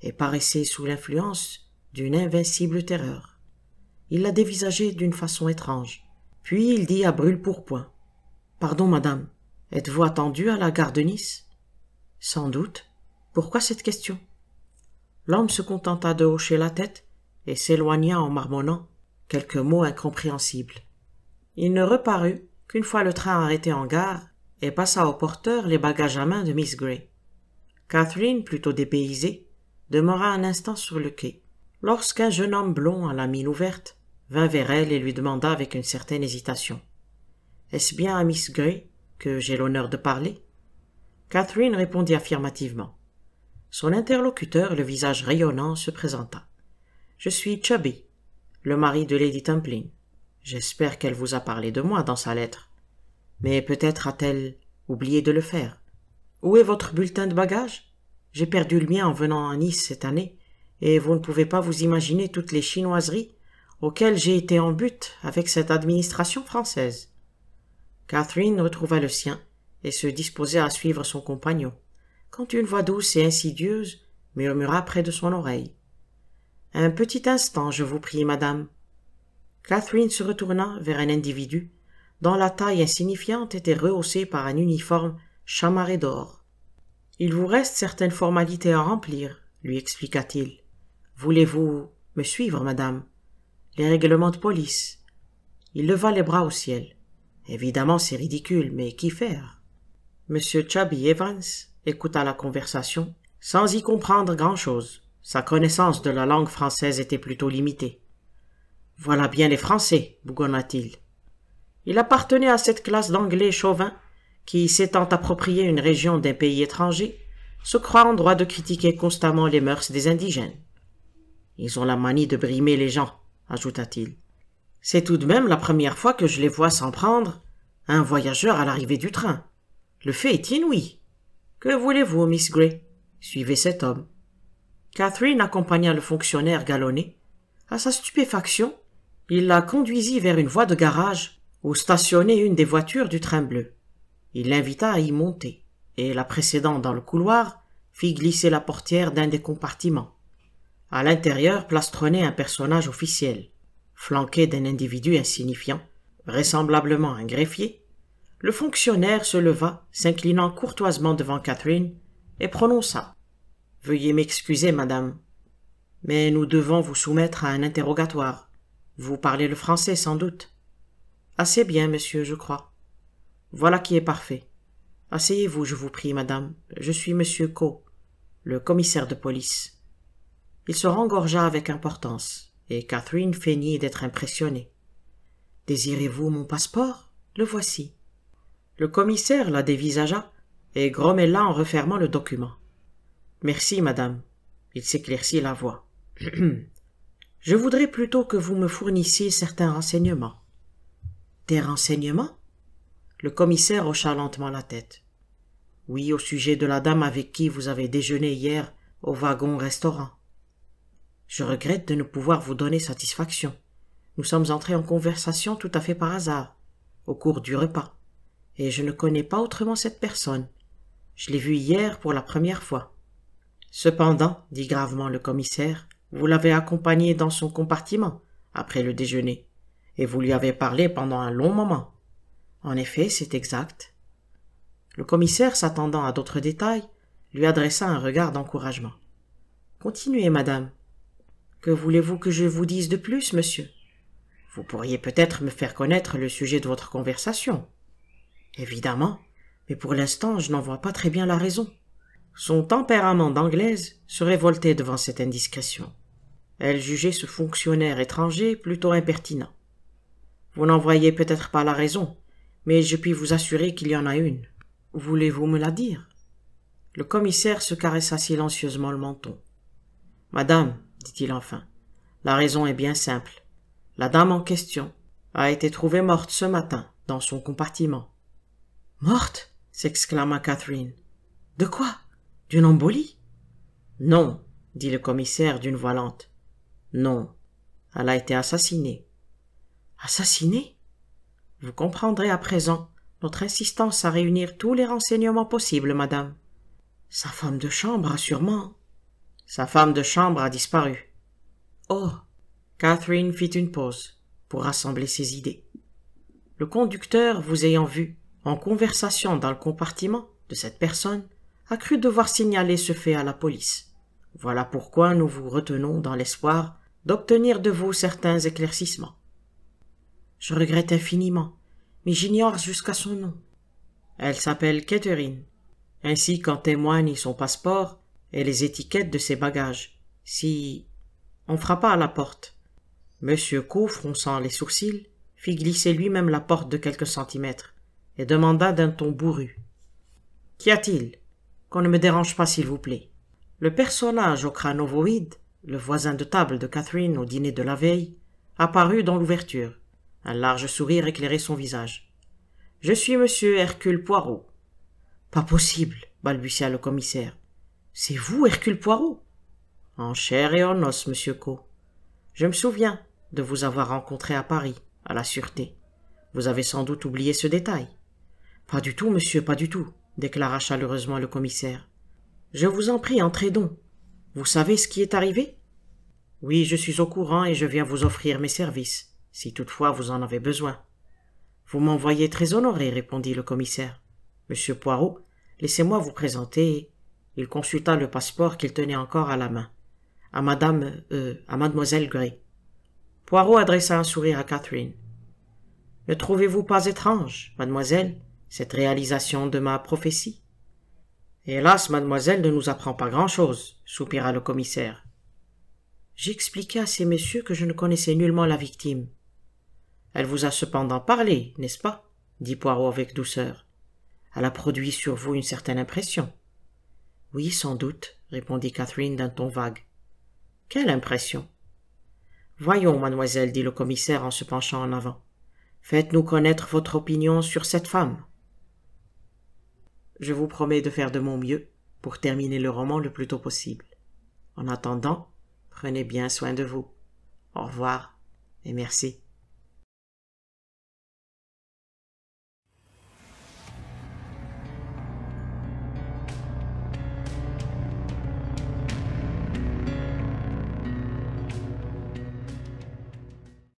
et paraissait sous l'influence d'une invincible terreur. Il la dévisageait d'une façon étrange. Puis il dit à brûle-pourpoint. Pardon, madame, êtes-vous attendue à la gare de Nice? Sans doute. Pourquoi cette question? L'homme se contenta de hocher la tête et s'éloigna en marmonnant quelques mots incompréhensibles. Il ne reparut qu'une fois le train arrêté en gare, et passa au porteur les bagages à main de Miss Gray. Catherine, plutôt dépaysée, demeura un instant sur le quai, lorsqu'un jeune homme blond à la mine ouverte vint vers elle et lui demanda avec une certaine hésitation. Est-ce bien à Miss Gray que j'ai l'honneur de parler? Catherine répondit affirmativement. Son interlocuteur, le visage rayonnant, se présenta. Je suis Chubby, le mari de Lady Templin. J'espère qu'elle vous a parlé de moi dans sa lettre. Mais peut-être a-t-elle oublié de le faire. Où est votre bulletin de bagages? J'ai perdu le mien en venant à Nice cette année, et vous ne pouvez pas vous imaginer toutes les chinoiseries auxquelles j'ai été en but avec cette administration française. Catherine retrouva le sien et se disposait à suivre son compagnon, quand une voix douce et insidieuse murmura près de son oreille. Un petit instant, je vous prie, madame. Catherine se retourna vers un individu dont la taille insignifiante était rehaussée par un uniforme chamarré d'or. Il vous reste certaines formalités à remplir, lui expliqua-t-il. Voulez-vous me suivre, madame? Les règlements de police. Il leva les bras au ciel. Évidemment, c'est ridicule, mais qu'y faire? Monsieur Chubby Evans écouta la conversation sans y comprendre grand-chose. Sa connaissance de la langue française était plutôt limitée. Voilà bien les Français, bougonna-t-il. Il appartenait à cette classe d'anglais chauvins qui, s'étant approprié une région d'un pays étranger, se croient en droit de critiquer constamment les mœurs des indigènes. Ils ont la manie de brimer les gens, ajouta-t-il. C'est tout de même la première fois que je les vois s'en prendre un voyageur à l'arrivée du train. Le fait est inouï. Que voulez-vous, Miss Gray? Suivez cet homme. Catherine accompagna le fonctionnaire galonné. À sa stupéfaction, il la conduisit vers une voie de garage où stationnait une des voitures du train bleu. Il l'invita à y monter, et la précédant dans le couloir, fit glisser la portière d'un des compartiments. À l'intérieur plastronnait un personnage officiel, flanqué d'un individu insignifiant, vraisemblablement un greffier. Le fonctionnaire se leva, s'inclinant courtoisement devant Catherine, et prononça. Veuillez m'excuser, madame. Mais nous devons vous soumettre à un interrogatoire. Vous parlez le français, sans doute. Assez bien, monsieur, je crois. Voilà qui est parfait. Asseyez-vous, je vous prie, madame. Je suis monsieur Co, le commissaire de police. Il se rengorgea avec importance, et Catherine feignit d'être impressionnée. Désirez-vous mon passeport? Le voici. Le commissaire la dévisagea et grommela en refermant le document. Merci, madame. Il s'éclaircit la voix. Je voudrais plutôt que vous me fournissiez certains renseignements. Des renseignements? Le commissaire hocha lentement la tête. Oui, au sujet de la dame avec qui vous avez déjeuné hier au wagon-restaurant. Je regrette de ne pouvoir vous donner satisfaction. Nous sommes entrés en conversation tout à fait par hasard, au cours du repas, et je ne connais pas autrement cette personne. Je l'ai vue hier pour la première fois. Cependant, dit gravement le commissaire, vous l'avez accompagnée dans son compartiment, après le déjeuner et vous lui avez parlé pendant un long moment. En effet, c'est exact. Le commissaire, s'attendant à d'autres détails, lui adressa un regard d'encouragement. Continuez, madame. Que voulez-vous que je vous dise de plus, monsieur? Vous pourriez peut-être me faire connaître le sujet de votre conversation. Évidemment, mais pour l'instant je n'en vois pas très bien la raison. Son tempérament d'anglaise se révoltait devant cette indiscrétion. Elle jugeait ce fonctionnaire étranger plutôt impertinent. Vous n'en voyez peut-être pas la raison, mais je puis vous assurer qu'il y en a une. Voulez-vous me la dire? Le commissaire se caressa silencieusement le menton. Madame, dit-il enfin, la raison est bien simple. La dame en question a été trouvée morte ce matin dans son compartiment. Morte? s'exclama Catherine. De quoi? D'une embolie? Non, dit le commissaire d'une voix lente. Non, elle a été assassinée. Assassiné Vous comprendrez à présent notre insistance à réunir tous les renseignements possibles, madame. Sa femme de chambre a sûrement. Sa femme de chambre a disparu. Oh. Catherine fit une pause pour rassembler ses idées. Le conducteur, vous ayant vu en conversation dans le compartiment de cette personne, a cru devoir signaler ce fait à la police. Voilà pourquoi nous vous retenons dans l'espoir d'obtenir de vous certains éclaircissements. Je regrette infiniment, mais j'ignore jusqu'à son nom. Elle s'appelle Catherine, ainsi qu'en témoignent son passeport et les étiquettes de ses bagages. Si on frappa à la porte, Monsieur Co, fronçant les sourcils, fit glisser lui-même la porte de quelques centimètres et demanda d'un ton bourru. Qu'y a-t-il Qu'on ne me dérange pas, s'il vous plaît? Le personnage au crâne ovoïde, le voisin de table de Catherine au dîner de la veille, apparut dans l'ouverture. Un large sourire éclairait son visage. Je suis monsieur Hercule Poirot. Pas possible, balbutia le commissaire. C'est vous, Hercule Poirot? En chair et en os, monsieur Co. Je me souviens de vous avoir rencontré à Paris, à la Sûreté. Vous avez sans doute oublié ce détail. Pas du tout, monsieur, pas du tout, déclara chaleureusement le commissaire. Je vous en prie, entrez donc. Vous savez ce qui est arrivé? Oui, je suis au courant et je viens vous offrir mes services, si toutefois vous en avez besoin. Vous m'envoyez très honoré, répondit le commissaire. Monsieur Poirot, laissez-moi vous présenter. Il consulta le passeport qu'il tenait encore à la main. À madame, euh, à mademoiselle Gray. Poirot adressa un sourire à Catherine. Ne trouvez-vous pas étrange, mademoiselle, cette réalisation de ma prophétie? Hélas, mademoiselle ne nous apprend pas grand-chose, soupira le commissaire. J'expliquai à ces messieurs que je ne connaissais nullement la victime. Elle vous a cependant parlé, n'est-ce pas? dit Poirot avec douceur. Elle a produit sur vous une certaine impression. Oui, sans doute, répondit Catherine d'un ton vague. Quelle impression Voyons, mademoiselle, dit le commissaire en se penchant en avant. Faites-nous connaître votre opinion sur cette femme. Je vous promets de faire de mon mieux pour terminer le roman le plus tôt possible. En attendant, prenez bien soin de vous. Au revoir et merci.